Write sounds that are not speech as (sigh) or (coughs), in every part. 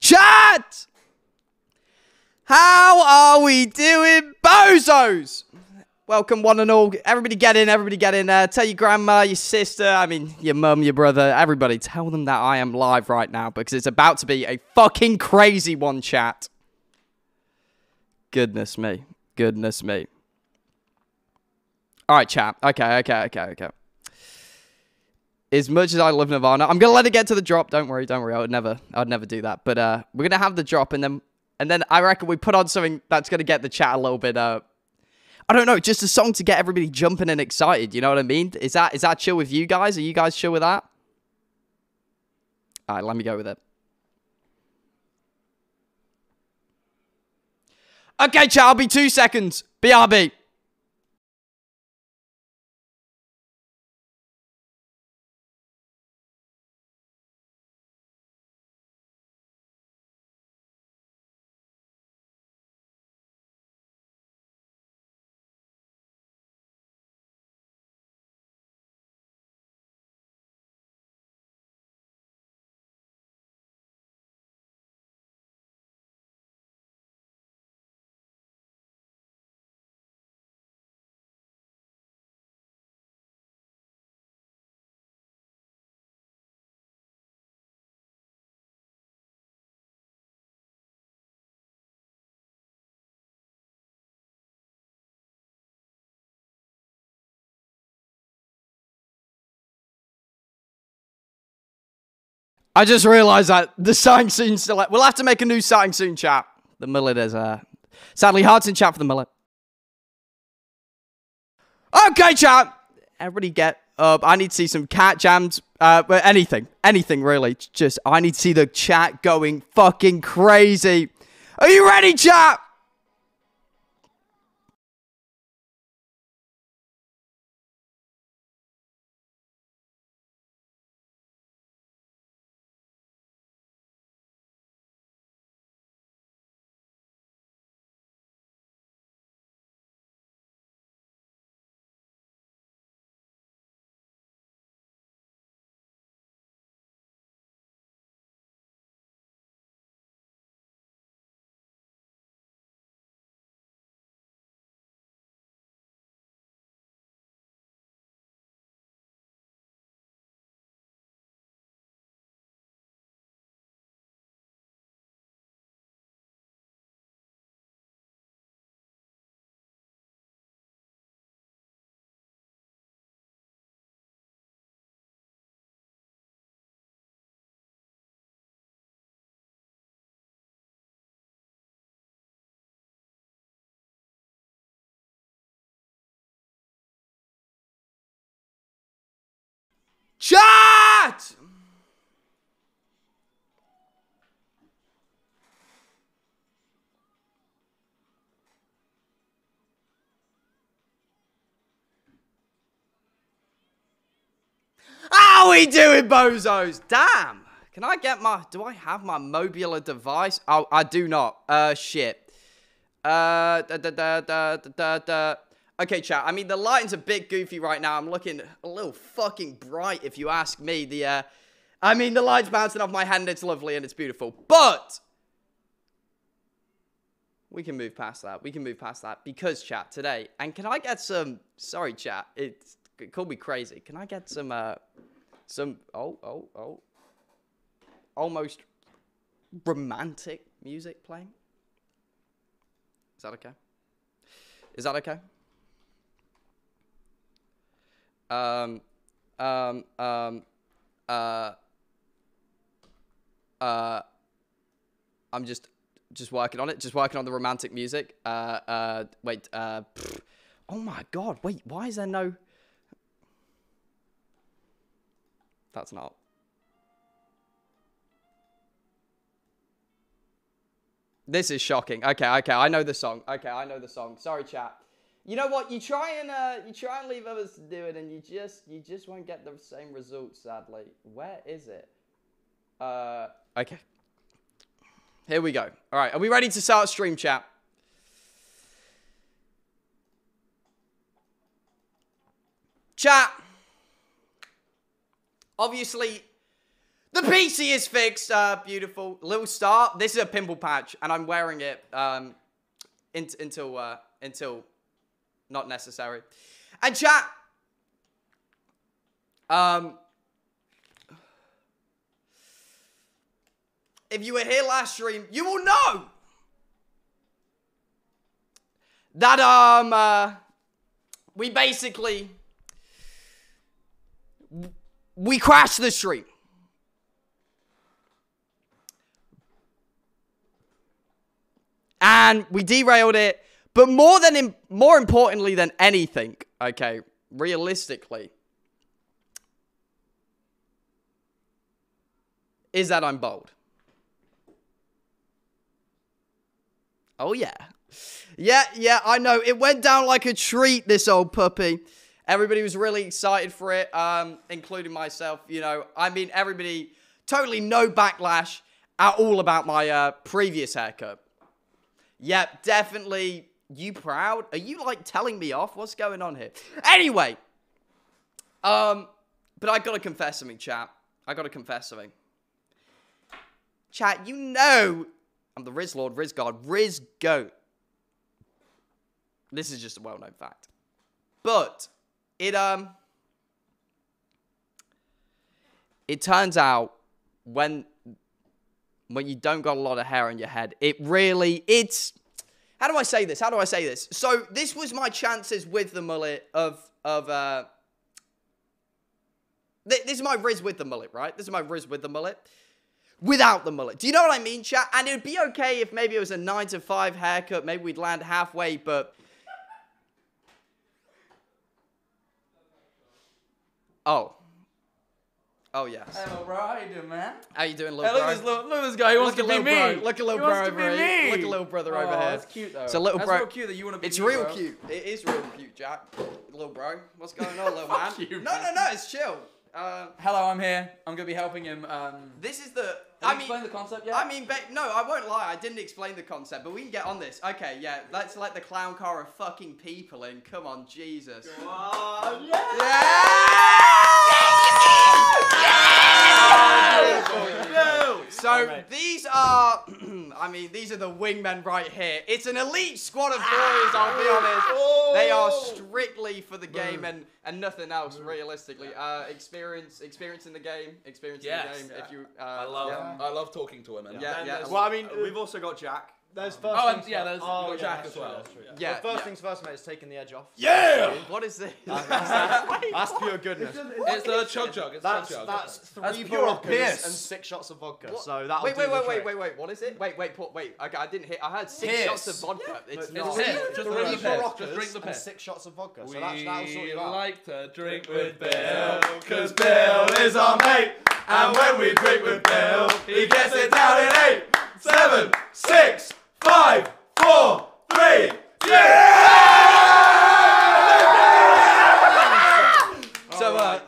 Chat! How are we doing, bozos? Welcome, one and all. Everybody get in, everybody get in. Uh, tell your grandma, your sister, I mean, your mum, your brother, everybody, tell them that I am live right now because it's about to be a fucking crazy one, chat. Goodness me. Goodness me. All right, chat. Okay, okay, okay, okay. As much as I love Nirvana, I'm gonna let it get to the drop. Don't worry, don't worry. I would never, I'd never do that. But uh, we're gonna have the drop, and then, and then I reckon we put on something that's gonna get the chat a little bit. Uh, I don't know, just a song to get everybody jumping and excited. You know what I mean? Is that is that chill with you guys? Are you guys chill with that? All right, let me go with it. Okay, chat. I'll be two seconds. BRB. I just realised that the starting soon still. We'll have to make a new starting soon chat. The mullet is uh, sadly hard in chat for the mullet. Okay, chat. Everybody get up. I need to see some cat jams. Uh, but anything, anything really. Just I need to see the chat going fucking crazy. Are you ready, chat? Chat! How we doing, bozos? Damn. Can I get my... Do I have my mobular device? Oh, I do not. Uh, shit. Uh, da, da, da, da, da, da. Okay, chat. I mean, the lighting's a bit goofy right now. I'm looking a little fucking bright, if you ask me. The, uh... I mean, the light's bouncing off my hand. It's lovely and it's beautiful. But... We can move past that. We can move past that. Because, chat, today... And can I get some... Sorry, chat. It's, it called me crazy. Can I get some, uh... Some... Oh, oh, oh. Almost romantic music playing? Is that okay? Is that okay? Um, um, um, uh, uh, I'm just, just working on it. Just working on the romantic music. Uh, uh, wait, uh, pfft. oh my god, wait, why is there no... That's not. This is shocking. Okay, okay, I know the song. Okay, I know the song. Sorry, chat. You know what? You try and uh, you try and leave others to do it, and you just you just won't get the same results. Sadly, where is it? Uh, okay. Here we go. All right, are we ready to start stream chat? Chat. Obviously, The PC is fixed. Uh, beautiful. Little star. This is a pimple patch, and I'm wearing it um, in- until uh, until not necessary. And chat. Um, if you were here last stream, you will know that um uh, we basically we crashed the stream. And we derailed it, but more than more importantly than anything, okay, realistically, is that I'm bold. Oh yeah. Yeah, yeah, I know. It went down like a treat, this old puppy. Everybody was really excited for it, um, including myself. You know, I mean, everybody totally no backlash at all about my uh, previous haircut. Yep, definitely. You proud? Are you like telling me off? What's going on here? Anyway, um, but I gotta confess something, chat. I gotta confess something. Chat, you know I'm the Riz Lord, Riz God, Riz Goat. This is just a well-known fact. But it um it turns out when when you don't got a lot of hair on your head, it really it's how do I say this? How do I say this? So this was my chances with the mullet of of uh th- this is my Riz with the mullet, right? This is my Riz with the mullet. Without the mullet. Do you know what I mean, chat? And it would be okay if maybe it was a 9 to 5 haircut, maybe we'd land halfway, but Oh. Oh yes. Hello, bro. How you doing, man? How you doing, Hey, little look, bro? at this, look, look at this guy. He wants to be me. bro. Look at little He bro wants to over be here. me. Look at little brother oh, over here. That's cute though. It's a little that's bro- real cute that you want to be. It's me, real bro. cute. It is real cute, Jack. Little bro, what's going on, little (laughs) man? You, no, no, no. It's chill. Uh, Hello, I'm here. I'm gonna be helping him. Um, this is the. have I you mean, explained the concept yet? I mean, ba- no, I won't lie. I didn't explain the concept, but we can get on this. Okay, yeah. Let's let the clown car of fucking people in. Come on, Jesus. Oh, No. So these are, (clears throat) I mean, these are the wingmen right here. It's an elite squad of boys. I'll be honest. They are strictly for the game and and nothing else. Realistically, uh, experience, experience in the game, experience Yes. in the game. If you, uh, I love, yeah. I love talking to women. Yeah, Then yeah. Well, I mean, we've also got Jack. There's um, first Oh, and things yeah, there's oh, got yeah, Jack as well. that's true. Yeah, Well, first yeah. things first, mate. It's taking the edge off. Yeah! What is this? (laughs) That's (laughs) pure goodness. It's the chug jug. It's That's chug that's three That's pure and six shots of vodka. What? So that'll Wait, wait, wait, wait, wait, wait. What is it? Wait, wait, Paul, wait. Okay, I didn't hit. I had six Piss. shots of vodka. It's No, not. three, piss. Just three drink the Just drink the and six shots of vodka. So we that's, that'll sort you out. like to drink with Bill, Bill. cause Bill is our mate. And when we drink with Bill, he gets it down in eight, seven, six, five, four, three, So, uh,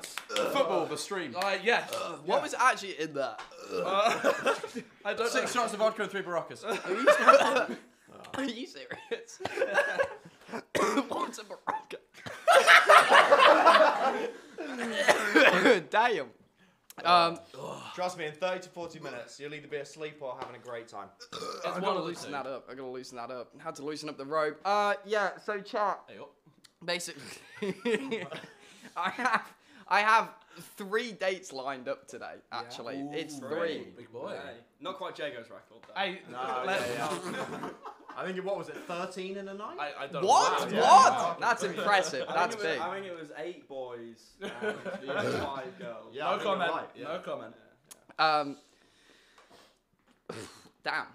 football, the stream. Uh, yes. What was actually in that? (laughs) (laughs) I don't Six know. shots of vodka and three Beroccas. (laughs) Are you serious? What's a Morocco? Damn. Um, Trust me, in 30 to 40 minutes, you'll either be asleep or having a great time. (coughs) I one gotta loosen that up. I gotta loosen that up. How to loosen up the rope? Uh, yeah. So chat. Hey, oh. Basically, (laughs) I have I have three dates lined up today. Actually, it's three. Big boy. Not quite Jago's record. though. Hey, No, let- yeah, (laughs) (laughs) I think it, what was it, 13 in a night? I, I don't What? know. What? That's impressive. I That's think it was, big. I think it was eight boys and (laughs) five girls. Yeah, I No think you're comment. right, yeah. No comment. Um. Damn.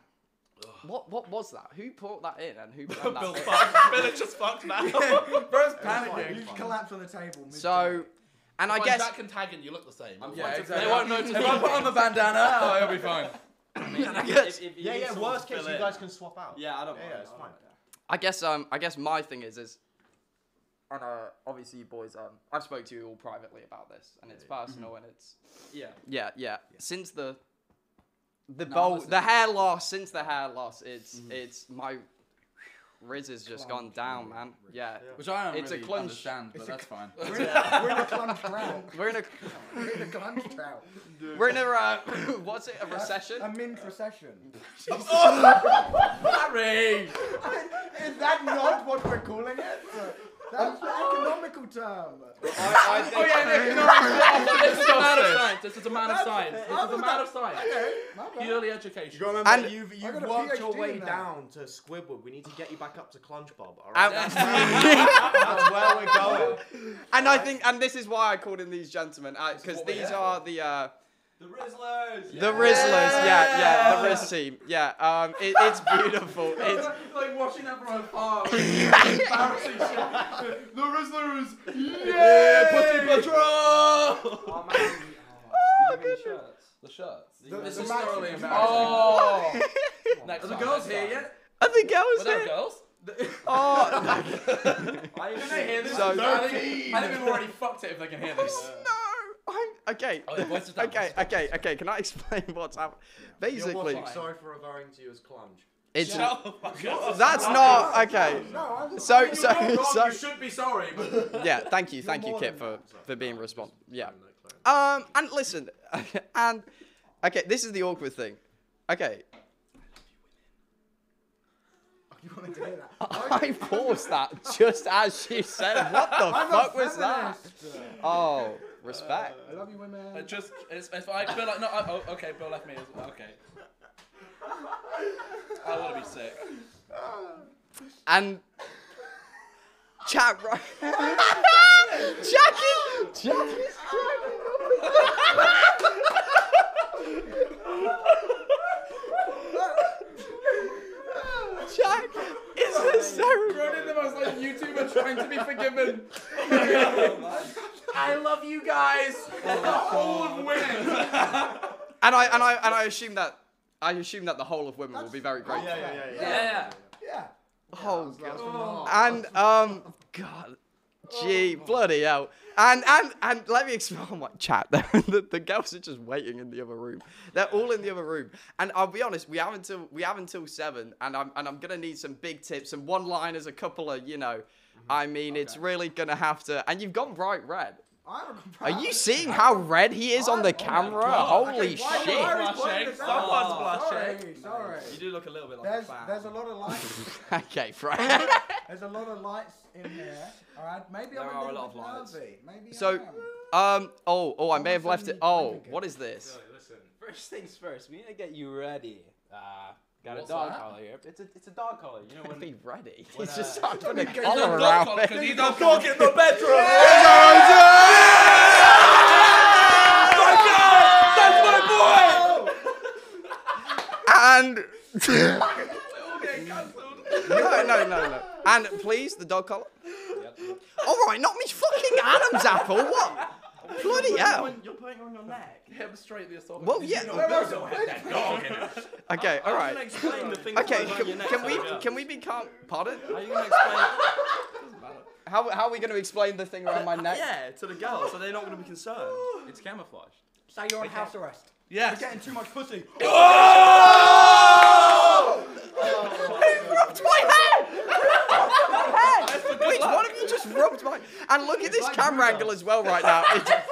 What what was that? Who brought that in and who (laughs) planned Bill that? fucked. (laughs) Bill is just fucked now. Bro's fine. panicking. You collapsed on the table. So, and I When guess Jack and Tag and you look the same. Yeah, They exactly. won't notice. If I put on the bandana, oh, it'll be fine. (clears throat) I guess, If, if Yeah, yeah, worst case, fill you in- guys can swap out. Yeah, I don't Yeah, yeah, it's I fine. I guess um I guess my thing is is. And uh, obviously, you boys, um, I've spoke to you all privately about this, and it's personal, and it's Yeah. yeah, yeah. Since the the No, bowl, the hair loss, since the hair loss, it's it's my Riz has just gone down, man. Yeah. Which I don't It's a really clunch. understand, but that's fine. We're in a, (laughs) we're in a clunch round. (laughs) We're in a (laughs) We're in a clunch round. we're in a uh, what's it? A recession? A mint recession. Harry! Is that not what we're calling it? That's the economical term. Oh yeah, no, no, this is a man of science. This is a man of science. This is a man of science. Okay, my bad. Purely education. You gotta remember, And- you've, I you've got a worked your PhD way in that. down to Squidward. We need to get you back up to Clunch Bob, alright? That's where we're going. and I think, and this is why I called in these gentlemen, because what we these have. are the uh, The Rizzlers! the Rizzlers. Yeah, yeah, the Riz team. Yeah, um, it, it's beautiful. (laughs) It's like watching that from afar. (laughs) Embarrassing shit. The Rizzlers! Yeah! Pussy Patrol! Oh man, (laughs) oh, the shirts. The shirts. The- This the is match- thoroughly the embarrassing. Oh! Next Are the girls next here time. yet? I think I was Were there here. girls? Oh no. I Can they hear this? So- I think, I think we've already fucked it if they can hear this. no. I'm okay. Oh, yeah, voice (laughs) okay, voice okay, okay. Can I explain (laughs) what's happening? You're Basically, watching Sorry for referring to you as clunge. it's Shut up. that's not okay. No, I'm So You're so so you should be sorry, but (laughs) yeah. Thank you, thank you, more Kit, than for for being responsive. Yeah. Um, and listen, and okay, this is the awkward thing. Okay, You wanted to hear that? I paused that just as she said. What the fuck was that? Oh, respect. I love you, women. it just it's, it's I feel like no. I, oh, okay, Bill left me. As, well. okay. I want to be sick. And chat right. (laughs) Jackie, Jackie's (laughs) Jack is hysterical. Ronan the most like YouTuber trying to be forgiven. I love you guys. The whole of women. And I and I and I assume that I assume that the whole of women will be very grateful. Yeah, yeah, yeah, yeah. Yeah, yeah. Yeah. Oh god. the heart. And um, God, gee, bloody hell. And and and let me explain. (laughs) Oh my chat. (laughs) the, the girls are just waiting in the other room. They're all in the other room. And I'll be honest, we have until we have until seven. And I'm and I'm gonna need some big tips, and one-liners, a couple of you know. I mean, it's really gonna have to. And you've gone bright red. I Are you seeing how red he is on the camera? Holy Okay, why- shit! why Blushing. pointing Someone's out? blushing. Sorry, sorry. You do look a little bit like There's a fan. there's a lot of lights. (laughs) okay, (laughs) Fred. There's a lot of lights in here. All right, maybe I'm There a are a little lot of bit lights. Maybe So, I am. um, oh, oh, I may have left it. Oh, what is this? Listen, first things first, we need to get you ready. Uh, got What's a dog that? collar here. It's a, it's a dog collar. You know when Be ready. When, He's just uh, started putting a He's collar around me. because he's not dog in the bedroom. My God, That's my boy. And (laughs) no, no, no, no. And (laughs) please, the dog collar. All right, not me fucking Adam's apple. What? (laughs) Bloody hell. You're putting on your neck. Him straight the assault. Well, yeah. don't have that dog in it. (laughs) Okay, all How are you explain the things Okay, going on can, your neck can we can we be calm? Pardon? How are you gonna explain? (laughs) How how are we going to explain the thing around my uh, neck? yeah, to the girls, so they're not gonna be concerned. (gasps) It's camouflage. Say you're on house arrest. Yes. You're getting too much pussy. rubbed oh my head! Wait, one of you just rubbed my. And look at this like camera Rudolph. angle as well right now. (laughs) It's-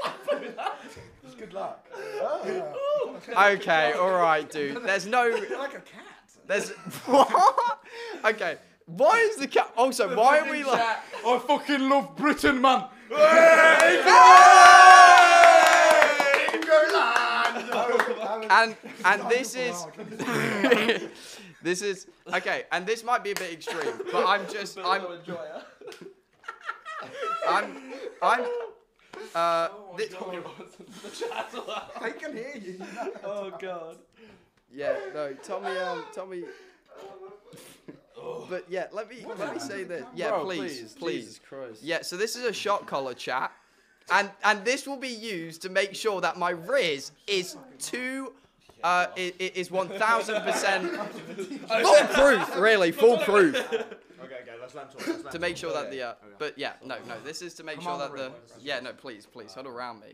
Good luck. Oh, okay, all right, dude. There's no. Like a cat. There's. What? (laughs) Okay. Why is the cat? Also, why are we like? I fucking love Britain, man. And and this is. (laughs) this is okay, and this might be a bit extreme, but I'm just I'm I'm I'm uh thi- (laughs) I can hear you. (laughs) Oh god. yeah no Tommy. me um tell me but yeah let me let me say this yeah Bro, please please, please Jesus Christ. yeah so this is a shot collar chat and and this will be used to make sure that my riz is two uh i- i- is 1000% (laughs) foolproof really foolproof Okay, okay, let's let him talk. Let's (coughs) let to make talk. sure that the uh, but yeah no no this is to make sure that the yeah no please please huddle around me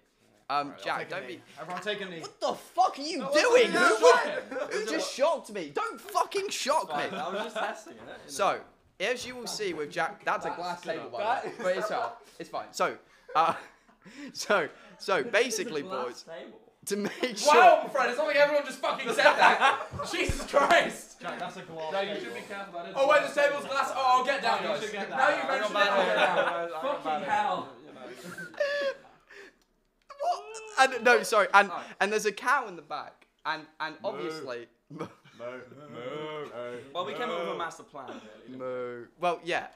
um jack don't be Everyone take a knee. what the fuck are you doing who, who just shocked me don't fucking shock me I was just testing it. so as you will see with Jack, that's a glass table, by the way, but it's fine. It's fine. So, uh, (laughs) so, so basically, boys, to make sure. Wow, Fred, it's not like everyone just fucking said that. (laughs) Jesus Christ. Jack, that's a glass. No, you should be careful. That is Oh, wait, the table's glass. Oh, I'll get down, You guys. should get Now you've mentioned got it, I'll get down. Fucking hell. What? And no, sorry, and and there's a cow in the back, and and obviously. (laughs) No. (laughs) Well, we came up with a master plan. Really. Moo. Well, yeah.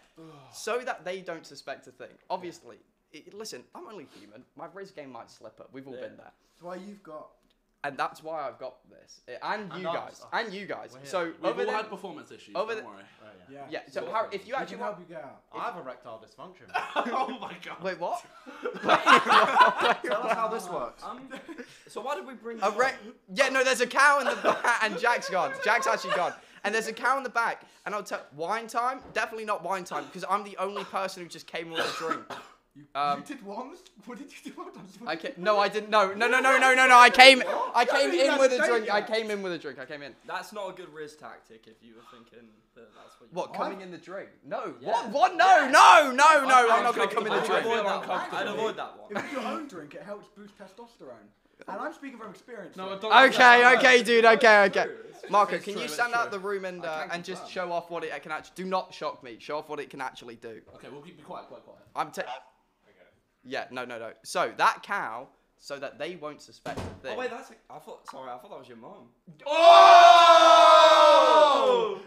So that they don't suspect a thing. Obviously, i listen, I'm only human. My Riz game might slip up. We've all Yeah. been there. That's why you've got. And that's why I've got this. And you us. guys. And you guys. So, We've over all there. had performance issues. over don't the- worry. Yeah. Yeah, so Harry, if you actually can want. help you get out. I have erectile dysfunction. (laughs) (laughs) oh my god. Wait, what? (laughs) Tell us how this works. Um, so why did we bring? A you re- yeah, no, there's a cow in the back, and Jack's gone. Jack's actually gone. And there's a cow in the back, and I'll tell wine time. Definitely not wine time because I'm the only person who just came with a drink. You, Um, you did once? What did you do? What did you I ca- no, I didn't. No, no, no, no, no, no, no. I came. I came in with a drink. take I came in with a drink. I came in. That's not a good Riz tactic if you were thinking that that's what you What want. coming in the drink? No. Yeah. What? What? No, no, no, no. I'm not gonna come in the drink. avoid feel that one. I'd avoid that one. If it's your own drink, it helps boost testosterone. And I'm speaking from experience. No, here. Okay, okay, dude. Okay, okay. Marco, It's can true, you stand out the room and uh, and just show off what it can actually? Do not shock me. Show off what it can actually do. Okay, we'll keep be quiet, quiet, quiet. I'm. ta- yeah. No. No. No. So that cow, so that they won't suspect a thing. Oh wait, that's. A, I thought. Sorry, I thought that was your mom. Oh!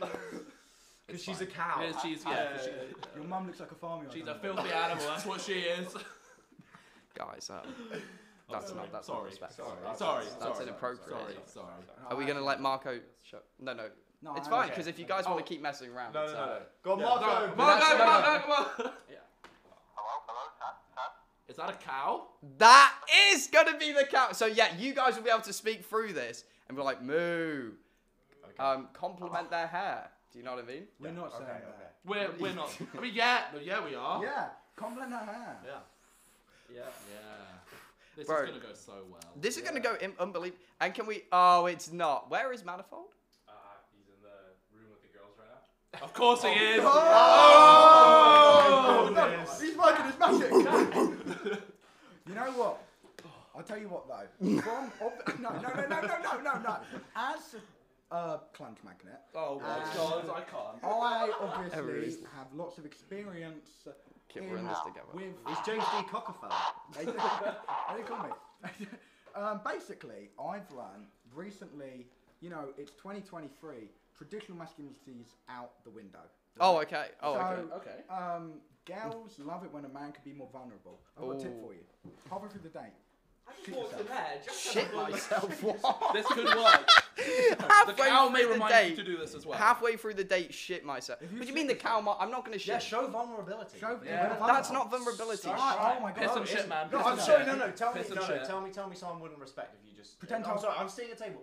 Because she's a cow. Yeah, she's yeah. 'cause she- Your mum looks like a farmyard. she's a animal. filthy animal. That's what she is. (laughs) Guys, uh, that's not. That's sorry. not respectful. Sorry. Sorry. That's sorry, inappropriate. Sorry. Sorry. Are we gonna let Marco? Show? No. No. No, it's I- fine okay. because if you guys want to keep messing around, No, no, no, uh, no. Go on, No, Marco. Marco, that's- Marco, Marco, come on. (laughs) Is that a cow? That is gonna be the cow. So yeah, you guys will be able to speak through this and be like moo. Um, compliment their hair. Do you know what I mean? We're not saying Okay, that. We're we're not. (laughs) I mean, yeah, no, yeah, we are. Yeah, compliment her hair. Yeah. Yeah. Yeah. This Bro. is gonna go so well. This is gonna go Im- unbelievable. And can we? Oh, it's not. Where is Manifold? Uh, he's in the room with the girls right now. Of course he is. Oh, no, he's working his magic. you know what? I'll tell you what though. From ob- no, no, no, no, no, no, no, no. As a uh, clunge magnet, Oh my god, I can't. I obviously have lots of experience Kid, we're in this together. with. He's James D. Cockerfellow. They they call me. (laughs) um, basically, I've learned recently. You know, it's 2023. Traditional masculinity's out the window. Oh, okay. Oh, So, okay. Okay. Um, gals love it when a man can be more vulnerable. I've got a tip for you. Halfway through the date, I just Shit walked in there. Just Shit myself. (laughs) What? This could work. (laughs) The Halfway cow may through the remind date. you to do this as well. Halfway through the date, shit myself. If you what do you mean the cow? Might, I'm not gonna shit. Yeah, show vulnerability. show Yeah. yeah. That's not vulnerability. Oh, oh my Piss god. and shit, man. No, I'm sorry. No, no. Tell me. Piss and No, no. Tell me. Tell me. Someone wouldn't respect if you just. Pretend I'm sorry. I'm sitting at a table.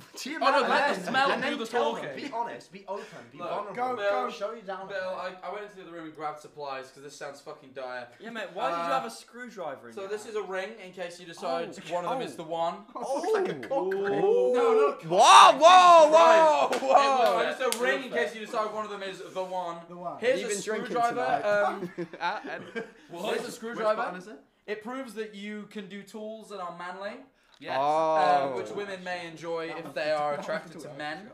(laughs) To your Oh no, let the smell and do the tell them. Be honest, be open, be Look, vulnerable. go, Bill, go. Show you down. Bill, I, I went into the other room and grabbed supplies because this sounds fucking dire. Yeah, mate. Why did you Uh, have a screwdriver in So your this hand? is a ring in case you decide Oh, one of them oh. is the one. (laughs) Oh, like a cock. ring. No, no. Whoa, whoa, whoa, Christ. whoa. It was just a ring in case you decide one of them is the one. The one. Here's You've a screwdriver. Um, (laughs) Ah, and- here's a screwdriver. button is it? It proves that you can do tools that are manly, Yes. Oh. uh, which women may enjoy if they are attracted to men.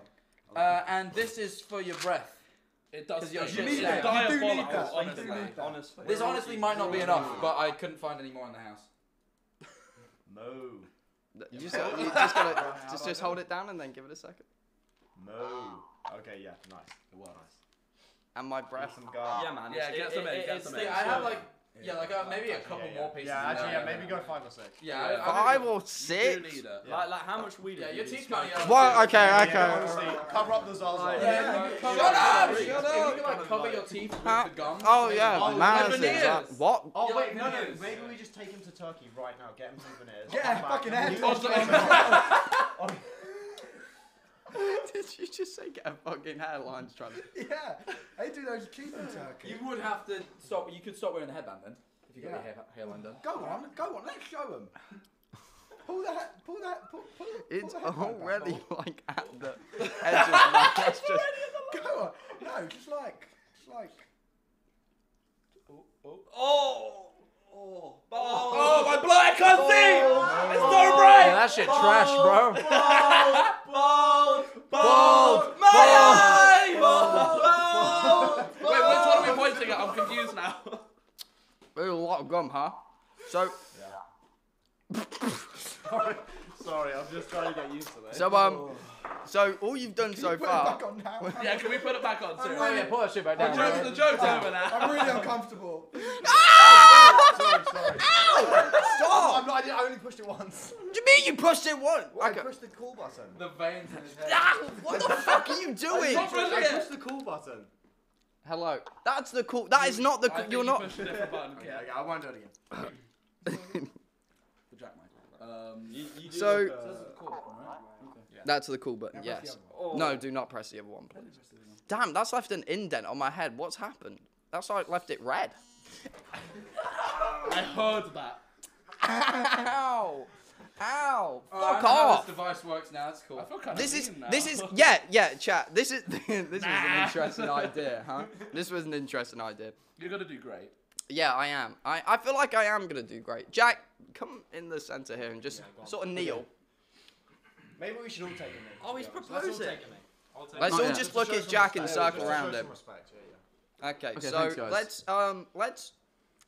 Uh, and this is for your breath. It does. Because your it's shit need that. You do need diabolical, that. You honestly. do need that. Honestly. This honestly might not be enough, but I couldn't find any more in the house. Moo. (laughs) You just, you just gotta (laughs) just just hold it down and then give it a second. Moo. Okay, yeah, nice. It was. And my breath. Some gum. Yeah, man. Yeah, get it- some it- in, get some the- in. I have like Yeah, like uh, maybe a couple yeah, yeah. more pieces. Yeah, actually, there. yeah, maybe go five or six. Yeah, I, I Five think or you do six? need it. Like, like how much weed? Yeah, have your teeth smoked? can't. Well, okay, Yeah, okay. yeah, honestly, cover up the Zaza. Yeah, Shut Shut up, If shut you up. could like cover your teeth with How- the gums. Oh yeah, Oh, man. veneers. is What? Oh Yeah, wait, no, no. veneers. Maybe we just take him to Turkey right now. Get him some veneers. Yeah, fucking and hell. you- (laughs) (laughs) (laughs) Did you just say get a fucking hairline strand? Yeah, they do those cheap in (sighs) Turkey. You would have to stop. You could stop wearing a headband then, if you got Yeah. your hair, hairline done. Go on, go on, let's show them. Pull that, pull that, pull, pull, It's pull the headband back. already like at the (laughs) edge of my. That's just. Go on. No, just like, just like. Oh, oh, Oh, oh. oh my blood, I can't oh. see! It's so bright! Yeah, that shit trash, bro. Bald! Bald! Bald! My eye! Bald! Wait, which one are we pointing at? I'm confused now. There's a lot of gum, huh? So, Sorry, I'm just trying to get used to this. so um, so all you've done so Put it far. back on now. (laughs) yeah, can we put it back on too? Oh yeah, pull that shit back The down. joke's, bro. the joke's over now. I'm really uncomfortable. (laughs) sorry, sorry. Stop! I'm not, I, did, I only pushed it once. What do you mean you pushed it once? I Okay. pushed the call button. The veins in his head. Ah, what the fuck are you doing? I pushed the call button. Hello. That's the cool. That is not the. I Cool, think you're you not. pushed a different button. Okay, Yeah. okay, I won't do it again. (coughs) The jack mic. Um, You, you do So- look, this uh, is the cool one, right? Okay. That's the cool button. Yeah, press Yes. other oh. No, do not press the other one, please. Damn, that's left an indent on my head. What's happened? That's like left it red. (laughs) I heard that. Ow! Ow! Oh, I Fuck know how off! This device works now. It's cool. I feel kind This of is now. this is (laughs) yeah yeah chat. This is (laughs) this was an interesting idea, huh? (laughs) This was an interesting idea. You're gonna do great. Yeah, I am. I, I feel like I am gonna do great. Jack, come in the center here and just sort of kneel. Maybe we should all take a knee. Oh, he's to be honest. proposing. Let's all take a knee. Let's all knee. just look at Jack and circle just around him. respect, yeah, yeah. Okay, Okay, so thanks, let's um let's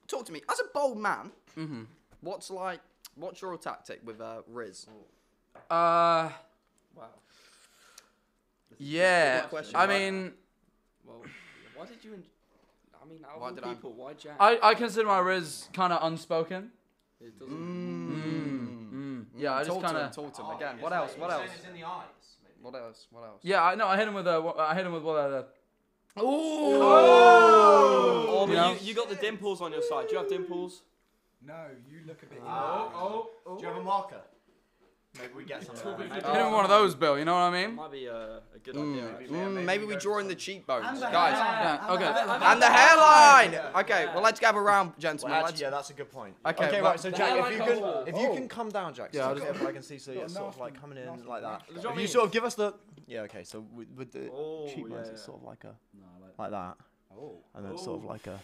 talk to me as a bold man. Mm-hmm. What's like what's your tactic with uh Riz? Uh, Wow. yeah. Question, I right? mean, Well, why did you? En- I mean, out of Why all did I- people, why Jack? I, I consider my Riz kind of unspoken. It doesn't. Mm. Yeah, I just talk to kind of. talk to him again. What else? What else? It's in the eyes. maybe. What else? What else? Yeah, I know. I hit him with a. I hit him with what? Uh, Oh, but You you, you got the dimples on your side. Do you have dimples? No, you look a bit. Oh, oh, Do you have a marker? Maybe we get something. Maybe- hit him one of those, Bill. You know what I mean? Might be a, a good Mm, idea. mm, actually. yeah, maybe, maybe we go draw in the cheekbones, And the guys. Yeah, okay. And the hairline. Okay, well let's gather around, gentlemen. Well, let's- actually, yeah, that's a good point. Okay, Okay, well- right. So The Jack, if hairline you can, off. if you can come down, Jack, Yeah, so I'll just- careful, I can see. So Got it's sort of nasty- like coming in nasty like that. Do you know what If you mean? sort of give us the. Yeah. Okay. So with, with the Oh, cheekbones, yeah, it's yeah. sort of like a No, I like like that, Oh. and then sort of like a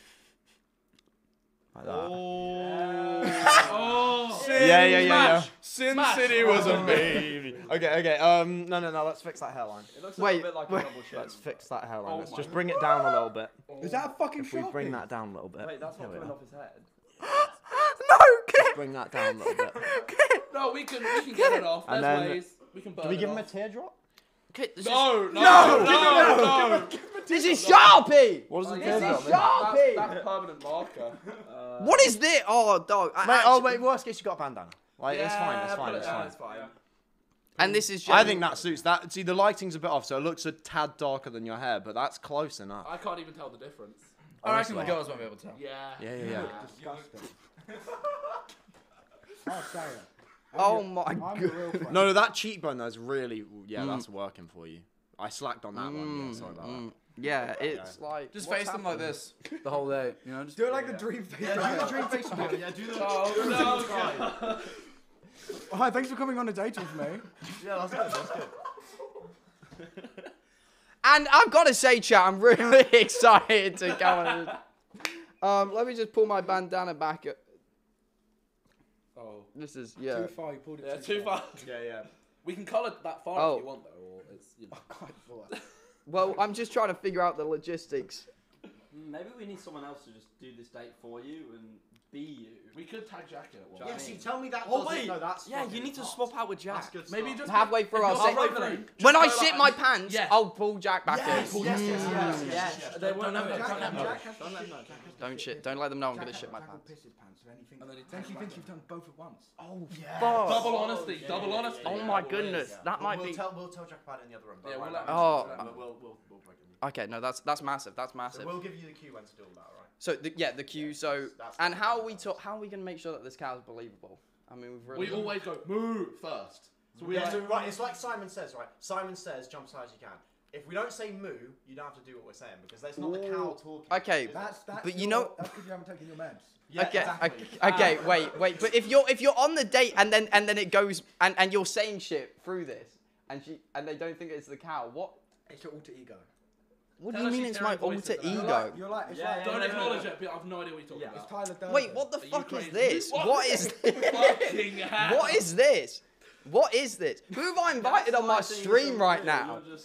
like that. Oh. (laughs) Yeah, yeah, yeah, yeah. Smash. Sin Smash. City was a baby. (laughs) Okay, okay. Um, no, no, no. Let's fix that hairline. It looks a Wait, little bit like wait. a double chin. Let's fix that hairline. Oh Let's just bring it down a little bit. Is that a fucking If we sharpie? bring that down a little bit. Wait, that's Here not coming off his head. (gasps) no, kid. Bring that down a little bit. (laughs) No, we can we can get it off. There's then- ways. We can burn Do we it give him a teardrop? Okay, this is- No, no, no, no, no. This is Sharpie. What does a This teardrop is mean? Sharpie. That's, that's (laughs) permanent marker. Uh, (laughs) What is this? Oh, dog. I Mate, oh actually- wait, worst case you got a bandana. Like it's fine, it's fine, it's fine. It's fine. And this is. I think that suits that. See, the lighting's a bit off, so it looks a tad darker than your hair, but that's close enough. I can't even tell the difference. I reckon the Honestly. girls won't be able to tell. Yeah. Yeah, yeah, yeah. Disgusting. I'll say it. I'm Oh your- my I'm the god. real friend. (laughs) No, no, that cheekbone though is really, yeah, that's working for you. I slacked on that one. Yeah, sorry about Mm, yeah, it's like. Just what's face them like happening? this the whole day. You know, just Do it like the dream face. that. dream face. Yeah, do (laughs) the. Oh, no. (laughs) Hi, thanks for coming on a date with me. Yeah, that's good. That's good. (laughs) And I've got to say, chat, I'm really excited to go on. this. Um, let me just pull my bandana back. Up. Oh. This is yeah. Too far, you pulled it Yeah, too too far. Yeah, yeah. We can colour that far Oh. if you want, though, or it's you know. God, boy. Well, I'm just trying to figure out the logistics. Maybe we need someone else to just do this date for you and be you. We could tag Jack in at one. Yeah, see, tell me that. Oh, doesn't- wait. No, that's. Yeah, you fucking need to hot. swap out with That's Jack. good. Maybe stuff. just Halfway through, I'll say. halfway through. When I go shit like- my pants, Yeah. I'll pull Jack back Yes, in. yes, yes, yes, yes, Yeah, yes. they Don't- won't know. let- Jack, don't let know. Jack has Don't let shit- them know. Jack has to Don't shit shit. Don't let them know I'm gonna shit my pants. piss his pants, and then he thinks, And then he then takes he my thinks pants. you've done both at once. Oh, oh Yeah. Double honesty. Oh, double honesty. Oh Yeah, my goodness, yeah. that We'll- might we'll be- Tell, we'll tell Jack about it in the other room. don't Yeah, worry we'll about let- it. Oh. We'll, we'll, we'll, we'll break it. Okay, no, that's that's massive. That's massive. So we'll give you the cue when to do all that, alright? So the, yeah, the cue. So that's- and how are we talk? How are we gonna make sure that this cow is believable? I mean, we've really. We always go moo first. So we Yeah, like, so right, it's like Simon says, right? Simon says, jump as high as you can. If we don't say moo, you don't have to do what we're saying because that's not the cow talking. Okay, That's, that's But you know- That's because you haven't taken your meds. Yeah, okay, exactly. okay, okay, ah. wait, wait. But if you're if you're on the date and then and then it goes and and you're saying shit through this and she and they don't think it's the cow, what? It's your alter ego. What Tell do you her mean she's it's my hearing alter voices You're ego? like, you're like, it's Yeah, like, yeah, Don't no, no, acknowledge no. it, but I've no idea what you're talking Yeah. it's about. Tyler Durden. Wait, what the Are you fuck is crazy? this? What? What is (laughs) Fucking hell. what is this? What is this? Who have I invited on my stream right now? We're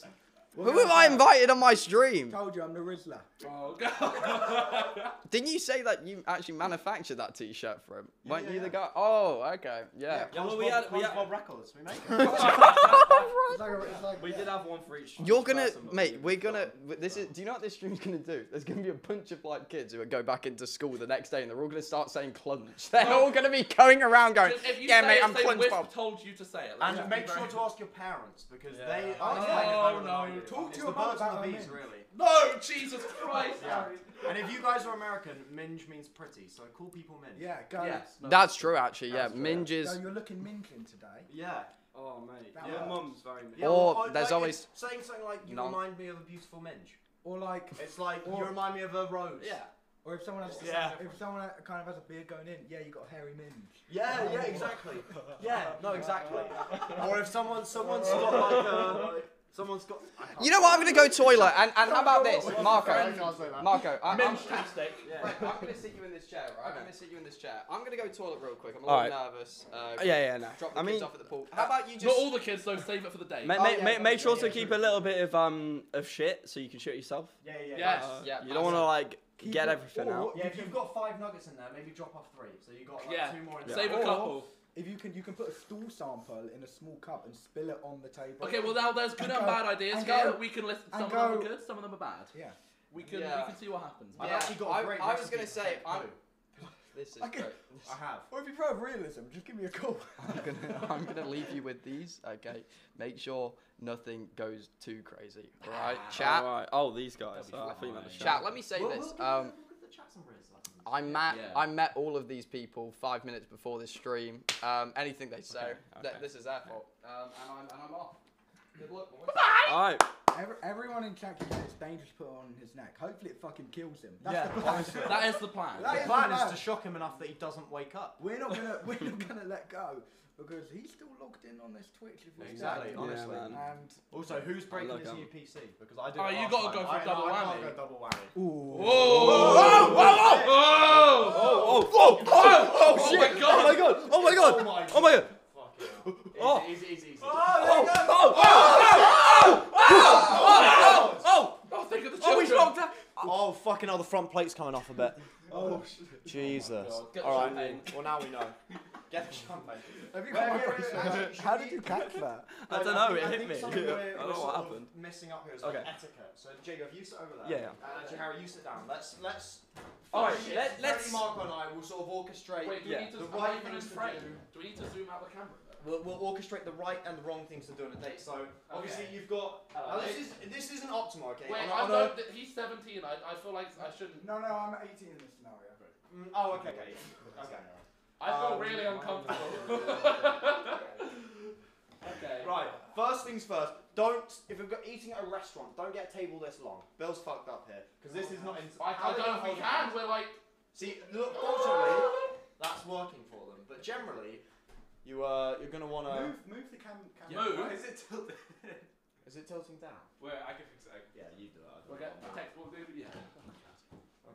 Who gonna have I invited on my stream? Told you I'm the Rizzler. Oh, God. Didn't you say that you actually manufactured that T-shirt for him? Weren't yeah, you the guy? Oh, okay, yeah. Yeah, well, we had, we, had, Bob Records, we make it. (laughs) It's like, it's like, we did have one for each. You're gonna, person, mate. we- We're gonna. This is. Do you know what this stream's gonna do? There's gonna be a bunch of like kids who are go back into school the next day, and they're all gonna start saying clunch. (laughs) They're No. all gonna be going around going, if you "Yeah, say mate, it, I'm say clunch Wisp Bob." told you to say it. Like, And make sure to ask your parents because they Oh, are Oh, no. I. Talk to It's your the mum birds and about the bees, really. No, Jesus Christ. Yeah. And if you guys are American, minge means pretty, so call people minge. Yeah, go. Yes. no. That's true, actually. Yeah, That's true. minge is. Go, you're looking mingling today. Yeah. Oh mate, That your works. mum's very. Yeah, Or well, there's like, always- saying something like you Non- remind me of a beautiful minge. Or like, It's like Or- you remind me of a rose. Yeah. or if someone has, Yeah. if someone kind of has a beard going in, yeah, you got a hairy minge. Yeah, yeah, exactly. (laughs) Yeah, no, (laughs) exactly. or if someone someone's (laughs) got like a someone's got. You know what? I'm gonna go toilet. And, and how about this, Marco? can't say that. Marco, I, I'm, right, I'm gonna sit you in this chair. Right, I'm gonna sit you in this chair. I'm gonna go toilet real quick. I'm a little right. nervous. Uh, Yeah, yeah, no. Drop the I kids mean, off at the pool. How about you Not all the kids, though. Save it for the day. ma- Oh, ma- yeah, ma- yeah, make sure yeah, to yeah, keep true. a little bit of um of shit so you can shit yourself. Yeah, yeah, Yes. Uh, Yeah, you don't want to like Keep get it- everything or out. Yeah, if you've got five nuggets in there, maybe drop off three. So you got like Yeah. two more in there. Save there. a Or- couple. If you can, you can put a stool sample in a small cup and spill it on the table. Okay, well now there's good And and, go- bad ideas and here. go- we can list. Some and of them are good, some of them are bad. Yeah. We can Yeah. we can see what happens. I've Yeah, actually got a I- great I was gonna say, I'm- This is Okay. great. I have. Or if you prefer realism, just give me a call. I'm gonna, (laughs) I'm gonna leave you with these. Okay, make sure nothing goes too crazy. All right, chat. Alright. Oh, these guys. That'll be Oh, I thought you meant the fine. show. Chat. Let me say We'll- this. we'll Um, I met Yeah. I met all of these people five minutes before this stream. Um, anything they say, Okay, th- this is their fault. Um, and I'm and I'm off. Good luck, boys. Alright. Every, everyone in chat can say it's dangerous to put on his neck. Hopefully, it fucking kills him. That's Yeah, the plan. honestly. That is the plan. That The is plan the is to shock him enough that he doesn't wake up. We're not gonna we're not gonna let go because he's still logged in on this Twitch. If you Exactly, stay. honestly. man. And Also, who's breaking look, his um, new PC? Because I do. Oh, it you last gotta time. go for I, double no, I whammy. can't go double whammy. ooh, Whoa! Whoa! Whoa! Whoa! Oh, oh, oh, oh, Oh shit. my God. Oh my god. Oh my god. Oh my Oh my god. Fuck it. Oh. Easy, easy, easy. Oh, Oh, think of the oh, we children. knocked out. Oh, fucking hell, the front plate's coming off a bit. (laughs) Oh, shit. Jesus. Oh God, get the Alright, champagne. well, now we know. Get the champagne. have you Wait, got wait, wait, wait, How did you catch that? I don't know, think- it hit think me. something (laughs) I don't know what happened. Missing up here is like Okay. etiquette. So, Jacob, if you sit over there. Yeah, yeah. And uh, Jahara, you sit down. Let's let's. Alright, Freddie- let, let's. Marco, and I will sort of orchestrate. Wait, do Yeah. we need to The right even things to do. Do we need to zoom out the camera? We'll, we'll orchestrate the right and the wrong things to do on a date. So obviously Okay. you've got. Uh, now this is this isn't optimal, okay? Wait, On a- I on a- don't. th- He's 17. I, I feel like I shouldn't. No, no, I'm 18 in this scenario. Mm, oh, okay, okay, okay. I feel Um, really uncomfortable. (laughs) okay. (laughs) Right. First things first. Don't if you're go- eating at a restaurant, don't get a table this long. Bill's fucked up here because this is not. In, I, how I are they don't know if we hold can. hands? We're like. See, look, fortunately, that's working for them. But generally, you uh, you're gonna wanna. Move, move the cam. cam Move? Why Is it tilted? (laughs) Is it tilting down? Wait, I can fix it. Yeah, you do it. I don't We'll know. get. Yeah.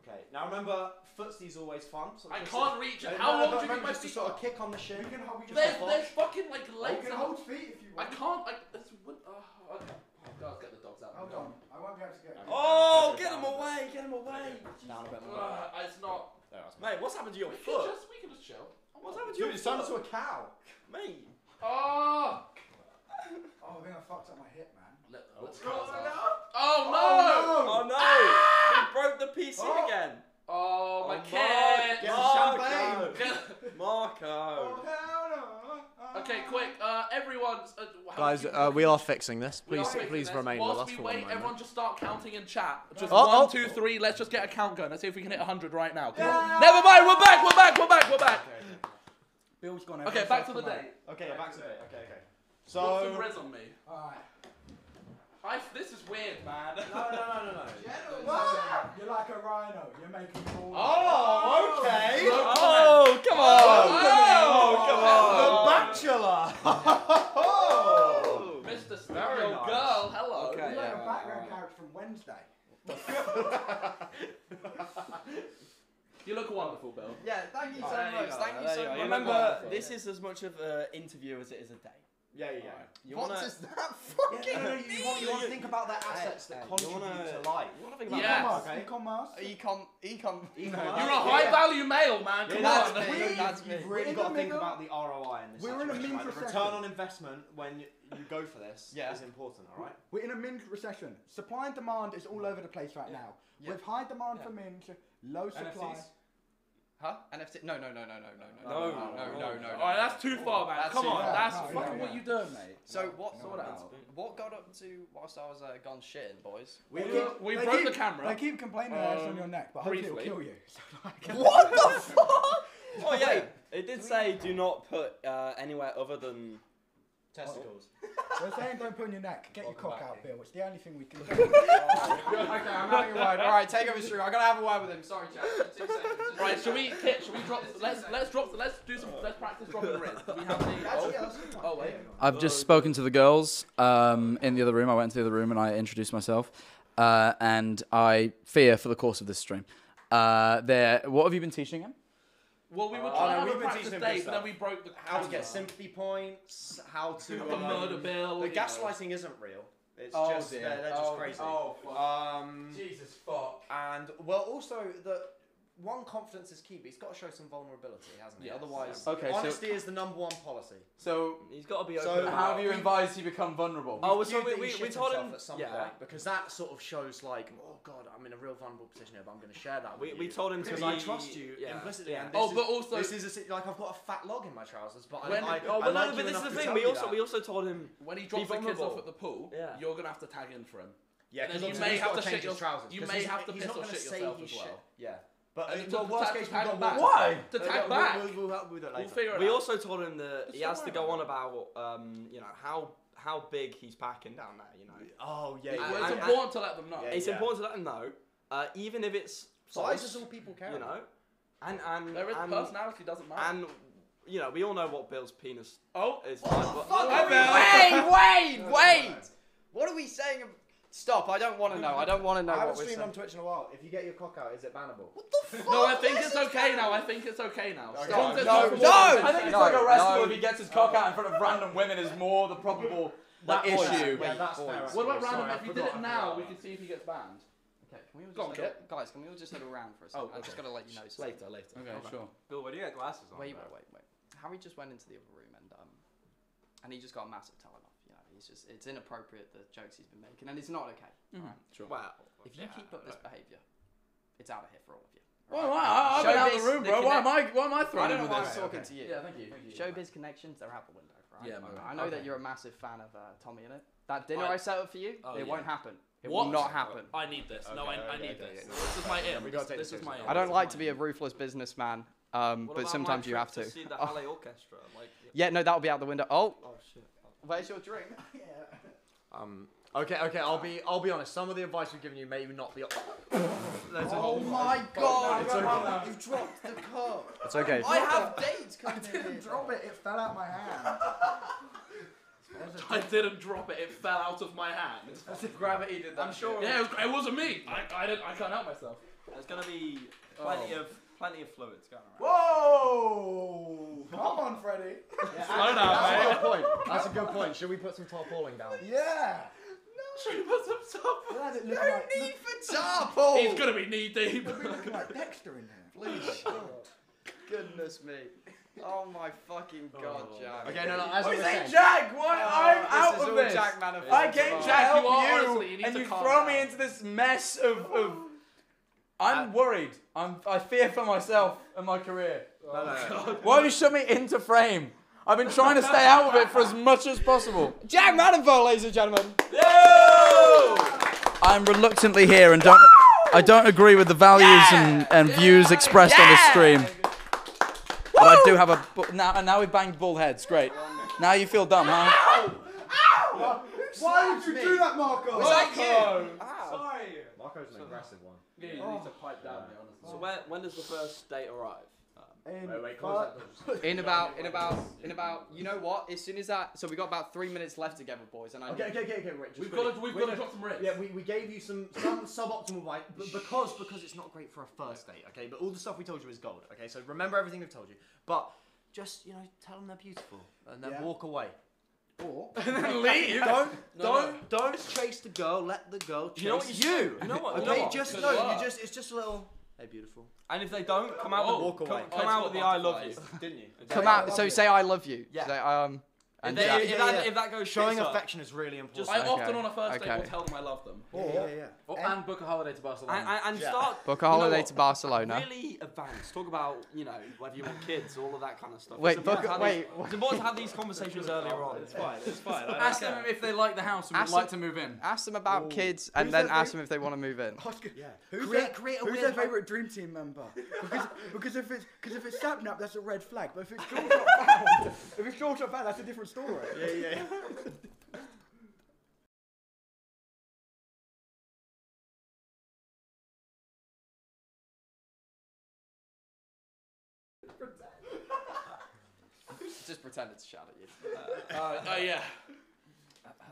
Okay. Now remember, footsy's always fun. So I can't reach it. Uh, How no, long do you think remember my just to feet sort of kick on the shin? We can hold. We There's, Just there's fucking like we legs. can on- hold feet if you want. I can't. I, that's, what, oh, okay. God, get the dogs out. Hold on. I won't be able to get. Oh, get them away. Get them away. Down a bit more. Uh, it's not. Mate, what's happened to your We can foot? just, we can just chill. What's happened to Dude, your it's turned foot? into a cow. Mate. Oh! Oh, I think I fucked up my hip, man. Let, let's Oh, no. Oh no! Oh no! We broke the PC Oh. again. Oh, my Oh, kid! Get Marco. champagne. Marco. okay, quick. Uh, everyone. Uh, Guys, uh, we are fixing this. Please, fixing please this. remain Whilst with us we for wait, one moment. everyone just start counting in chat. Just Oh, one, oh. two, three. Let's just get a count going. Let's see if we can hit 100 right now. Come on. Never mind. We're back. We're back. We're back. We're back. Bill's gone. Okay, back to the come day. Okay, back to it. Okay, okay. Put some So. res on me. Alright. I, this is weird, man. No, no, no, no, no. (laughs) You're like a rhino. You're making balls. Oh, okay. Oh, come on. Oh, oh come on. The Bachelor. (laughs) Oh. Mr. Very Stereo nice. Girl, hello. Okay. You're like a background alright. character from Wednesday. (laughs) You look wonderful, Bill. Yeah, thank you so There you much. go, Thank you there so go. much. Remember, this is as much of an interview as it is a day. Yeah, yeah, yeah. You What wanna, does that Yeah, fucking no, no, you, want, you want to think about the assets that hey, you contribute wanna- to life. you wanna think about Yes. E-commerce. Okay. E-commerce. Oh, ecom, ecom. (laughs) You're a high yeah. value male, man. Come that's on. me. You've- That's me. You've really in got the to think middle. about the ROI in this We're in a situation. meme Like, the recession. return on investment when you, you go for this Yeah. is important, all right? We're in a mint recession. Supply and demand is all over the place right now. Yeah. With high demand Yeah. for mint, low supply. NFTs? Huh? NFT? No, no, no, no, no, no, No, no, no, no, no, no. no, no. All right, that's too far, man. That's Come too on, far. that's No, fucking yeah, what yeah. you doing, mate. So what? Sort what, what got up to whilst I was uh, gone shitting, boys? We, we, keep- we they broke keep- the camera. They keep complaining that it's on your neck, but hopefully it'll kill you. (laughs) What the (laughs) fuck? Oh yeah, (laughs) it did say do not put uh, anywhere other than. Testicles. They're saying don't put on your neck. Get your cock out, Bill. It's the only thing we can (laughs) do. (laughs) okay, I'm having a word. All right, take over stream. I gotta have a word with him. Sorry, Jack. Two seconds. Just Right, should we seconds. Kit, should we drop let's let's drop let's do some let's practice dropping the wrist. Do we have any Actually, yeah, that's a good one. Oh wait. I've just spoken to the girls um, in the other room. I went into the other room and I introduced myself. Uh, and I fear for the course of this stream. Uh, there. What have you been teaching him? Well we were Oh, trying no, to we've have a been practice teaching him day, good but then stuff. we broke the How to camera. get sympathy points, how to. the um, murder bill. The you know. gaslighting isn't real. It's Oh, just dear. they're, they're just Oh, crazy. oh, fuck. Um, Jesus fuck. and well, also the one confidence is key, but he's got to show some vulnerability, hasn't he? Yes. Otherwise, Okay, so- honesty is the number one policy. So, He's got to be So open. how about- have you advised he become vulnerable? Oh, Viewed so we, we, we told him at some yeah. point because that sort of shows like, oh god, I'm in a real vulnerable position here, but I'm going to share that. We, with we you. told him to because be, I trust you yeah. implicitly. Yeah. And oh, this Oh, is, but also this is a, like I've got a fat log in my trousers, but When- I, I, Oh, I but like no, but this is the thing. We also we also told him when he drops the kids off at the pool, you're gonna have to tag in for him. Yeah, And you may have gotta change shit his your- trousers. You may have to piss not or shit yourself as well. Yeah. But And then well, to worst tag- case, we've tag got back. one. Why? To tag yeah, back. We'll, we'll, we'll, we'll do that We'll figure it We out. also told him that he has to go on about um, you know how how big he's packing down there. You know, Oh yeah, It- yeah, it's yeah. important to let them know. Yeah, it's yeah. important to let him know, uh, even if it's Size false, is all people care. you know, and and There is and, personality doesn't matter. and you know we all know what Bill's penis oh, is like. but- Fuck Hi, are we- Bill. Wait, wait, wait. What are we saying? ab- Stop! I don't want to know. I don't want to know I haven't we're streamed on Twitch in a while. If you get your cock out, is it bannable? What the (laughs) fuck? no, I think it's okay now. I think it's okay now. Okay. As long No, no, no. I think it's seconds. like a wrestler if he gets his cock out in front of random women is more the probable (laughs) like, That point. issue. Yeah, that's fair. What actually. about random? Sorry, I if you did it now, we can see if he gets banned. Okay, can we all Go on, just huddle, guys? Can we all just huddle around for a second? Oh, I just okay. gotta let you know. something. Later, later. Okay, sure. Bill, where do you get glasses on? Wait, wait, wait, wait. Harry just went into the other room and um, and he just got a massive telling off. You know, he's just it's inappropriate the jokes he's been making, and it's not okay. Mm-hmm. Alright? Sure. Wow. If you keep up this behaviour, it's out of here for all of you. Well, alright? wow, I've been out of Showbiz, the room, the bro. Why am I? Why am I I throwing don't know with why I'm this? talking to you. Yeah, thank you. Thank you. Showbiz connections, they're out the window, right? Yeah, man. I know that you're a massive fan of uh, TommyInnit. That dinner I- I, set up for you, Oh, it yeah. won't happen. It What? will not happen. I need this. no, I, I need this. This is my Yeah, in. we gotta This, take this this is my. seriously. I don't like to be a ruthless businessman, um, but sometimes you have trip to. see the Oh. Orchestra. Like, (laughs) Yeah, no, that'll be out the window. Oh, oh shit. Where's your drink? (laughs) Um. Okay, okay. I'll be. I'll be honest. Some of the advice we've given you may not be. (laughs) Oh my god! It's okay. You dropped the cup. It's okay. I have dates (laughs) I coming in didn't here. drop it. It fell out my hand. I didn't drop it. It fell out of my hand. As if gravity did that. I'm sure. Yeah, it, was, it wasn't me. I, I, didn't, I can't help myself. There's gonna be plenty of plenty of fluids going around. Whoa! Come on, Freddie. Slow down, That's a good point. That's a good point. Should we put some tarpaulin down? Yeah. Should we put some stuff? Glad it No looking like, need for tarpaul. He's gonna be knee deep. look, we're looking like Dexter in here. Please. (laughs) Oh, Goodness me. Oh my fucking god, oh. Jack. Okay, no, no. As we were saying, Jack, why? Oh, I'm out this out is of all this. Jack Manifold. I came to Jack, help you are- you, honestly, you need and to you calm throw me down. into this mess of. of I'm uh, worried. I'm. I fear for myself and my career. Oh, no, no, (laughs) no. Why have you shut me into frame? I've been trying to stay out of it for as much as possible. Jack Manifold, ladies and gentlemen. I'm reluctantly here and don't. I don't agree with the values and, and views expressed on this stream. But I do have a. Now, and now we've banged bald heads. Great. Now you feel dumb, huh? Why did you do that, Marco? Was Marco! Oh. Sorry. Marco's an aggressive one. Yeah, you oh. need to pipe down, mate, honestly. So when, when does the first date arrive? Um, in Wait, wait, close that door. (laughs) In about, in about, in about, you know what? As soon as that, so we got about three minutes left together, boys, and I. Okay, okay, okay, okay, wait. just We've got to, we've got to drop some rips. Yeah, we, we gave you some some (laughs) suboptimal advice, but because because it's not great for a first date, okay. But all the stuff we told you is gold, okay. So remember everything we've told you, but just you know tell them they're beautiful and then Yeah. walk away. Or (laughs) then leave. Don't No, don't don't chase the girl. Let the girl chase You know what you you. You know what? You Okay, know what? just no. You just it's just a little. Hey, beautiful. And if they don't, come out Oh, with walk away. Come, come it's out with the I love you. (laughs) Didn't you? Come out. So say I love you. Yeah. Say, um. If, And they, Jack. if, yeah, that, yeah. if that goes Showing tits up, affection is really important. I Okay, often on a first date okay. will tell them I love them. yeah, yeah, yeah. Oh, and book a holiday to Barcelona. and, and, and Yeah. start Book a you know holiday what? to Barcelona. Really advanced. Talk about you know whether you want kids, all of that kind of stuff. Wait, It's important book- to have wait, These, it's important to have these conversations earlier on. It's fine. It's fine. Ask them if they like the house and would Ask like to them- move in. Ask them about kids, and Who's then their ask them if they want to move in. Oscar, Yeah. Who's Create- their, create a who's their hype- favourite dream team member? (laughs) Because because if it's because if it's Sapnap, that's a red flag. But if it's George not found, if it's GeorgeNotFound, that's a different story. (laughs) Yeah, yeah. Just pretend (laughs) it's shout at you. Uh, oh yeah.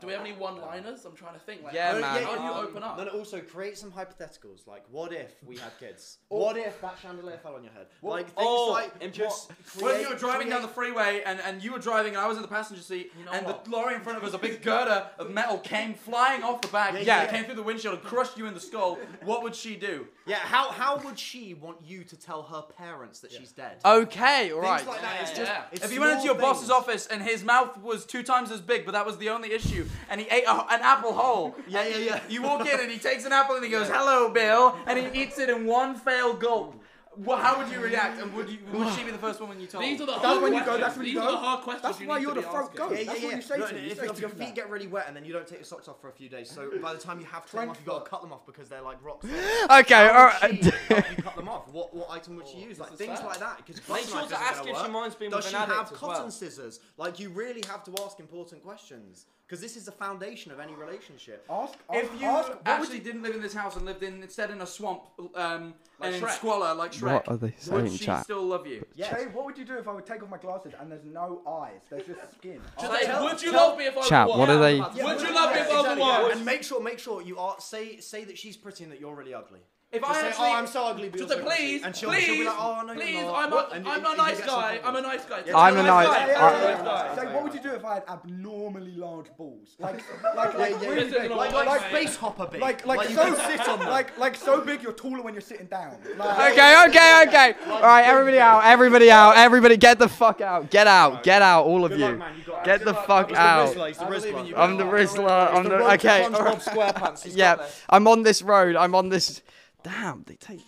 Do we have any one-liners? I'm trying to think. Like, Yeah, how, man. How do you um, open up? No, no, also create some hypotheticals. Like, what if we had kids? (laughs) what if that chandelier fell on your head? Like things Oh, like and just When create- you were driving down the freeway and, and you were driving and I was in the passenger seat You know and what? the lorry in front of us, a big girder of metal came flying off the back. Yeah, Yeah, yeah, it yeah. came through the windshield and crushed you in the skull. What would she do? Yeah, how how would she want you to tell her parents that she's dead? Okay, all right. Things like that. It's Yeah, just yeah. it's if you went into your small boss's things. office and his mouth was two times as big, but that was the only issue, and he ate a, an apple whole. (laughs) Yeah, and yeah, yeah. You walk in and he takes an apple and he goes, "Hello, Bill," and he eats it in one failed gulp. Well, how would you react? And would you would she be the first woman you told? These are the That's hard when you go, questions. that's when you These go. are the hard questions That's why need you're the front asking. goat. Yeah, yeah, That's yeah. what you say No, to me. If, if your feet that. get really wet and then you don't take your socks off for a few days, so by the time you have to take them off, you've got to cut them off because they're like rocks. (gasps) Okay, all How right. help you cut them off? What what item would she oh, use? Like things fair. like that. Because Make sure to ask if she minds being Does with she an have addict as cotton scissors? Like you really have to ask important questions because this is the foundation of any relationship. Ask, If you ask, what would actually didn't live in this house and lived in instead in a swamp um, Like and in Shrek. squalor like Shrek, What are they would she chat? still love you? Yes. Shay, what would you do if I would take off my glasses and there's no eyes? There's just skin. (laughs) Just Ask- say, would you tell- love me if I was Chat, the what one? are they? Yeah, Would you love me if I was the exactly, one? And make sure, make sure you are say say that she's pretty and that you're really ugly. If Just I say, actually, oh, I'm so ugly, but Just you're say, so pretty." please, and she'll, please, she'll be like, oh no, please, you're not. I'm a, And I'm you- a you nice get some guy. I'm a nice guy. Yeah, I'm a nice- guy. Yeah, yeah, yeah, yeah. yeah. Say, what would you do if I had abnormally large balls? Like, (laughs) like, like, yeah, really This big. Like, like Like- space hopper big. Like, like, you so, can sit on them. like, like so big you're taller when you're sitting down. Like, Okay, okay, okay. All right, everybody out, everybody out, everybody get the fuck out. Get out, get out, all of you. man, you got it. Get the fuck out. It's the I believe in Rizzler. you, I'm the Rizzler. I'm the the okay. SpongeBob SquarePants. He's got Yeah, this. I'm on this road. I'm on this. Damn, they take.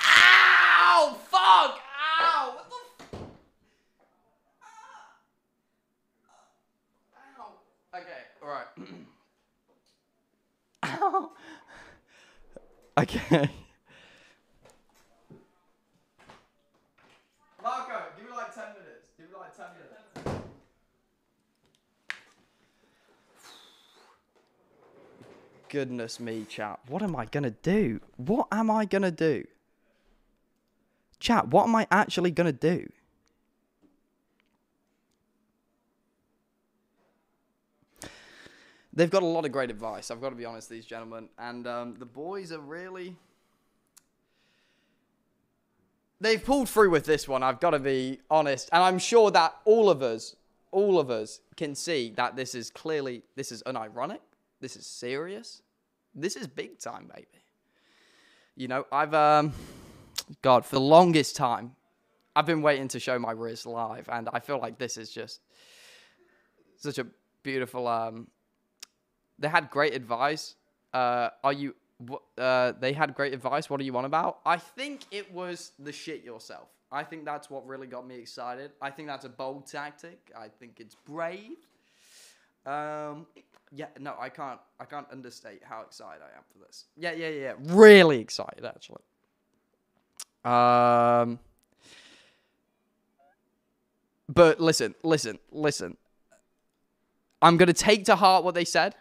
Ow! Fuck! Ow! What the? F- Ow! Okay, all right. Ow! (clears throat) Okay. Marco, give me like ten minutes. Give me like ten minutes. Goodness me, chat. What am I gonna do? What am I gonna do? Chat, what am I actually gonna do? They've got a lot of great advice. I've got to be honest, these gentlemen, and um, the boys are really. They've pulled through with this one. I've got to be honest, and I'm sure that all of us, all of us, can see that this is clearly this is unironic. This is serious. This is big time, baby. You know, I've um, God, for the longest time, I've been waiting to show my Riz live, and I feel like this is just such a beautiful. Um, they had great advice. Uh, are you? Uh, they had great advice. What are you on about? I think it was the shit yourself. I think that's what really got me excited. I think that's a bold tactic. I think it's brave. Um, yeah, no, I can't. I can't understate how excited I am for this. Yeah, yeah, yeah, really excited actually. Um, but listen, listen, listen. I'm gonna take to heart what they said.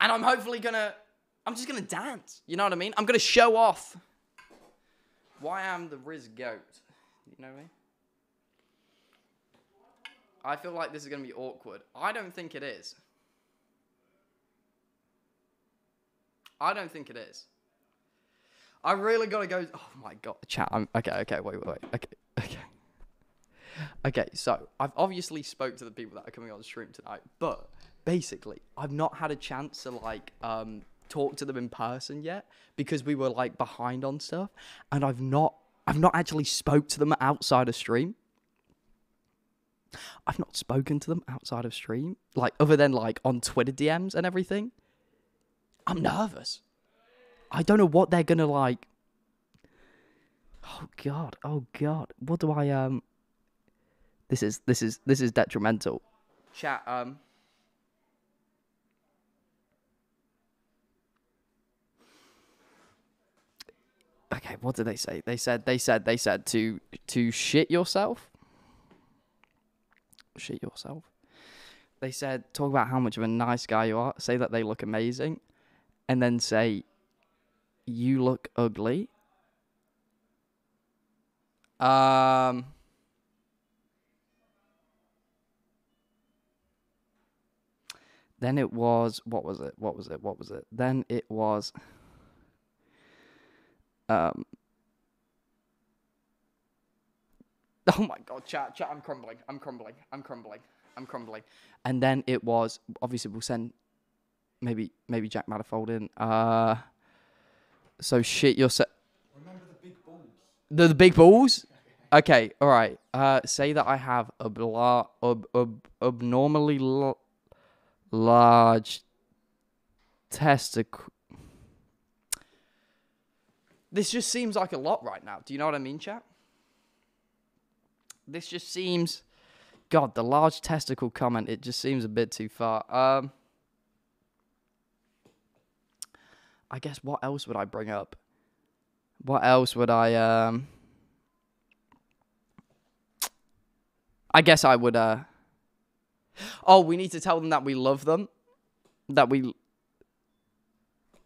And I'm hopefully gonna, I'm just gonna dance. You know what I mean? I'm gonna show off why I'm the Riz goat. You know what I mean? I feel like this is gonna be awkward. I don't think it is. I don't think it is. I really gotta go. Oh my god, chat. I'm okay. Okay, wait, wait, wait. Okay, (laughs) okay. Okay, so I've obviously spoke to the people that are coming on stream tonight, but basically, I've not had a chance to like um talk to them in person yet because we were like behind on stuff, and I've not I've not actually spoke to them outside of stream. I've not spoken to them outside of stream, like other than like on Twitter DMs and everything. I'm nervous. I don't know what they're gonna like. Oh god, oh god. What do I um This is this is this is detrimental. Chat, um Okay, what did they say? They said they said they said to to shit yourself. Shit yourself. They said talk about how much of a nice guy you are, say that they look amazing, and then say you look ugly. Um Then it was what was it? What was it? What was it? Then it was um (laughs) Oh my god, chat, chat, I'm crumbling. I'm crumbling. I'm crumbling. I'm crumbling. And then it was obviously we'll send maybe maybe Jack Manifold in. Uh so shit yourself. Remember the big balls. The, the big balls? Okay, all right. Uh, say that I have a bla- ob- ob- abnormally l- large testicle. This just seems like a lot right now. Do you know what I mean, chat? This just seems. God, the large testicle comment, it just seems a bit too far. Um. I guess what else would I bring up? What else would I um I guess I would uh Oh, we need to tell them that we love them. That we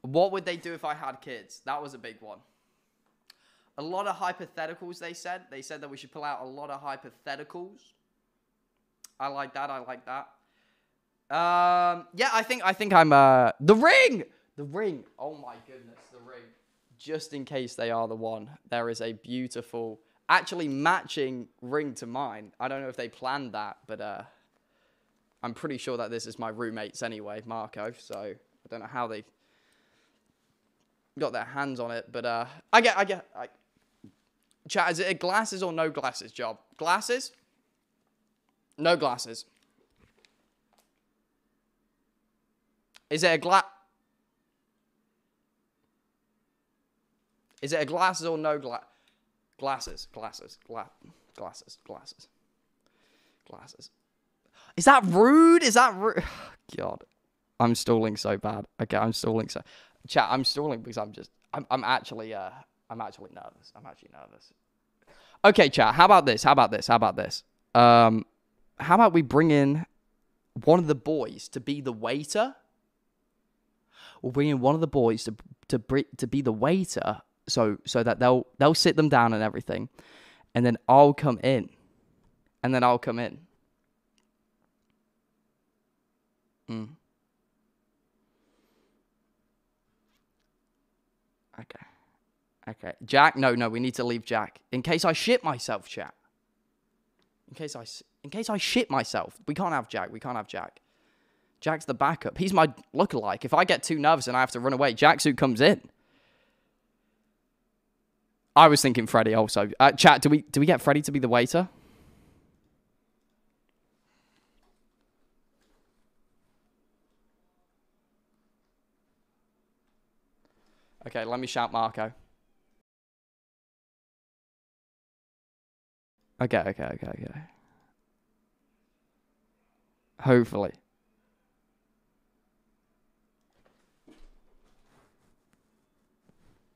What would they do if I had kids? That was a big one. A lot of hypotheticals they said. They said that we should pull out a lot of hypotheticals. I like that. I like that. Um yeah, I think I think I'm uh the ring. The ring. Oh my goodness, the ring. Just in case they are the one, there is a beautiful actually matching ring to mine. I don't know if they planned that, but uh I'm pretty sure that this is my roommate's anyway, Marco. So I don't know how they got their hands on it, but uh I get I get I Chat, is it a glasses or no glasses job? Glasses? No glasses. Is it a gla Is it a glasses or no gla glasses? Glasses. Gla glasses. Glasses. Glasses. Is that rude? Is that rude? (sighs) God. I'm stalling so bad. Okay, I'm stalling so chat, I'm stalling because I'm just I'm I'm actually uh I'm actually nervous. I'm actually nervous. Okay, chat, how about this? How about this? How about this? Um how about we bring in one of the boys to be the waiter? We'll bring in one of the boys to to to be the waiter, so so that they'll they'll sit them down and everything, and then I'll come in, and then I'll come in. Mm. Okay. Okay. Jack, no, no, we need to leave Jack in case I shit myself, chat. In case I in case I shit myself. We can't have Jack. We can't have Jack. Jack's the backup. He's my lookalike. If I get too nervous and I have to run away, Jack's who comes in. I was thinking Freddy also. Uh, chat, do we do we get Freddy to be the waiter? Okay, let me shout Marco. Okay, okay, okay, okay. Hopefully.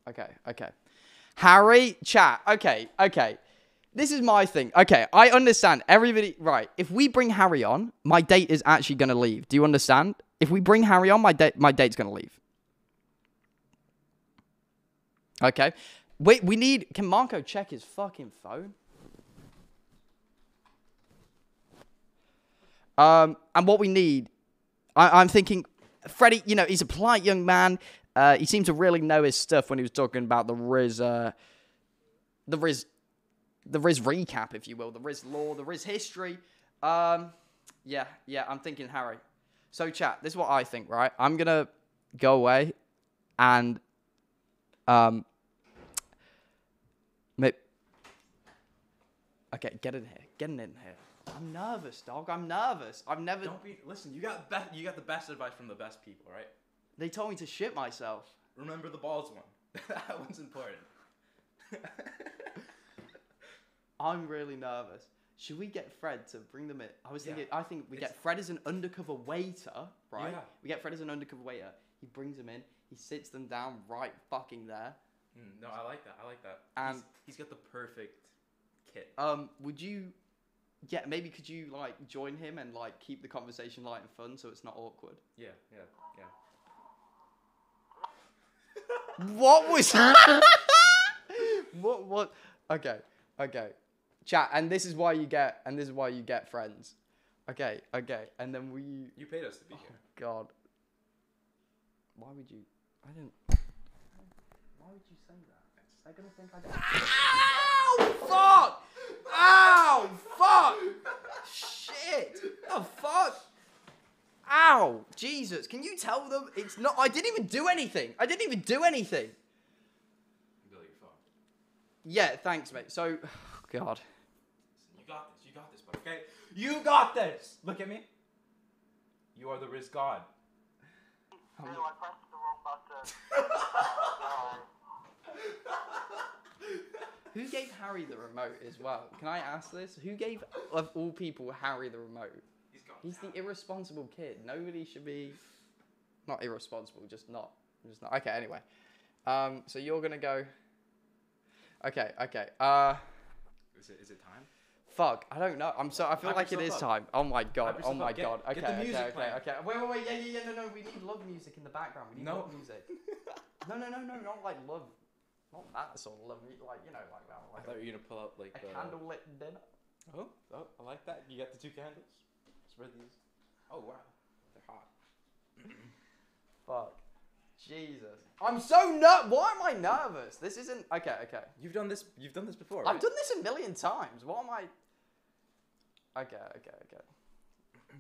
Okay, okay. Harry, chat. Okay, okay. This is my thing. Okay, I understand. Everybody, right. If we bring Harry on, my date is actually going to leave. Do you understand? If we bring Harry on, my date my date's going to leave. Okay. Wait, we need can Marco check his fucking phone? Um, and what we need, I, I'm thinking, Freddie, you know, he's a polite young man. Uh, he seemed to really know his stuff when he was talking about the Riz, uh, the Riz, the Riz recap, if you will, the Riz law, the Riz history. Um, yeah, yeah, I'm thinking Harry. So, chat, this is what I think, right? I'm gonna go away and, um. Okay, get in here. Get in here. I'm nervous, dog. I'm nervous. I've never. Don't be. Listen, you got be- you got the best advice from the best people, right? They told me to shit myself. Remember the balls one. (laughs) that one's important. (laughs) I'm really nervous. Should we get Fred to bring them in? I was Yeah. I think we It's- get Fred as an undercover waiter, right? Yeah. We get Fred as an undercover waiter. He brings them in. He sits them down right fucking there. Mm, no, I like that. I like that. And- he's, he's got the perfect kit. Um, would you? Yeah, maybe could you like join him and like keep the conversation light and fun so it's not awkward. Yeah, yeah, yeah. (laughs) What was (laughs) what what okay, okay. Chat, and this is why you get and this is why you get friends. Okay, okay. And then we You paid us to be oh, here. God. Why would you I didn't Why would you say that? They're gonna think I don't Ow fuck! Ow fuck! Shit! The fuck? Ow! Jesus, can you tell them it's not I didn't even do anything. I didn't even do anything. Billy, your phone. Yeah, thanks, mate. So, (sighs) oh, God. You got this. You got this, buddy. Okay. You got this. Look at me. You are the Riz God. (laughs) Who gave Harry the remote as well? Can I ask this? Who gave, of all people, Harry the remote? He's. He's the irresponsible kid. Nobody should be, not irresponsible, just not, just not. Okay, anyway. Um, so you're gonna go. Okay, okay. Uh, Is it? Is it time? fuck. I don't know. I'm so. I feel like it is up. time. Oh my god. Oh my up. Get- god. Okay. get okay. playing. Okay. Okay. Wait, wait, wait. Yeah, yeah, yeah. No, no. We need love music in the background. We need No. love music. no, no, no, no. Not like love. Not that sort of love. Like you know, like that. I Like thought you were gonna pull out like a, a the. candlelit dinner. Oh, oh, I like that. You got the two candles. Spread these. Oh wow, they're hot. (clears throat) Fuck. Jesus. I'm so ner- Why am I nervous? This isn't. Okay, okay. You've done this. You've done this before. Right? I've done this a million times. What am I. Okay, okay, okay. (clears throat)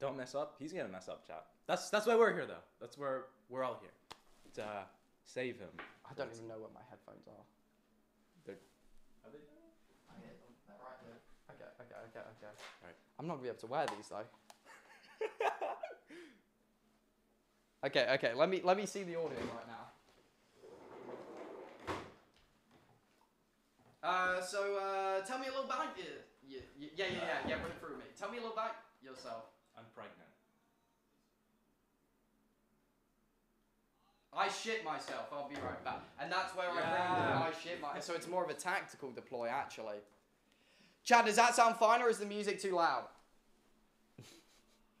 Don't mess up. He's gonna mess up, chat. That's that's why we're here, though. That's where we're all here to uh, save him. I don't even know where my headphones are. They're- Are they? I hear them. They're right there. Okay, okay, okay, okay. Right. I'm not gonna be able to wear these though. (laughs) okay, okay. Let me let me see the audio right now. Uh, so uh, tell me a little about you. Yeah, yeah, yeah, yeah, yeah. Run it through me. Tell me a little about yourself. I'm pregnant. I shit myself. I'll be right back. And that's where I bring Yeah. the I shit my. So it's more of a tactical deploy, actually. Chad, does that sound fine, or is the music too loud?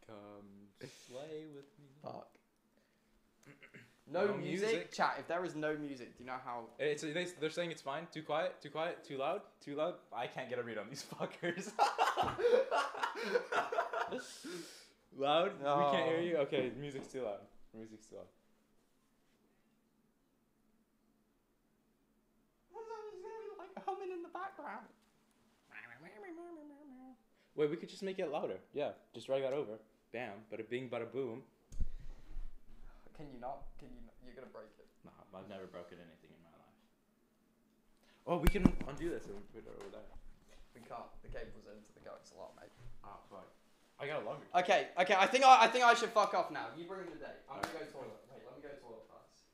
Come slay with me. Fuck. No, No music? music? Chat, if there is no music, do you know how. It's, they, they're saying it's fine. Too quiet. Too quiet. Too loud. Too loud. I can't get a read on these (laughs) fuckers. (laughs) loud. We can't hear you. Okay, music's too loud. Music's too loud. like humming in the background. Wait, we could just make it louder. Yeah, just drag that over. bam, bada bing, bada boom. Can you not? Can you? Not? You're gonna break it. No, I've never broken anything in my life. Oh, we can undo this and put it over there. We can't. The cable's into the guys a lot, mate. Oh, fuck. I got a longer. Okay, okay. I think I, I think I should fuck off now. You bring the date. I'm gonna go toilet. Wait, let me go toilet first.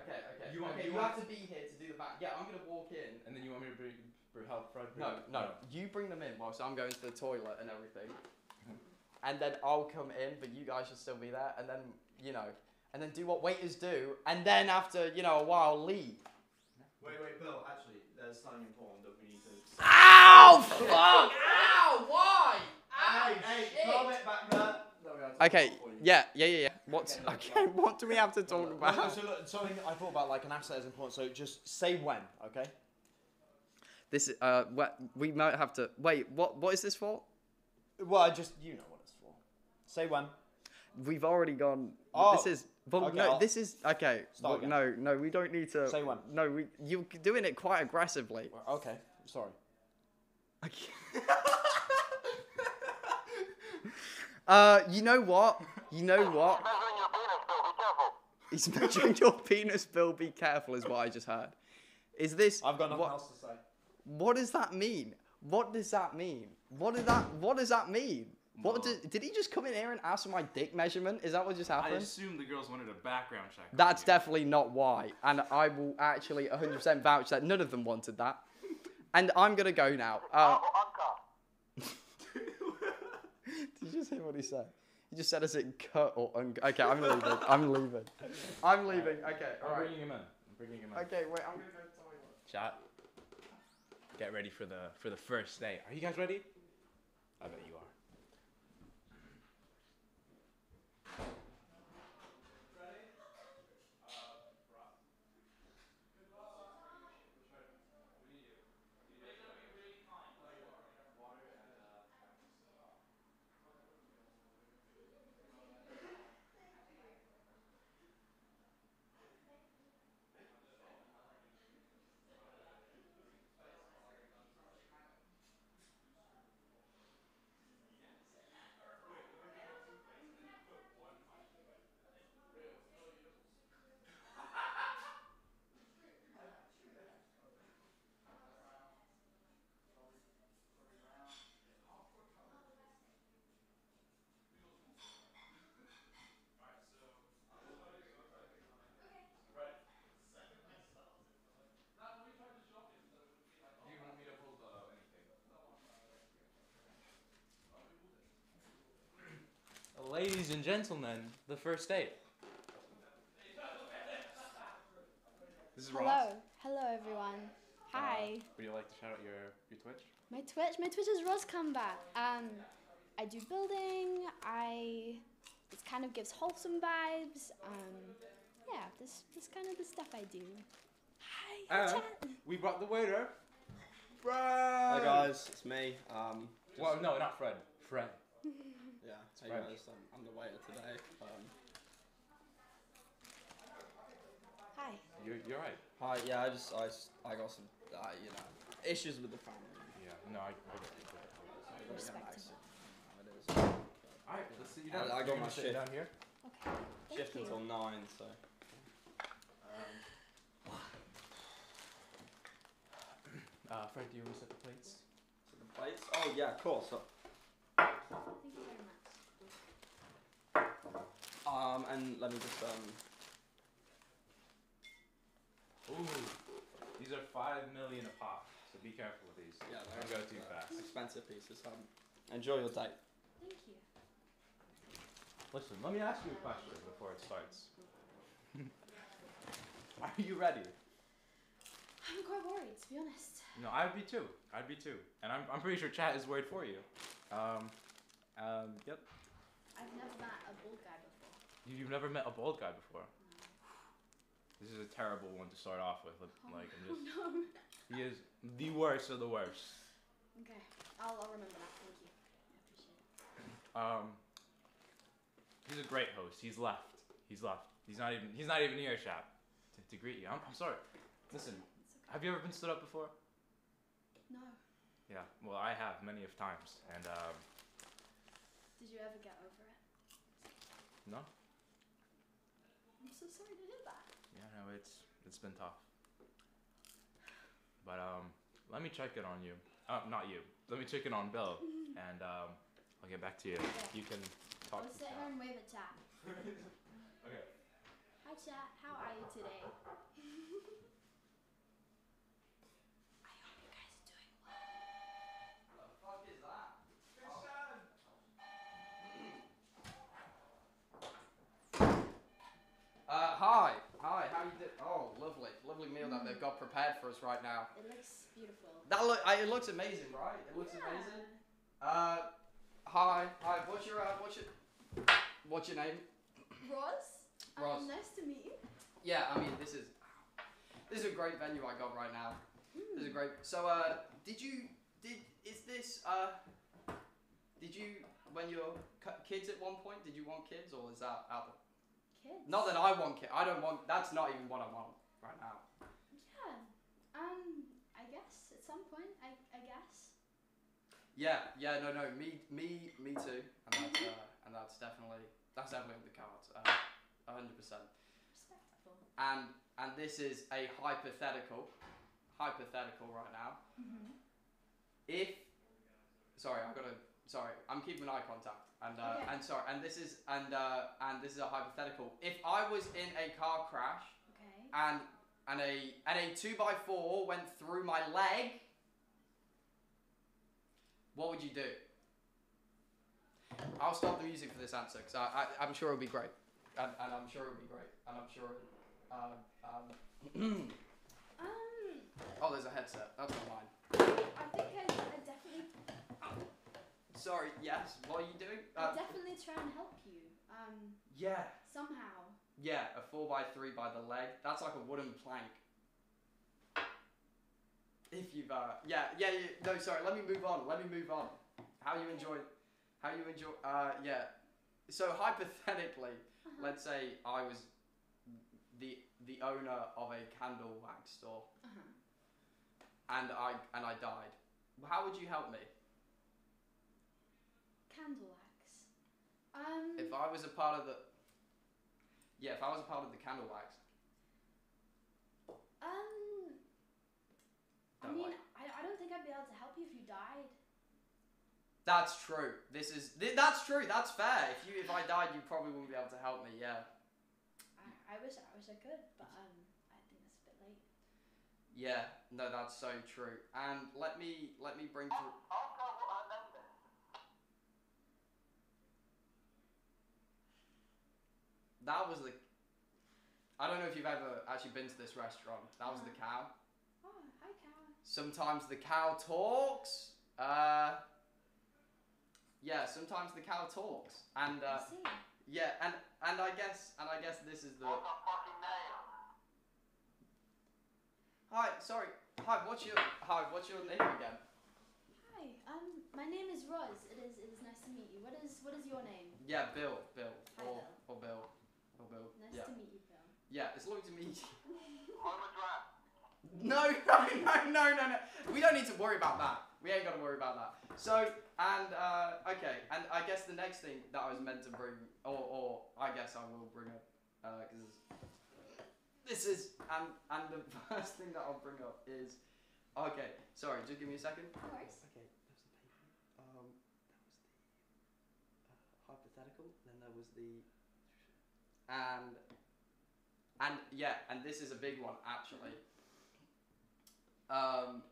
Okay, okay. You want- okay, you you want- have to be here to do the back. Yeah, I'm gonna walk in. And then you want me to bring, bring help Fred? No, no. You bring them in whilst I'm going to the toilet and everything. (laughs) And then I'll come in, but you guys should still be there. And then, you know, and then do what waiters do. And then after, you know, a while, leave. Wait, wait, Bill. Actually, there's something important that we need to. Ow! Fuck! (laughs) Ow! Why? Ow! shit. it back there. Okay, yeah, yeah, yeah, yeah. What's (laughs) okay? What do we have to talk No, about? so look, something I thought about, like an asset is important. So just say when, okay? This is uh, we might have to wait. What what is this for? Well, I just you know what it's for. Say when. We've already gone. Oh, this is. Well, okay, no, I'll- this is okay. Start well, no, no, we don't need to. Say when. No, we you're doing it quite aggressively. Okay, sorry. (laughs) Uh, you know what? You know what? He's measuring your penis, Bill. Be careful, is what I just heard. Is this? I've got nothing what, else to say. What does that mean? What does that mean? What did that? What does that mean? What did, did he just come in here and ask for my dick measurement? Is that what just happened? I assume the girls wanted a background check. That's definitely not why. And I will actually 100% vouch that none of them wanted that. And I'm going to go now. Uh, (laughs) did you just hear what he said? He just said, is it cut or un- Okay, I'm leaving. I'm leaving. I'm leaving. Okay, I'm alright. bringing him in. I'm bringing him in. Okay, wait, I'm going to go to the toilet. Chat. Get ready for the for the first day. Are you guys ready? I bet you are. Ladies and gentlemen, the first date. This is Ross. Hello. Hello, everyone. Hi. Would you like to shout out your, your Twitch? My Twitch, my Twitch is Ross Combat. Um, I do building. I it kind of gives wholesome vibes. Um, yeah, this this kind of the stuff I do. Hi. And chat. we brought the waiter. Fred. Hi guys, it's me. Um, just- Well, no, not Fred. Fred. (laughs) yeah, hey Fred. guys, um, I'm the waiter today. Um, Hi. You're, you're right. hi, yeah, I just, I I got some, uh, you know, issues with the family. Yeah. No, I. I get it. I gotta get Respect back it. soon. How it is. Alright, let's sit you down. I got my gonna shit. down here. Okay. Thank Shift you. until nine, so. Uh, Fred, do you want to set the plates? So the plates. Oh yeah, of course. So, Thank you very much. Um, and let me just um. Ooh, these are five million a pop, so be careful with these. Yeah, don't they're go too fast. Expensive pieces. Um, enjoy your date. Thank you. Listen, let me ask you a question before it starts. (laughs) are you ready? I'm quite worried, to be honest. No, I'd be too. I'd be too. And I'm, I'm pretty sure chat is worried for you. Um, um, yep. I've never met a bald guy before. You, you've never met a bald guy before. This is a terrible one to start off with. Like, I'm Oh just, (laughs) no. he is the worst of the worst. Okay, I'll, I'll remember that. Thank you. I appreciate it. (clears throat) Um, he's a great host. He's left. He's left. He's not even. He's not even here, chap, to, to greet you. I'm, I'm sorry. Listen, okay. have you ever been stood up before? No. Yeah. Well, I have many of times, and um, Did you ever get over it? No. I'm so sorry to hear that. Yeah, no, it's it's been tough. But um, let me check it on you. Uh, not you. Let me check it on Bill, (laughs) and um, I'll get back to you. You can talk. I'll to sit here and wave at chat. (laughs) Okay. Hi chat, how are you today? I hope you guys are doing well. the fuck is that? Uh, hi, hi. How you doing? Oh, lovely, lovely meal that they've got prepared for us right now. It looks beautiful. That look, I, it looks amazing, right? It looks Yeah. amazing. Uh, hi, hi. What's your, uh, what's your, what's your name? Roz? Roz. Um, nice to meet you. Yeah, I mean, this is, this is a great venue I got right now. This Hmm. is great. So, uh, did you, did, is this, uh, did you, when you're kids at one point, did you want kids or is that out Kids. not that I want kids, I don't want, that's not even what I want right now. Yeah. Um, I guess at some point, I, I guess. Yeah, yeah, no, no, me, me, me too, and that's, uh, (laughs) and that's definitely, that's definitely on the cards, uh, a hundred percent. Respectful. And, and this is a hypothetical, hypothetical right now. Mm-hmm. if sorry I've gotta sorry i'm keeping eye contact and uh, Okay. and sorry and this is and uh, and this is a hypothetical. If i was in a car crash Okay. and and a and a two by four went through my leg what would you do? I'll stop the music for this answer because I, I i'm sure it'll be great. And, and i'm sure it'll be great. And i'm sure um, um, (clears throat) Um, oh there's a headset. That's not mine. I think I, sorry yes what are you doing I Uh, definitely try and help you. Um, yeah somehow. Yeah, a four by three by the leg. That's like a wooden plank. If you've uh, yeah, yeah, yeah, no, sorry. Let me move on. Let me move on. How you enjoy? How you enjoy? Uh, yeah. So hypothetically, Uh-huh. let's say I was the the owner of a candle wax store, Uh-huh. and I and I died. How would you help me? Candle wax. Um, If I was a part of the yeah, if I was a part of the candle wax, um, I mean, like- I, I don't think I'd be able to help you if you died. That's true. This is th- that's true. That's fair. If you if I died, you probably wouldn't be able to help me. Yeah. I, I wish I wish I could, but um, I think it's a bit late. Yeah. No, that's so true. And let me let me bring through. That was the. I don't know if you've ever actually been to this restaurant. That was the cow. Oh, hi, cow. Sometimes the cow talks. Uh. Yeah, sometimes the cow talks, and uh, I see. yeah, and and I guess and I guess this is the. Hi, sorry. Hi, what's your hi? What's your name again? Hi. Um, my name is Roz. It is it is nice to meet you. What is what is your name? Yeah, Bill. Bill. Hi, or Bill. or Bill. Or Bill. Nice yeah. to meet you, Bill. Yeah, it's lovely to meet you. No, (laughs) no, no, no, no, no. We don't need to worry about that. We ain't got to worry about that. So, and, uh, okay, and I guess the next thing that I was meant to bring, or, or I guess I will bring up, because this is, and, and the (laughs) first thing that I'll bring up is, okay, sorry, just give me a second. No worries. Okay, there's the paper. Um, that was the uh, hypothetical. Then there was the and and yeah, and this is a big one actually. Um,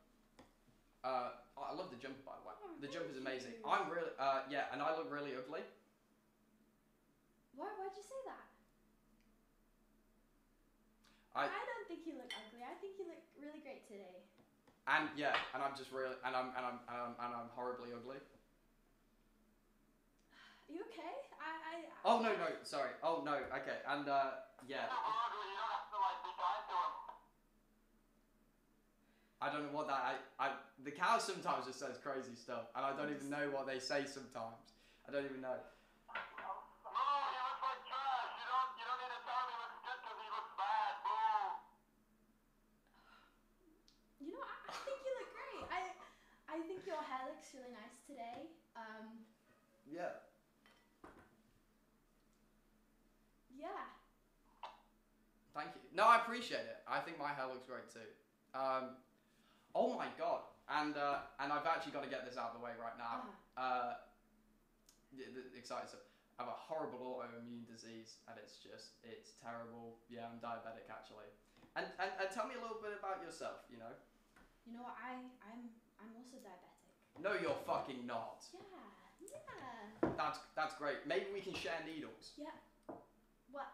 uh, I love the jumper by the way. Oh, the jumper is amazing. you. I'm really uh yeah, and I look really ugly. Why why'd you say that? I I don't think you look ugly. I think you look really great today. and yeah, and I'm just really and I'm and I'm and I'm, and I'm horribly ugly. Are you okay? I I. Oh no no sorry. Oh no okay and uh yeah. I don't know what that. I, I the cow sometimes just says crazy stuff, and I don't even know what they say sometimes. I don't even know. I think your hair looks really nice today. Um, yeah. Yeah. No, I appreciate it. I think my hair looks great too. Um, oh my god. And uh, and I've actually got to get this out of the way right now. Uh, yeah, the- excited. So I have a horrible autoimmune disease, and it's just it's terrible. Yeah, I'm diabetic actually. And, and and tell me a little bit about yourself. You know. You know? I I'm I'm also diabetic. No, you're fucking not. Yeah, yeah, That's that's great. Maybe we can share needles. yeah. What?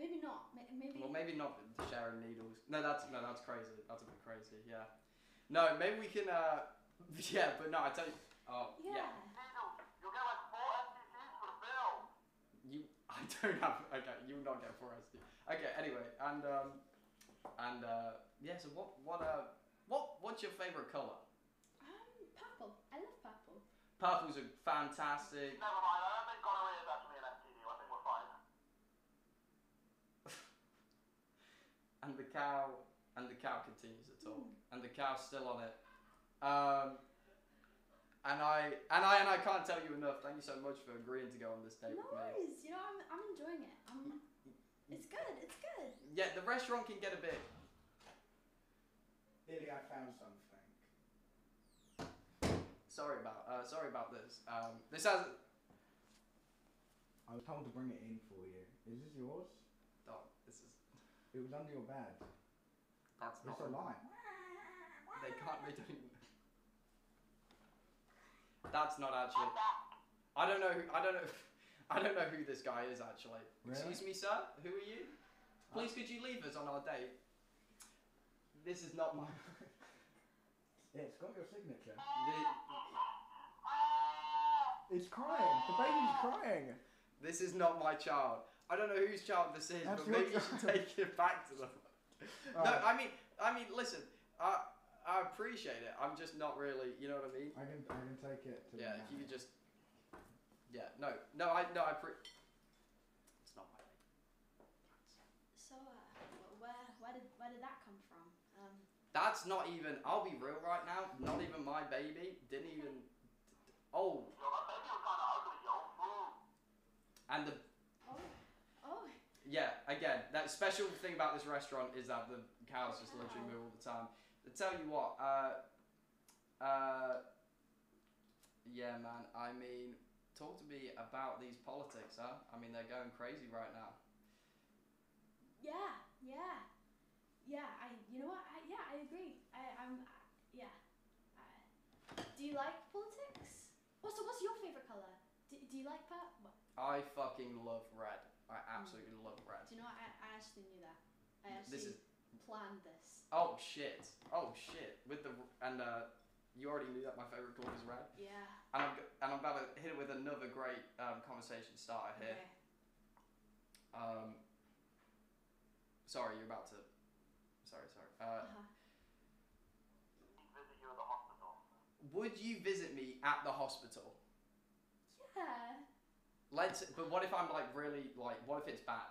Maybe not. May- Maybe. Well, maybe not sharing needles. No, that's no, that's crazy. That's a bit crazy. Yeah. No, maybe we can. Uh, (laughs) yeah, but no, I tell you. Oh, yeah. yeah. You, (laughs) I don't have. Okay, you will not get four SD. Okay, anyway, and um, and uh, yeah. So what, what, uh, what, what's your favorite color? Um, purple. I love purple. Purples are fantastic. Never mind, I don't think gonorrhea is actually an STD. I think we're fine. And the cow and the cow continues to talk and the cow's still on it um and I and I and I can't tell you enough. Thank you so much for agreeing to go on this date No with me. worries. You know, I'm I'm enjoying it. Um, it's good. It's good. Yeah, the restaurant can get a bit. Illy, I found something. Sorry about uh, sorry about this. Um, this has. I was told to bring it in for you. Is this yours? It was under your bed. That's not. It's a lie. They can't. They don't. That's not actually. I don't know. Who, I don't know. (laughs) I don't know who this guy is actually. Really? Excuse me, sir. Who are you? Uh, Please, could you leave us on our date? This is not my. (laughs) Yeah, it's got your signature. thi- It's crying. The baby's crying. This is not my child. I don't know whose child this is, That's but maybe you should (laughs) take it back to them. No, Alright. I mean, I mean, listen. I I appreciate it. I'm just not really. You know what I mean? I can I can take it to Yeah. If you could just. Yeah. No. No. I. No. I. Pre- it's not my. Baby. So, uh, where where did where did that come from? Um, That's not even. I'll be real right now. Not even my baby. Didn't even. Oh. And the Yeah, again, that special thing about this restaurant is that the cows just literally move all the time. I tell you what, uh, uh, yeah, man. I mean, talk to me about these politics, huh? I mean, they're going crazy right now. yeah, yeah, yeah. I you know what? I, yeah, I agree. I I'm I, yeah. I, do you like politics? What's what's your favorite color? Do, do you like what? I fucking love red. I absolutely love red. Do you know what? I, I actually knew that. I This actually is planned this. oh shit, oh shit. With the and uh, you already knew that my favorite color is red. Yeah. And I'm go- and I'm about to hit it with another great um, conversation starter here. Okay. Um, sorry, you're about to. Sorry, sorry. Uh, Uh-huh. would you visit me at the hospital? Yeah. Let's. But what if I'm like really like? What if it's bad?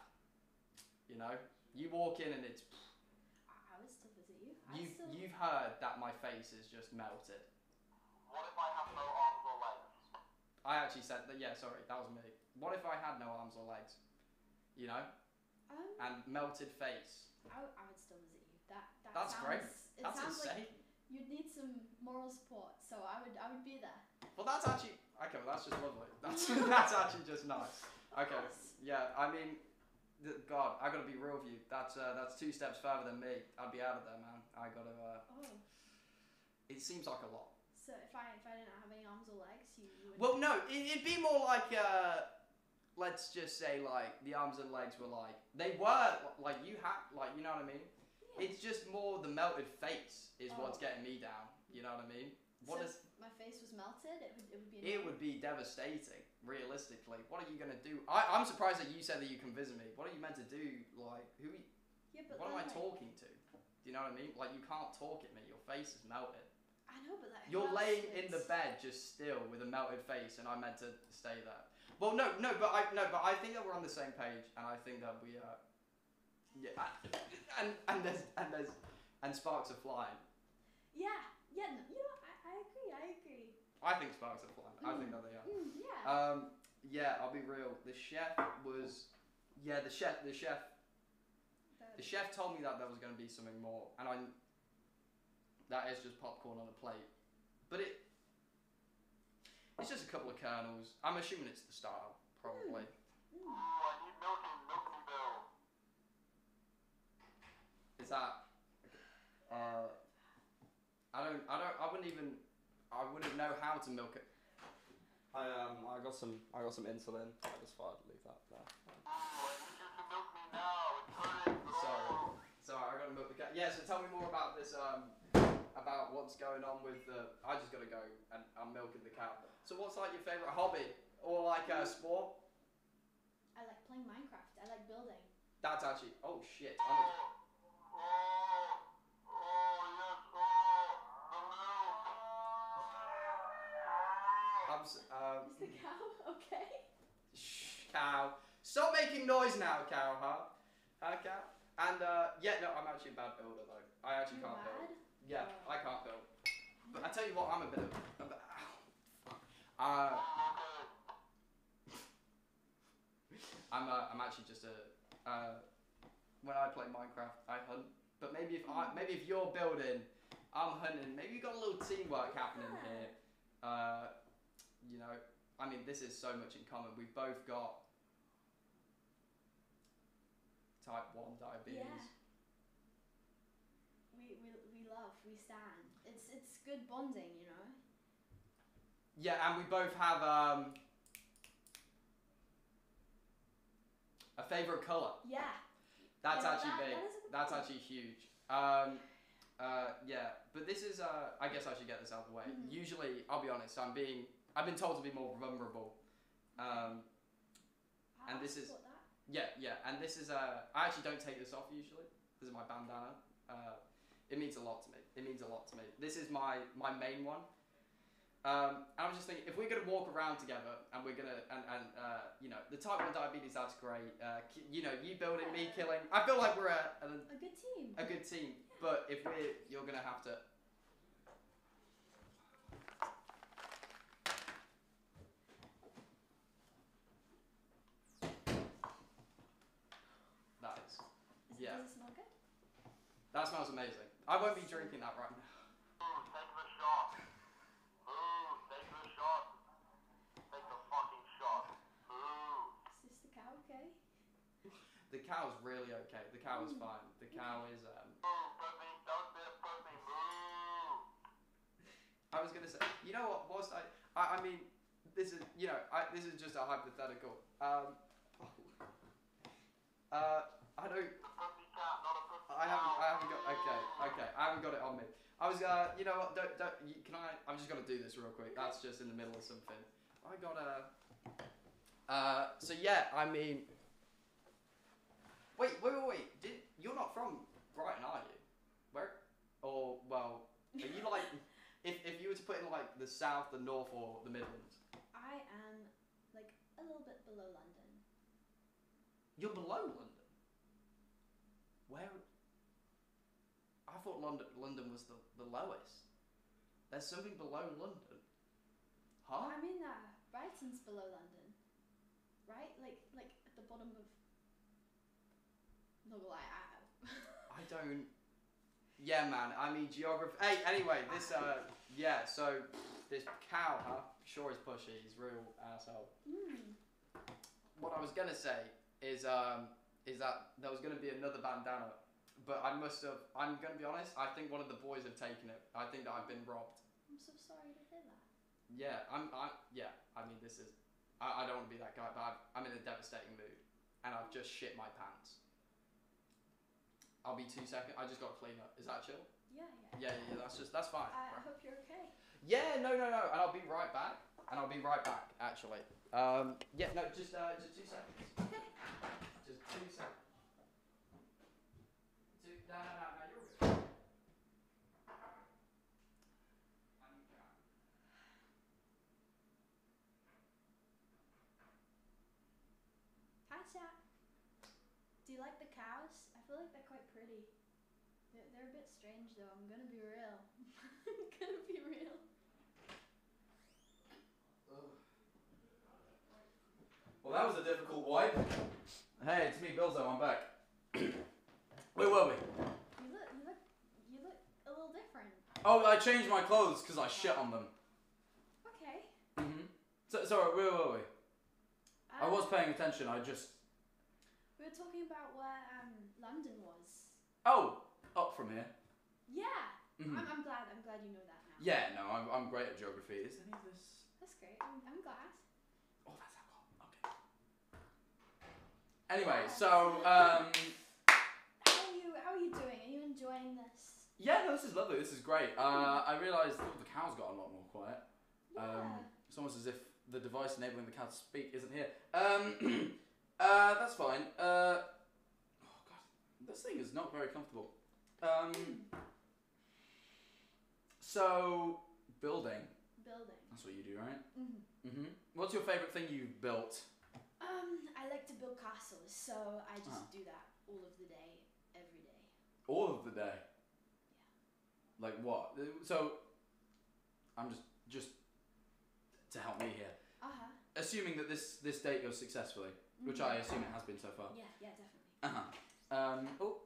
You know, you walk in and it's. I, I would still visit you. I You still. you've heard that my face is just melted. What if I have no arms or legs? I actually said that. Yeah, sorry, that was me. What if I had no arms or legs? You know, um, and melted face. I, would- I would still visit you. That that That's sounds, great. It That's sounds insane. like you'd need some moral support, so I would I would be there. Well, that's actually okay. Well, that's just lovely. (laughs) That's that's actually just nice. Okay. Yeah, I mean, th- God, I gotta be real with you. That's uh, that's two steps further than me. I'd be out of there, man. I gotta. Uh, Oh, it seems like a lot. so if I if I didn't have any arms or legs, you, you would. Well, no, it, it'd be more like uh, let's just say like the arms and legs were like they were like you had like you know what I mean. Yeah. It's just more the melted face is what's Oh. getting me down. You know what I mean? What so is my face was melted, it would it would be. It would be devastating, realistically. What are you gonna do? I, I'm surprised that you said that you can visit me. What are you meant to do? Like, who? are you- Yeah, but what am I like, talking to? Do you know what I mean? Like, you can't talk at me. Your face is melted. I know, but like. You're laying in the bed just still with a melted face, and I'm meant to stay there. Well, no, no, but I no, but I think that we're on the same page, and I think that we are. Yeah, and and there's and there's and sparks are flying. Yeah, yeah. No, you know, I, I agree. I agree. I think sparks are flying. I think that they are. Mm, yeah. Um, yeah, I'll be real. The chef was, yeah, the chef, the chef. The- chef told me that there was going to be something more, and I. That is just popcorn on a plate, but it. It's just a couple of kernels. I'm assuming it's the style, probably. Is that? Uh, I don't. I don't. I wouldn't even. I wouldn't know how to milk it. I um I got some I got some insulin. I just thought I'd leave that there. Sorry. Sorry, I gotta milk the cat. Yeah. So tell me more about this. Um, about what's going on with the. I just gotta go and I'm milking the cow. So what's like your favorite hobby or like a sport? I like playing Minecraft. I like building. That's actually. Oh shit. I'm a, Um, Is the cow (laughs) okay? Shh, cow. Stop making noise now, cow, huh? Huh, cow? And, uh, yeah, no, I'm actually a bad builder, though. I actually You're can't build. bad? Yeah, Oh. I can't build. But I tell you what, I'm a bit of. A bit, ow, fuck. Uh, (laughs) I'm, uh, I'm actually just a. Uh, when I play Minecraft, I hunt. But maybe if I, maybe if you're building, I'm hunting. Maybe you got a little teamwork happening here. Uh, you know, I mean, this is so much in common. We've both got type one diabetes. Yeah. We, we, we love, we stand. It's it's good bonding, you know. Yeah, and we both have um, a favorite color. Yeah. That's Yeah, actually that- big. that That's point. actually huge. Um, uh, yeah, but this is. Uh, I guess I should get this out of the way. Mhm. Usually, I'll be honest. I'm being. I've been told to be more vulnerable. Um, And this is- that. yeah, yeah, and this is. Uh, I actually don't take this off usually. This is my bandana. Uh, it means a lot to me. It means a lot to me. This is my my main one. Um, and I was just thinking, if we're gonna walk around together and we're gonna and and uh, you know the type one diabetes, that's great. Uh, you know, you building, me killing. I feel like we're a, a A good team. a good team. But if we're, you're gonna have to. That is. Is it- yeah. Does it smell good? That smells amazing. I won't be drinking that right now. Is this the cow okay? The cow's really okay. The cow is fine. The cow is. Um, I was gonna say, you know what? Whilst I, I, I mean, this is, you know, I, this is just a hypothetical. Um, uh, I don't. I haven't. I haven't got. Okay. Okay. I haven't got it on me. I was. Uh, you know what? Don't. Don't. You, can I? I'm just gonna do this real quick. That's just in the middle of something. I got a. Uh. So yeah. I mean. Wait. Wait. Wait. Wait. Did you're not from Brighton, are you? Where? Or well, are you like? (laughs) If, if you were to put in like the south, the north, or the Midlands, I am like a little bit below London. you're below London. Where? I thought London London was the, the lowest. There's something below London. Huh? I mean, uh, Brighton's below London, right? Like like at the bottom of. Not lie, I. I don't. Yeah, man. I mean geography. Hey, anyway, this uh, yeah. So this cow, huh? Sure is pushy. He's real asshole. Mm. What I was gonna say is um is that there was gonna be another bandana, but I must have. I'm gonna be honest. I think one of the boys have taken it. I think that I've been robbed. I'm so sorry to hear that. Yeah, I'm. I yeah. I mean, this is. I, I don't want to be that guy, but I've, I'm in a devastating mood, and I've just shit my pants. I'll be two seconds. I just got to clean up. Is that chill? Yeah, yeah. Yeah, yeah. that's just that's fine. I Right. hope you're okay. Yeah, no, no, no, and I'll be right back. And I'll be right back. Actually. Um. Yeah. No. Just uh. Just two seconds. Just two seconds. Two. No, no, no, no. You're good. I need that. Do you like the cows? I feel like they're quite pretty. They're, they're a bit strange though. I'm gonna be real. (laughs) I'm gonna be real. Well, that was a difficult wipe. Hey, it's me, Billzo. I'm back. Where were we? You look, you look, you look a little different. Oh, I changed my clothes because I shit on them. Okay. Mhm. So, sorry, where were we? Um, I was um, paying attention. I just. We were talking about where um, London was. Oh, up from here. Yeah. Mhm. I'm, I'm glad. I'm glad you know that now. Yeah. No, I'm, I'm great at geography. Is any of this? That's great. I'm, I'm glad. Oh, that's alcohol. Okay. Anyway, Yeah. so um, are you? How are you doing? Are you enjoying this? yeah, no, this is lovely. This is great. Uh, I realised oh, the cow's got a lot more quiet. Yeah. Um, it's almost as if the device enabling the cow to speak isn't here. Um, (clears throat) uh, that's fine. Uh, oh god, this thing is not very comfortable. Um, so building. Building. That's what you do, right? hmm Mm-hmm. What's your favourite thing you've built? Um, I like to build castles, so I just Ah. do that all of the day. All of the day. Like what? So, I'm just just to help me here. Uh huh. Assuming that this this date goes successfully, which I assume it has been so far. Yeah, yeah, definitely. Uh huh. Um. Oh.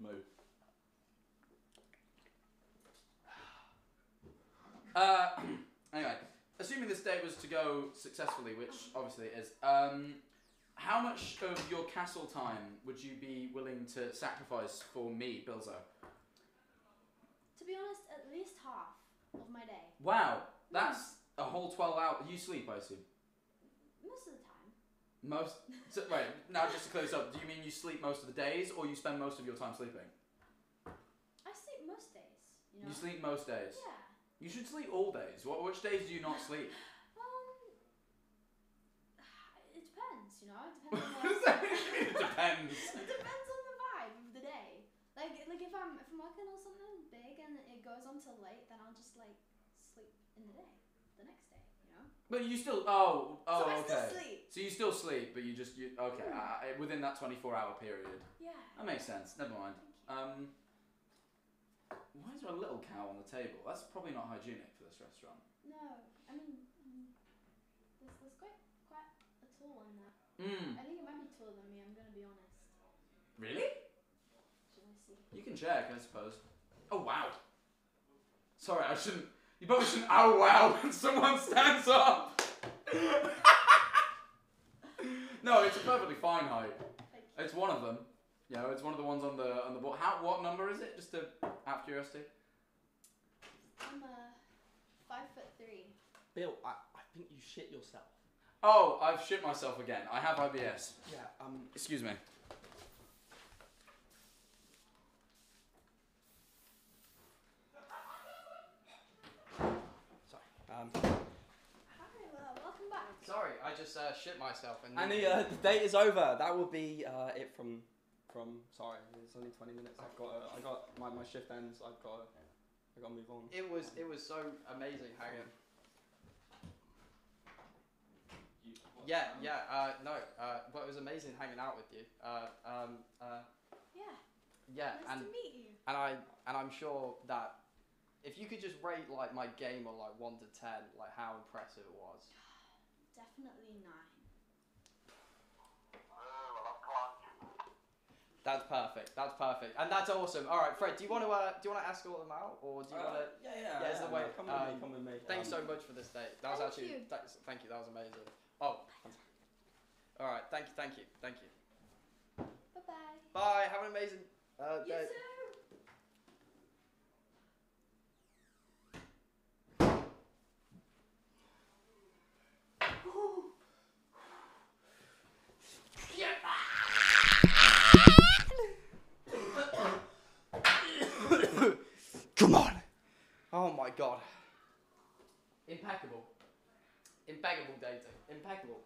Move. (sighs) Uh. (clears throat) anyway, assuming this date was to go successfully, which obviously it is. Um. How much of your castle time would you be willing to sacrifice for me, Billzo? To be honest, at least half of my day. Wow, hmm. that's a whole twelve hours. You sleep, I assume. Most of the time. Most. So, wait, (laughs) now just to close up, do you mean you sleep most of the days, or you spend most of your time sleeping? I sleep most days. You know. You sleep most days. Yeah. You should sleep all days. What? Which days do you not sleep? (laughs) Um. It depends, you know. It depends. on (laughs) What does what- that mean? It depends. it depends on the vibe of the day. Like, like if I'm if I'm working on something big and it goes on till late, then I'll just like sleep in the day, the next day, you know. But you still. Oh. Oh. so I okay. still sleep. So you still sleep, but you just you okay uh, within that twenty four hour period. Yeah. That makes sense. Never mind. Um. Why is there a little cow on the table? That's probably not hygienic for this restaurant. no, I mean, mm, there's there's quite quite a tall one there. Hmm. I think it might be taller than me. I'm gonna be honest. Really? Should I see? You can check, I suppose. Oh wow. Sorry, I shouldn't. You probably shouldn't. Oh wow! (laughs) When someone stands up. (laughs) no, it's a perfectly fine height. It's one of them. Yeah, it's one of the ones on the on the board. How? What number is it? Just to out of curiosity. I'm uh five foot three. Bill, I, I think you shit yourself. Oh, I've shit myself again. I have IBS. Yeah. Um. Excuse me. Sorry. Um. Hi, well, welcome back. Sorry, I just uh, shit myself and. And the, uh, the date is over. That will be uh, it from from. Sorry, it's only twenty minutes. I've got. Uh, I got my, my shift ends. I've got. I got to move on. It was it was so amazing hanging. Yeah, yeah, uh, no, uh, but it was amazing hanging out with you. Uh, um, uh, Yeah. yeah, nice and to meet you. and I and I'm sure that if you could just rate like my game on like one to ten, like how impressive it was. (sighs) Definitely nine. That's perfect. That's perfect, and that's awesome. All right, Fred, do you want to uh, do you want to escort them out, or do you want to? Uh, yeah, yeah. yeah, it's the way- Come with me. um, Come with me. Thanks Um, so much for this date. That was Thank actually you. thanks, thank you. That was amazing. Oh, all right. Thank you. Thank you. Thank you. Bye bye. Bye. Have an amazing uh, You day. too. (coughs) Come on. Oh my god. Impeccable. Impeccable dating. Impeccable.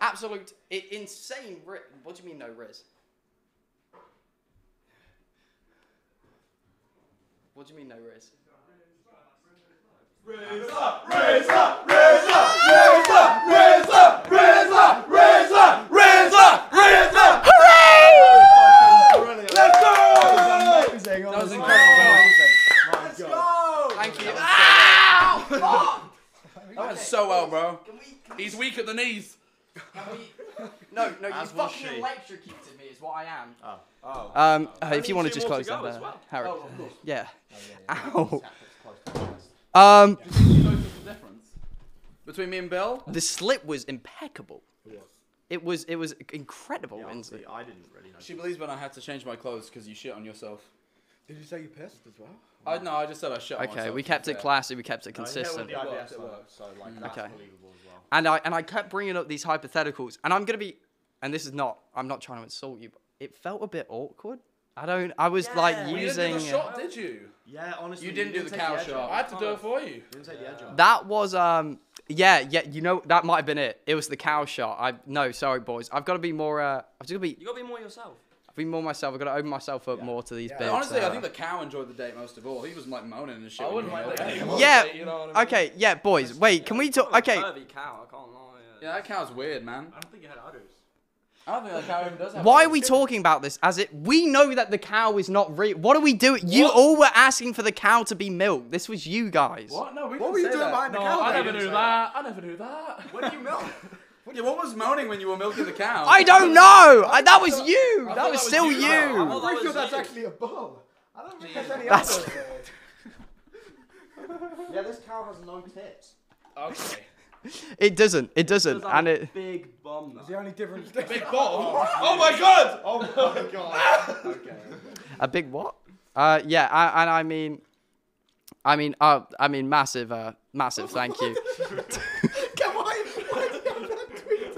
Absolute I- insane ri- What do you mean no riz? What do you mean no riz? Raise up, raise up, raise up, raise up, raise up, raise up, raise up, raise up, raise up. Brilliant. Let's go! That was amazing. That was honestly. incredible. Let's go! Thank you. Ah! That went so well, bro. Can we? Can we He's weak at the knees. No, no, As you fucking she. electrocuted me. Is what I am. Oh. Oh. Um, uh, if you want to just close that, down go as there, well. Harry. Oh, of course. Yeah. Ow. Ow. Um, You notice the difference between me and Bill? the slip was impeccable. It was it was incredible, Yeah, honestly, I didn't really know. She believes when I had to change my clothes because you shit on yourself. Did you say you pissed as well? I no, I just said I shit on myself. Okay, we to be kept it fair. classy. We kept it No, you hit consistent. the IBS works, works. So like that's Okay. believable as well. And I and I kept bringing up these hypotheticals, and I'm gonna be, and this is not. I'm not trying to insult you, but it felt a bit awkward. I don't. I was like Yeah. You didn't using. do the shot, did you? Yeah, honestly. You didn't do the take cow edge shot. off. I had to do it for you. You didn't take the edge off. That was um yeah yeah you know that might have been it. It was the cow shot. I no sorry boys. I've got to be more. Uh, I've got to be You gotta be more yourself. Be more myself. I've got to open myself up more to these Yeah. bits. Honestly, I uh, think the cow enjoyed the date most of all. He was like moaning and shit. I wouldn't you mind milking that. him. (laughs) Yeah, You know what I mean? Okay, yeah, boys. Wait, can we talk? Okay, Curvy cow, I can't lie. Yeah, that cow's weird, man. I don't think you had udders. I don't think that cow even does have. why are we talking about this? As it, we know that the cow is not real. What are we doing? You What? all were asking for the cow to be milked. This was you guys. What? No, we What didn't were you say doing that. behind the No, counter? I never didn't knew say that. I never knew that. What do you milk? (laughs) Yeah, what was moaning when you were milking the cow? I don't know. I, that was you. thought That was that was still you, you. I'm that pretty was sure that's you. actually a bull. I don't think there's any That's- others. yeah, this cow has no tits. Okay. (laughs) It doesn't. It doesn't. Does have And a it. big bum though. The only difference. Big ball. (laughs) Oh my god! Oh my god. okay. (laughs) A big what? Uh, yeah, I, and I mean, I mean, uh, I mean, massive, uh, massive. Thank you. Come on, why did you have that tweet?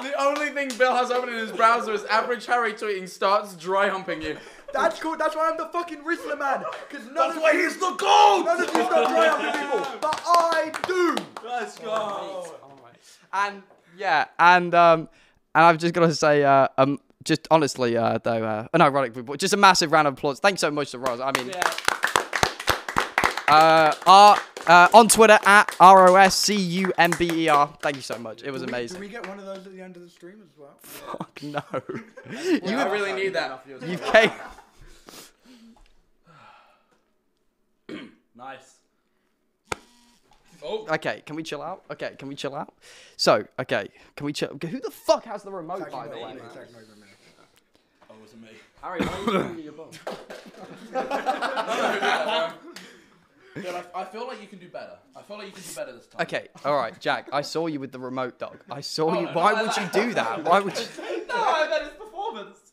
The only thing Bill has open in his browser is average Harry tweeting starts dry humping you. That's cool. That's why I'm the fucking Rizzler man. Because none That's of why you, he's the gold! none of you stop dry humping people, but I do. Let's go. and yeah, and um, and I've just got to say, uh, um, just honestly, uh, though, uh, an ironic report, just a massive round of applause. Thanks so much to Roz. I mean, uh, R, uh, on Twitter at R O S C U M B E R. Thank you so much. It was Do we- amazing. Do we get one of those at the end of the stream as well? Fuck no. (laughs) You I really need that. You came. (sighs) Nice. Oh, Okay, can we chill out? Okay, can we chill out? So, okay, can we chill? Who the fuck has the remote, It's by the not way? it's actually not me. oh, it wasn't me. Harry, why are you (laughs) giving me your bum? (laughs) I, I feel like you can do better. I feel like you can do better this time. Okay, all right, Jack. I saw you with the remote dog. I saw Oh, you. no, Why no, would you do that? Why would you? (laughs) No, I bet his performance.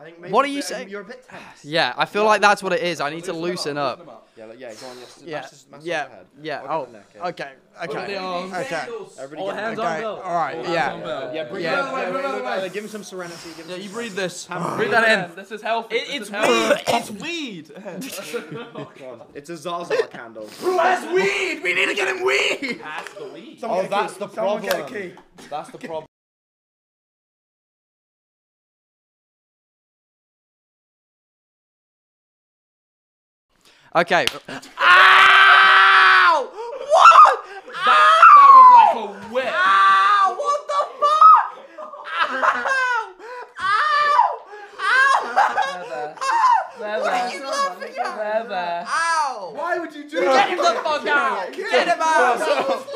I think maybe What are you saying? You're a bit tense. (sighs) Yeah, I feel like that's what it is. I need to loosen up. Yeah, like, yeah, go on. Yes, Yeah, mash this- yeah, yeah. Oh, neck, yeah. okay, okay, okay. Everybody oh, All hands the- on Okay, all right, All yeah. hands. Yeah, Yeah. yeah. Give him some serenity. Give him Yeah, you breathe this. Breathe Breathe that in. This is healthy. (laughs) It's weed. (laughs) Oh, it's weed. It's a Zaza (laughs) candle. Who has weed? We need to get him weed. That's the weed. Oh, that's the Someone get a problem. That's the problem. Okay. Ow! What? That, that was like a whip. Ow! What the fuck? Ow! Ow! Ow! What are you laughing at? Ow! Why would you do Get that? him the fuck out! Get him out!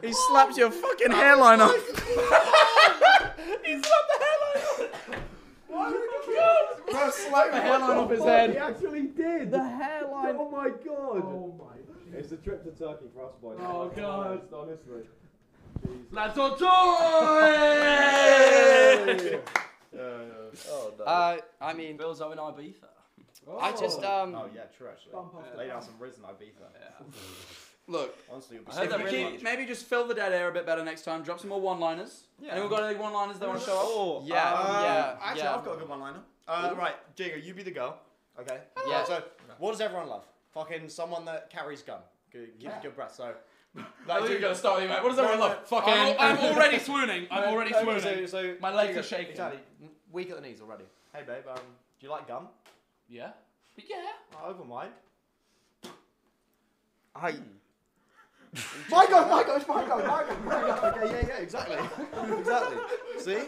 He slapped your fucking hairline off. (laughs) He slapped the hairline off. Bro, slap the hairline off his head. He actually did. The hairline. Oh my god. Oh my. It's a trip to Turkey for us boys. Oh god. Honestly. That's on toy. Oh no. Uh, I mean, Bill's owing Ibiza. I just um. oh yeah, true actually. Lay down some risen Ibiza. (laughs) Look, Honestly, you'll be I heard if that we really keep, maybe just fill the dead air a bit better next time. Drop some more one-liners. Yeah. Anyone got any one-liners they want to show off? Yeah, Uh, yeah, Actually, yeah. I've got a good one liner. Uh, right, Jigger, you be the girl. Okay. Yeah. So, what does everyone love? Fucking someone that carries gun. Give, give your breath. So. (laughs) I think you're gonna start with you, mate. What does everyone No, love? no. Fucking. I'm, I'm (laughs) already swooning. I'm already Okay, swooning. So, so My legs are shaking. Exactly. Weak at the knees already. Hey babe, um, do you like gum? Yeah. Yeah. I over mine. I. My god, my god, it's my god, my god, my god. Okay, yeah, yeah, exactly. (laughs) exactly. See?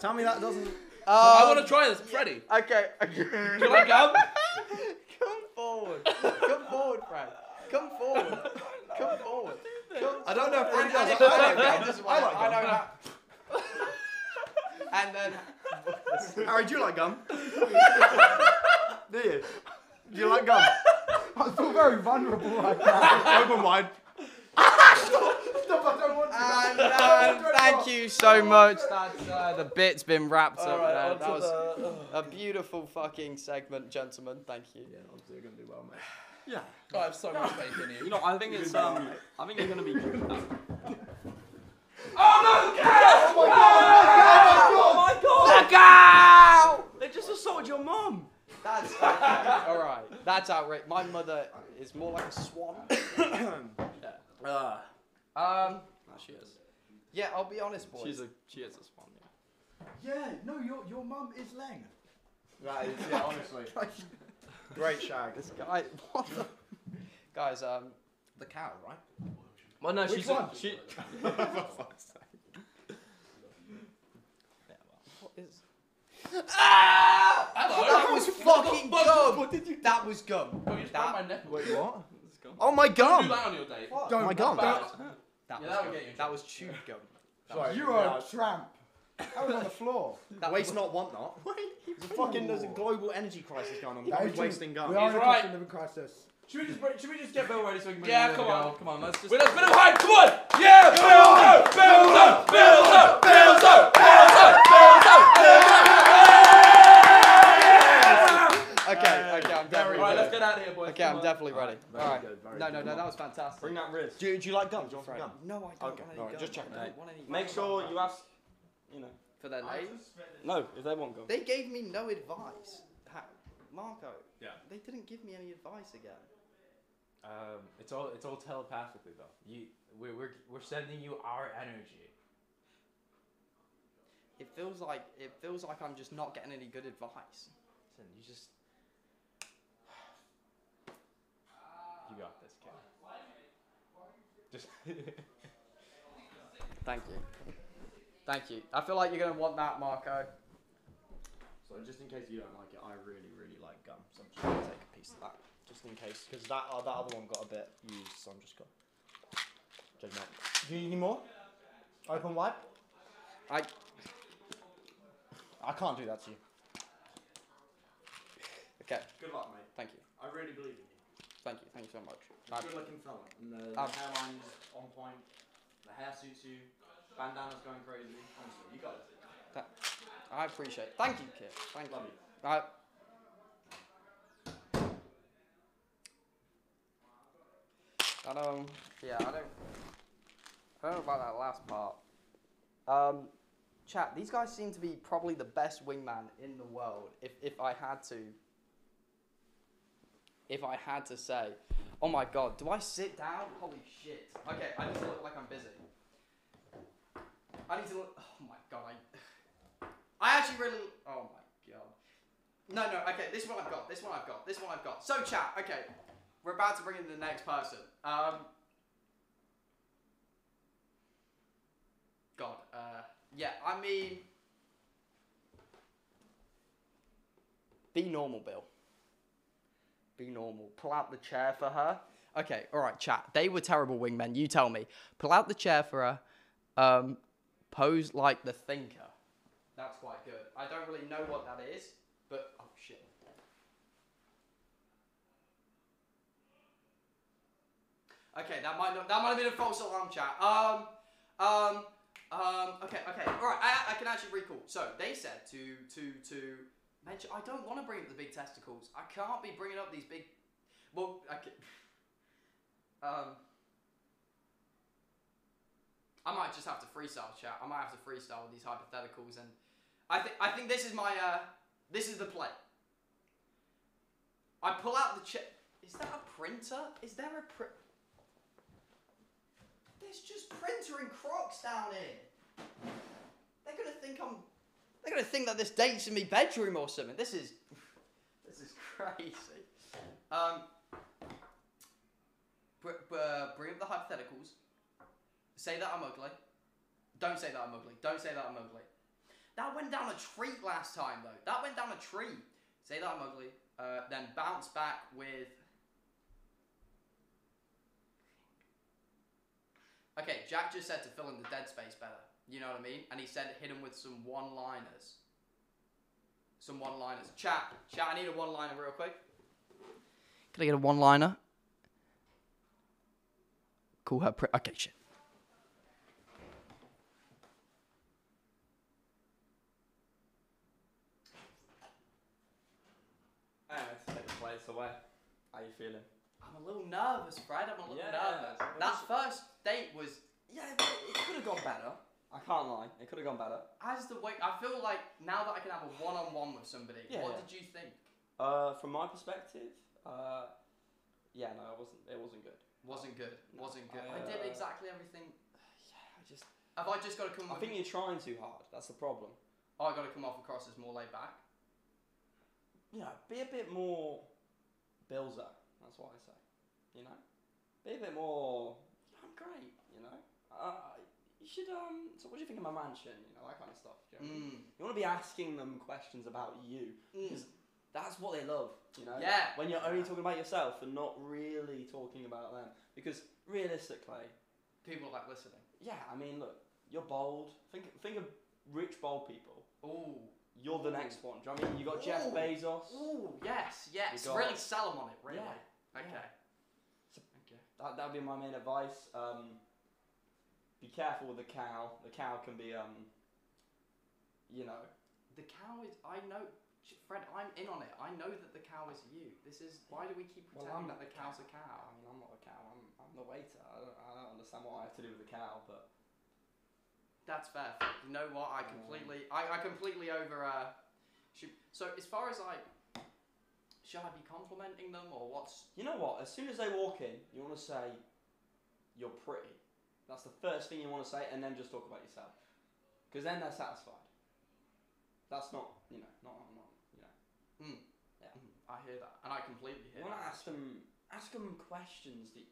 Tell me that doesn't. I um, want to try this, Freddy. Okay. Do you like gum? Come forward. Come forward, Frank. Come forward. Come forward. I don't know if And, Freddie does. if I don't I get like this gum. I like I know how. and then (laughs) Harry, do you like gum? (laughs) do you? Do you like gum? (laughs) I feel very vulnerable right now. Open wide. Stop, I don't want to. And uh, (laughs) thank you so much. That's uh, the bit's been wrapped up. Alright, now. That was the- a beautiful fucking segment, gentlemen. Thank you. Yeah, obviously you're gonna do well, mate. Yeah. I have so much faith in you. You know, I think it's um, I think you're gonna be good. at that. Oh my god! Look out! They just assaulted your mum. That's okay. all right. That's outrageous. My mother is more like a swan. (coughs) yeah. Uh, Um, No, she is. yeah, I'll be honest, boys. She's a she is a swan. Yeah. Yeah, no, your your mum is Leng. that is, yeah, (laughs) honestly. Great shag. this guy. What the? (laughs) Guys, um, The cow, right? Well, no, Which she's one? A, she. (laughs) what is? Hello. That was fucking gum. What did you? That was gum. Oh, you That- my neck. Wait, what? Gum. Oh my Do gum! that on your date. Don't, my gum. don't- That Yeah, was that would gum. get you in That was chewed gum. (laughs) Sorry, You are a tramp. I was on the floor. (laughs) That Waste not, want not. (laughs) There's a fucking there's a global energy crisis going on. That Who's is true. wasting gum? We are in He's a right. constant living crisis. Should we just bring, should we just get Bill ready so we can bring Yeah, the come other on. girl? Come on, let's just. Wait, let's bit of hype. Come on. Yeah, Bill up, Bill up, Bill up, Bill up, Bill up, okay, Okay, I'm definitely ready. very All right. good, very No, no, good. no, that was fantastic. Bring that wrist. Do, do you like gum? Do you want some gum? No, I don't Okay, want any alright, gum. just checking. I don't want any Make sure you ask. You know. for their names. No, if they want gum. They gave me no advice. Marco. Yeah. They didn't give me any advice again. Um, it's all it's all telepathically though. You we're we're, we're sending you our energy. It feels like it feels like I'm just not getting any good advice. Listen, you just you got this, kid. Just (laughs) Thank you. Thank you. I feel like you're gonna want that, Marco. So just in case you don't like it, I really, really like gum. So I'm just gonna take a piece of that, just in case, because that uh, that other one got a bit used. So I'm just gonna. Judge not. Do you need any more? Open wide. I I can't do that to you. okay. Good luck, mate. Thank you. I really believe in you. Thank you. Thank you so much. You're good looking fella, and the, the hairline's on point. The hair suits you. Bandana's going crazy. Honestly, you got it. I appreciate. It. Thank you, kid. Thank Love you. I, I don't. Yeah, I don't. I don't know about that last part. Um, chat. These guys seem to be probably the best wingman in the world. If if I had to. If I had to say, oh my god, do I sit down? Holy shit. Okay, I need to look like I'm busy. I need to look. Oh my god, I. I actually really. Oh my god. No, no. Okay, this one I've got. This one I've got. This one I've got. So chat. Okay, we're about to bring in the next person. Um. God. Uh. Yeah. I mean. Be normal, Bill. Be normal. Pull out the chair for her. Okay. All right, chat. They were terrible wingmen. You tell me. Pull out the chair for her. Um. Pose like the thinker. That's quite good. I don't really know what that is, but oh shit. Okay, that might not, that might have been a false alarm chat. Um, um, um. Okay, okay. All right. I, I can actually recall. So they said to to to mention. I don't want to bring up the big testicles. I can't be bringing up these big. Well, okay. Um. I might just have to freestyle chat. I might have to freestyle with these hypotheticals, and I think I think this is my uh, this is the play. I pull out the check. Is that a printer? Is there a print? There's just printer and Crocs down here. They're gonna think I'm. They're gonna think that this date's in my bedroom or something. This is. This is crazy. Um. Br- br- bring up the hypotheticals. Say that I'm ugly. Don't say that I'm ugly. Don't say that I'm ugly. That went down a treat last time though. That went down a treat. Say that I'm ugly. Uh, then bounce back with. Okay, Jack just said to fill in the dead space better. You know what I mean? And he said hit him with some one-liners. Some one-liners. Chat, chat. I need a one-liner real quick. Can I get a one-liner? Call her. Pri- okay, shit. Anyway, to take the place away. How you feeling? I'm a little nervous, Fred. I'm a little Yeah, nervous. That first date was Yeah, it, it could have gone better. I can't lie. It could have gone better. as the way. I feel like now that I can have a one-on-one with somebody. Yeah, what yeah. did you think? Uh, from my perspective, uh, yeah, no, it wasn't. It wasn't good. Wasn't good. Wasn't good. I, I, did uh, exactly everything. Yeah, I just. Have I just got to come? I with- think you're trying too hard. That's the problem. I got to come off across as more laid back. You know, be a bit more Billzo. That's what I say. You know, be a bit more. I'm great. You know, uh, should. Um. So, what do you think of my mansion? You know, that kind of stuff. You, know what I mean? Mm. you want to be asking them questions about you because that's what they love. You know. Yeah. When you're only talking about yourself and not really talking about them, because realistically, People like listening. yeah. I mean, look, you're bold. Think think of rich bold people. Oh. You're the next one. Do you know what I mean? You got Jeff Bezos. Oh Yes. Yes. We got- Really sell 'em on it. Really. Yeah, Okay. yeah. So- Okay. That that'd be my main advice. Um, be careful with the cow. The cow can be um, you know, The cow is. I know. Fred, I'm in on it. I know that the cow is you. This is. Why do we keep Well, pretending I'm that the cow's a I cow? I mean, I'm not a cow. I'm I'm the waiter. I don't, I don't understand what I have to do with the cow, but That's fair. You know what? I completely. I, I completely over. Uh, should, so as far as like, should I be complimenting them or what's? you know what? As soon as they walk in, you want to say, "You're pretty." That's the first thing you want to say, and then just talk about yourself, because then they're satisfied. That's not, you know, not not you know. Mm. Yeah. Mm, I hear that, and I completely hear You want to ask them, ask them questions that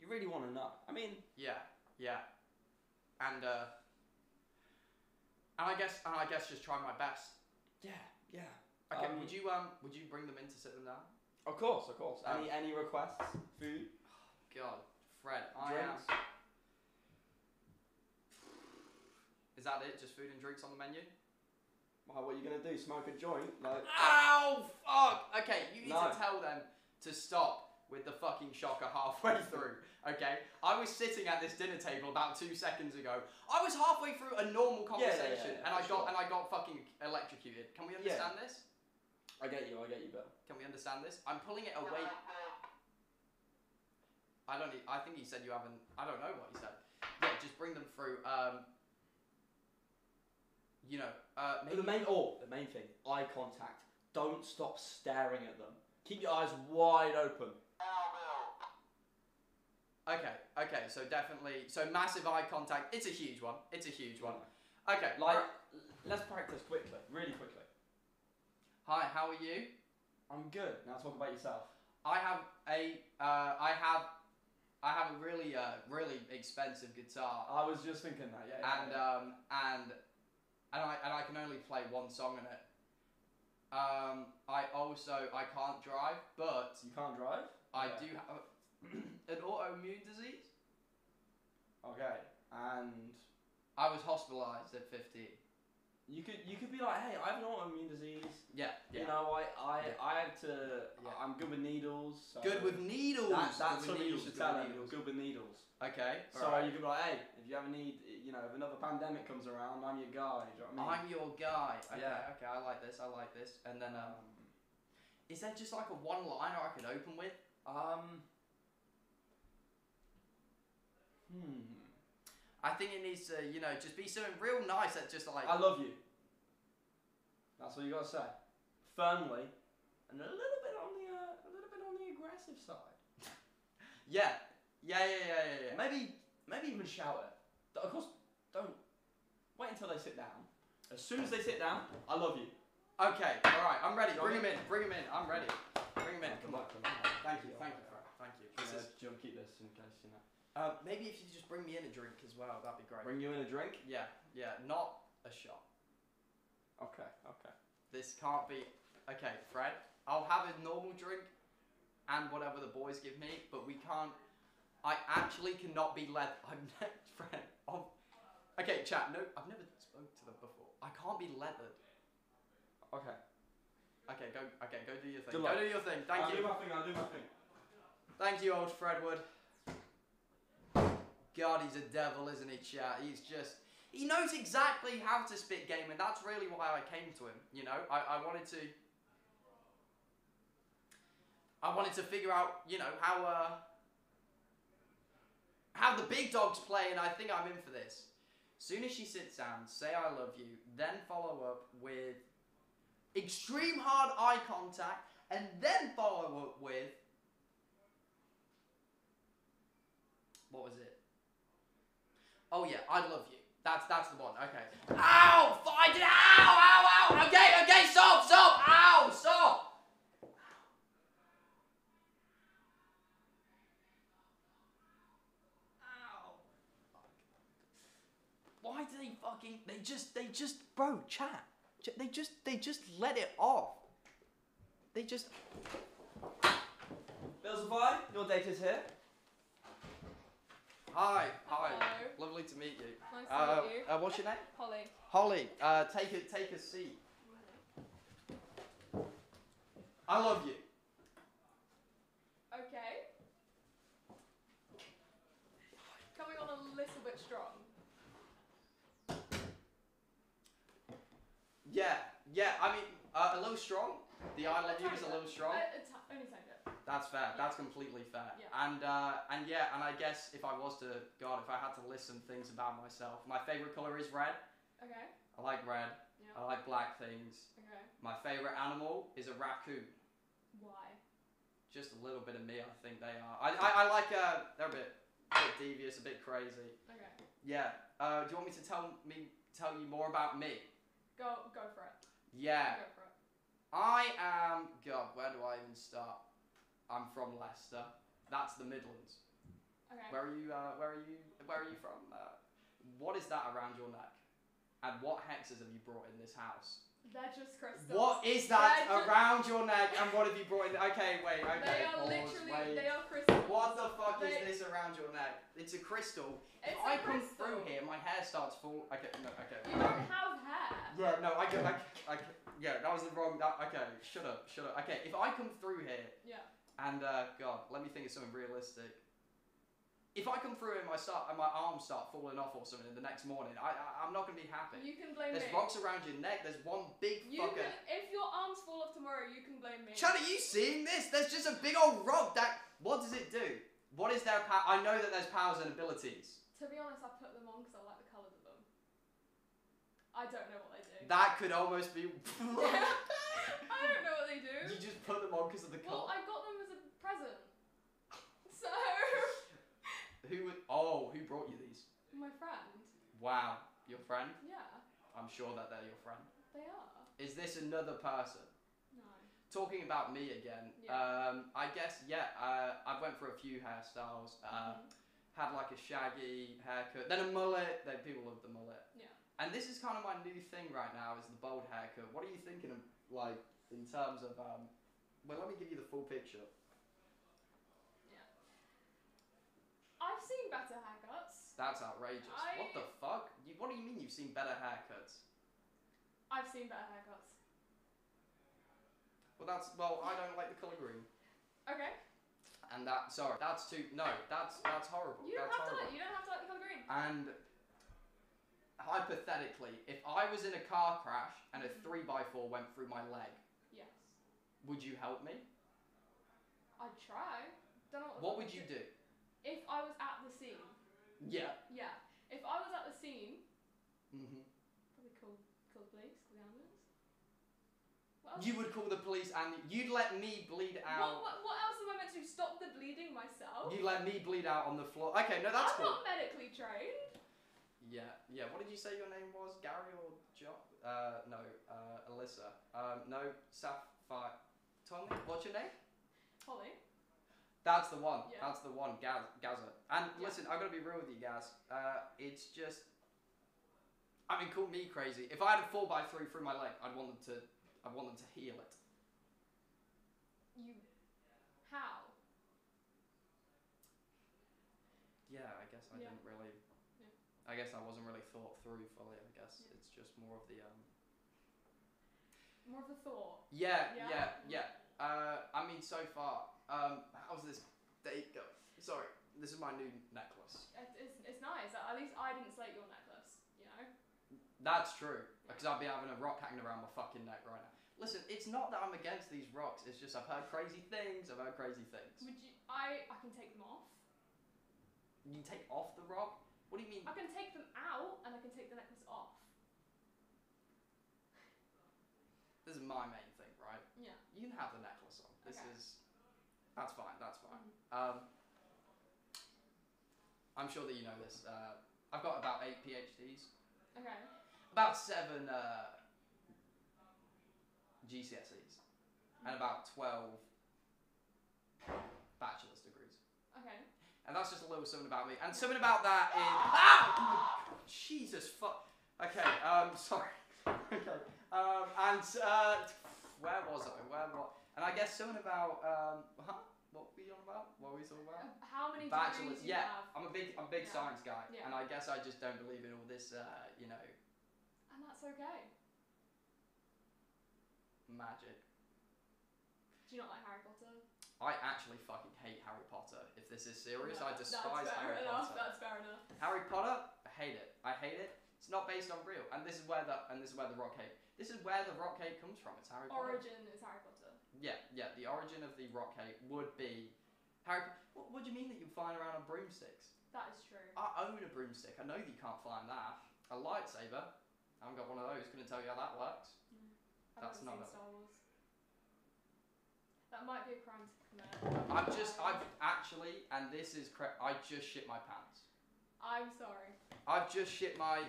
you really want to know. I mean, Yeah, yeah, and uh, and I guess and I guess just try my best. yeah, yeah. Okay, Um, would you um would you bring them in to sit them down? Of course, of course. Um, any any requests? Food, God, Fred, I am. drinks. Is that it? Just food and drinks on the menu? Well, what are you gonna do? Smoke a joint? Like, Ow! Fuck! Okay, you need No. to tell them to stop with the fucking shocker halfway (laughs) through. Okay? I was sitting at this dinner table about two seconds ago. I was halfway through a normal Yeah, yeah, yeah, conversation yeah, and I for got and I got fucking electrocuted. Can we understand this? I get you, I get you, Bill. Can we understand this? I'm pulling it away. I don't. I think he said you haven't. I don't know what he said. Yeah, just bring them through. Um, you know, uh, maybe. The main, oh, the main thing, eye contact. Don't stop staring at them. Keep your eyes wide open. Okay, okay, so definitely, so massive eye contact. It's a huge one. It's a huge one. Okay, Like, let's practice quickly, really quickly. Hi, how are you? I'm good. Now talk about yourself. I have a, uh, I have, I have a really, uh, really expensive guitar, I was just thinking that, yeah. yeah, and yeah. um, and, and I and I can only play one song in it. Um, I also I can't drive, but you can't drive. I Yeah. do have (clears throat) an autoimmune disease. Okay, and I was hospitalized at 15. You could you could be like, hey, I have an autoimmune disease. Yeah, yeah. You know, I I, Yeah. I had to. Yeah. I'm good with needles. So Good with needles. That, Good that's with something you needles, should good tell with them. needles. You're good with needles. Okay. So alright. you could be like, hey, if you ever need, you know, if another pandemic comes around, I'm your guy. Do you know what I mean? I'm your guy. Okay, Yeah. okay, I like this. I like this. And then, um, Um, is there just like a one liner I could open with? um. Hmm. I think it needs to, you know, just be something real nice that just like. I love you. That's all you gotta say. Firmly, and a little bit on the uh, a little bit on the aggressive side. (laughs) yeah. Yeah, yeah, yeah, yeah, yeah. Maybe maybe even shout it. Of course, don't wait until they sit down. As soon as they sit down, I love you. Okay, alright, I'm ready. Bring him in. Bring him in. I'm ready. Bring him in. Come on. Come on. Thank you. Thank you. Thank you. This is, do you want to keep this in case you know? uh, maybe if you just bring me in a drink as well, that'd be great. Bring you in a drink. Yeah, yeah. Not a shot. Okay. Okay. This can't be. Okay, Fred. I'll have a normal drink and whatever the boys give me, but we can't. I actually cannot be led. (laughs) I'm next friend of. Okay, chat. No, I've never spoke to them before. I can't be leathered. Okay. Okay, go. Okay, go do your thing. Good go luck. do your thing. Thank I'll you. do my thing. I'll do my thing. Thank you, old Fredwood. God, he's a devil, isn't he, chat? He's just. He knows exactly how to spit game, and that's really why I came to him. You know, I, I wanted to. I wanted to figure out, you know, how uh, how the big dogs play, and I think I'm in for this. Soon as she sits down, say I love you, then follow up with extreme hard eye contact, and then follow up with what was it? Oh yeah, I love you. That's that's the one. Okay. Ow! Find it! Ow! Ow! Ow! Okay, okay, stop, stop! Ow! Stop! Ow! Why do they fucking? They just, they just, bro, chat. They just, they just let it off. They just. Billsify, your data's here. Hi, hi. Hello. Lovely to meet you. Nice to Uh, meet you. uh, what's your name? Holly. Holly, uh, take a take a seat. I love you. Okay. Coming on a little bit strong. Yeah, yeah. I mean, uh, a little strong. The I love you is a little strong. Uh, a ti- only tiny bit. That's fair. That's completely fair. Yeah. And uh, and yeah, and I guess if I was to God, if I had to list some things about myself, my favorite color is red. Okay. I like red. Yeah. I like black things. Okay. My favorite animal is a raccoon. Why? Just a little bit of me, I think they are. I I, I like uh, they're a bit, bit devious, a bit crazy. Okay. Yeah. Uh, do you want me to tell me tell you more about me? Go go for it. Yeah. Go for it. I am. God, where do I even start? I'm from Leicester. That's the Midlands. Okay. Where are you? Uh, where are you? Where are you from? Uh, what is that around your neck? And what hexes have you brought in this house? They're just crystals. What is that They're around your neck? And what have you brought in? Okay, wait. Okay. They are pause, literally wait. they are crystals. What the fuck They- is this around your neck? It's a crystal. It's if a I come through here, my hair starts fall. Okay, no, okay. You don't have hair. Yeah, no, I get, I, I, yeah, that was the wrong. That, okay, shut up, shut up. Okay, if I come through here Yeah. And uh, God, let me think of something realistic. If I come through and my start and my arms start falling off or something the next morning, I, I I'm not gonna be happy. You can blame There's me. There's rocks around your neck. There's one big You fucker. can, if your arms fall off tomorrow, you can blame me. Chad, are you seeing this? There's just a big old rock. That what does it do? What is their power? I know that there's powers and abilities. To be honest, I put them on because I like the colours of them. I don't know what they do. That could almost be. (laughs) (laughs) I don't know what they do. you just put them on because of the Well, color. I got them as a present. So, Who? would- Oh, who brought you these? my friend. Wow, your friend. Yeah, I'm sure that they're your friend. they are. Is this another person? No. Talking about me again. Yeah. Um, I guess yeah. Uh, I went for a few hairstyles. Uh, Mhm. Had like a shaggy haircut, then a mullet. Then people love the mullet. Yeah. And this is kind of my new thing right now is the bold haircut. What are you thinking of like in terms of um? Well, let me give you the full picture. I've seen better haircuts. That's outrageous. What the fuck? You, what do you mean you've seen better haircuts? I've seen better haircuts. Well, that's well. I don't like the color green. Okay. And that sorry, that's too no. That's that's horrible. You don't that's have to. horrible. Like, you don't have to like the colour green. And hypothetically, if I was in a car crash and a Mhm. three by four went through my leg, Yes. would you help me? I'd try. Don't know what. Would you do. If I was at the scene. Yeah. Yeah. If I was at the scene, hmm probably call call the police, call the ambulance. What else? You would call the police and you'd let me bleed What, out. what, what else am I meant to do? Stop the bleeding myself? You let me bleed out on the floor. Okay, no, that's I'm cool. not medically trained. Yeah, yeah. What did you say your name was? Gary or John? Uh, no, uh, Alyssa. Um, no, Sapphire. Me, what's your name? Holly. That's the one. Yeah. That's the one. Gaz, Gaza. And Yeah. listen, I gotta be real with you, Gaz. Uh, it's just. I mean, call me crazy. If I had a four by three through my leg, I'd want them to. I'd want them to heal it. You. How? Yeah, I guess I Yeah. didn't really. Yeah. I guess I wasn't really thought through fully. I guess it's just more of the um. More of a thought. Yeah? yeah, yeah. Uh, I mean, so far, um, how's this date go? Sorry, this is my new necklace. It's, it's nice. At least I didn't slate your necklace. You know. That's true, because I'd be having a rock hanging around my fucking neck right now. Listen, it's not that I'm against these rocks. It's just I've heard crazy things. I've heard crazy things. Would you? I I can take them off. You can take off the rock. What do you mean? I can take them out and I can take the necklace off. This is my main thing, right? Yeah. You can have the necklace. This Okay. is. That's fine. That's fine. Mhm. Um, I'm sure that you know this. Uh, I've got about eight PhDs, Okay. about seven uh, GCSEs, and about twelve bachelor's degrees. Okay. And that's just a little something about me. And something about that is. Ah! Jesus fuck. Okay, um, (laughs) sorry. (laughs) okay. Um, and, uh, where was I? Where what? And I guess something about, um, huh? What were you on about? What were we talking about? How many Bachelor's, degrees do you yeah. have? I'm a big, I'm a big Yeah. science guy. Yeah. And I guess I just don't believe in all this, uh, you know, And that's okay. magic. Do you not like Harry Potter? I actually fucking hate Harry Potter. If this is serious, I despise Harry enough. Potter. That's fair enough. Harry Potter, I hate it. I hate it. It's not based on real, and this is where the and this is where the rock hate. This is where the rock hate comes from. It's Harry Potter. Origin is Harry Potter. Yeah, yeah. The origin of the rock hate would be Harry. What, what do you mean that you're flying around on broomsticks? That is true. I own a broomstick. I know that you can't fly on that. A lightsaber. I haven't got one of those. Couldn't tell you how that works. Mm. I've That's not seen a- Star Wars. That might be a crime to commit. I've just, I've actually, and this is correct. I just shit my pants. I'm sorry. I've just shit my.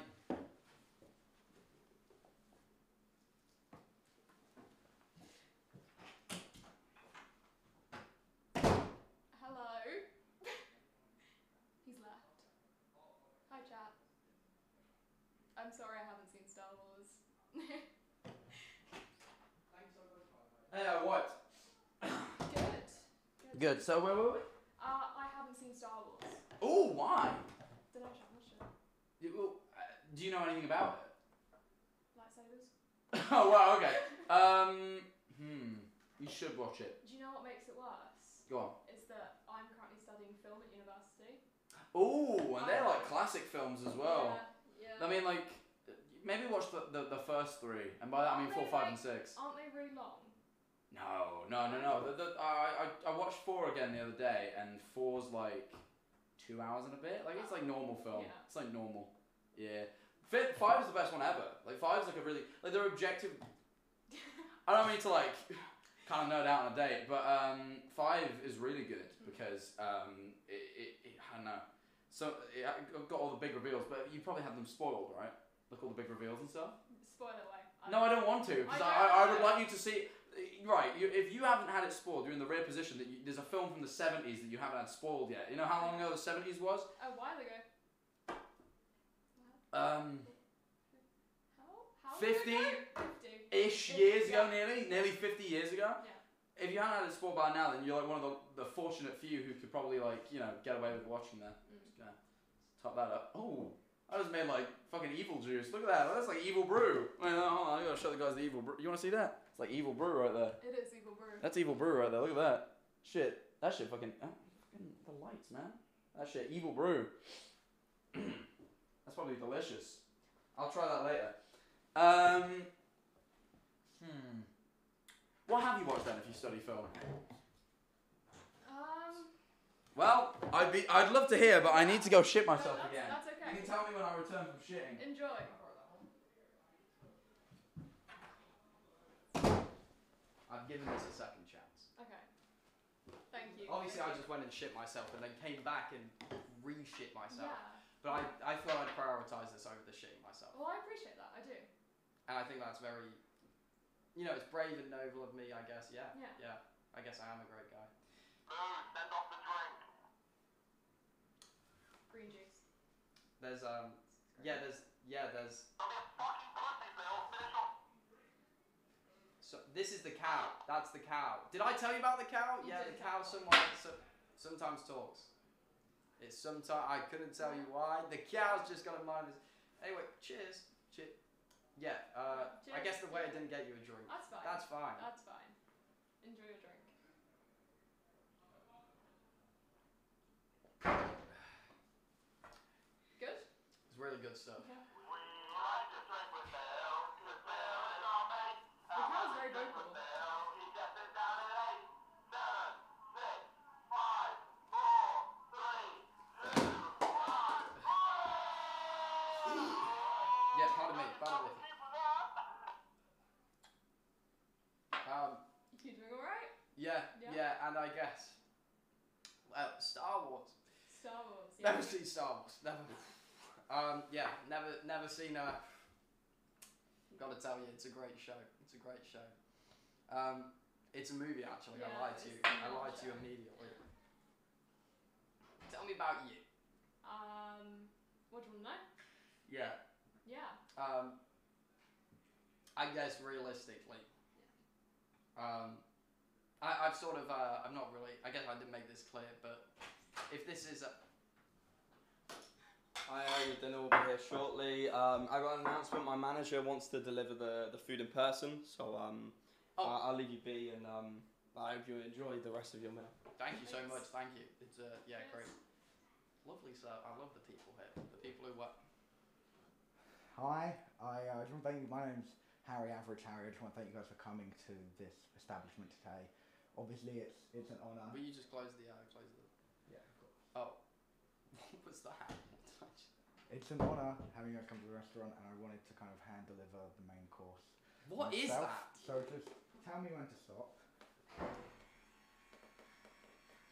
Hello. He's left. Hi, chat. I'm sorry I haven't seen Star Wars. Hey, uh, what? Good. Good. So where were we? Uh, I haven't seen Star Wars. Oh, why? Did I watch it? You- well, uh, Do you know anything about it? Lightsabers? (laughs) oh, wow. Okay. Um. Hmm. You should watch it. Do you know what makes it worse? Go on. Is that I'm currently studying film at university. Oh, and they're like classic films as well. Yeah. yeah. I mean, like, maybe watch the, the, the first three, and by that I mean four, five, like- and six. Aren't they really long? No, no, no, no. The, the, I, I, I watched four again the other day, and four's like two hours and a bit. Like it's like normal film. Yeah. It's like normal. Yeah. Fi- Five is the best one ever. Like five's like a really like their objective. (laughs) I don't mean to like kind of nerd out on a date, but um, five is really good because um, it, it, it I don't know. So it I've got all the big reveals, but you probably have them spoiled, right? Like all the big reveals and stuff. Spoil it away. No, I don't want to because I, I, I would like you to see. Right, you, if you haven't had it spoiled, you're in the rare position that you, there's a film from the 70s that you haven't had spoiled yet. You know how long ago the 70s was? A while ago. Um, How? How? 50 Fifty. ish Yeah. years ago, nearly, nearly 50 years ago. Yeah. If you haven't had it spoiled by now, then you're like one of the, the fortunate few who could probably like you know get away with watching that. Mm. Just gonna top that up. Oh, I just made like fucking evil juice. Look at that. That's like evil brew. Wait, no, hold on. I gotta show the guys the evil brew. You wanna see that? Like evil brew right there. It is evil brew. That's evil brew right there. Look at that. Shit. That shit fucking. Oh, fucking the lights, man. That shit. Evil brew. (clears throat) That's probably delicious. I'll try that later. Um. Hmm. What have you watched then if you study film? Um. Well, I'd be. I'd love to hear, but I need to go shit no, myself that's, again. That's okay. You can tell me when I return from shitting. Enjoy. I've given this a second chance. Okay. Thank you. Obviously, I Thank just went and shit myself and then came back and re-shit myself. Yeah. But I, I thought I'd prioritise this over the shitting myself. Well, I appreciate that. I do. And I think that's very, you know, it's brave and noble of me, I guess. Yeah. Yeah. Yeah. I guess I am a great guy. Green juice. There's um, yeah, there's yeah, there's. So this is the cow. That's the cow. Did I tell you about the cow? You yeah, the cow me. somewhat so, sometimes talks. It's sometime I couldn't tell you why. The cow's just got a mind. Anyway, cheers. Cheers. Yeah. Uh, I guess the waiter didn't get you a drink. That's fine. That's fine. That's fine. Enjoy your drink. (sighs) Good? It's really good stuff. Yeah. Pardon me. Pardon me. Um, You doing alright? yeah, Yeah. yeah, and I guess. Well, Star Wars. Star Wars. Yeah. Never seen Star Wars. Never. Um, yeah, never, never seen a. Gotta tell you, it's a great show. It's a great show. Um, it's a movie actually. Yeah, I lied to you. I lied to you immediately. Tell me about you. Um, what do you want to know? Yeah. Yeah. Um, I guess realistically, um, I, I've sort of, uh, I'm not really, I guess I didn't make this clear, but if this is a, I owe you dinner will be here shortly. Um, I got an announcement. My manager wants to deliver the, the food in person, so um, Oh. I- I'll leave you be, and um, I hope you enjoy the rest of your meal. thank you so much, thank you. It's, uh, yeah, Cheers. great. Lovely, sir. I love the people here. The people who work. Hi, I uh, just want to thank you. My name's Harry Average Harry. I just want to thank you guys for coming to this establishment today. Obviously, it's it's an honour. Will you just close the, uh, close the, Yeah, of course. oh, (laughs) what was that? It's an honour having you guys come to the restaurant, and I wanted to kind of hand deliver the main course. What is myself. that? So just tell me when to stop.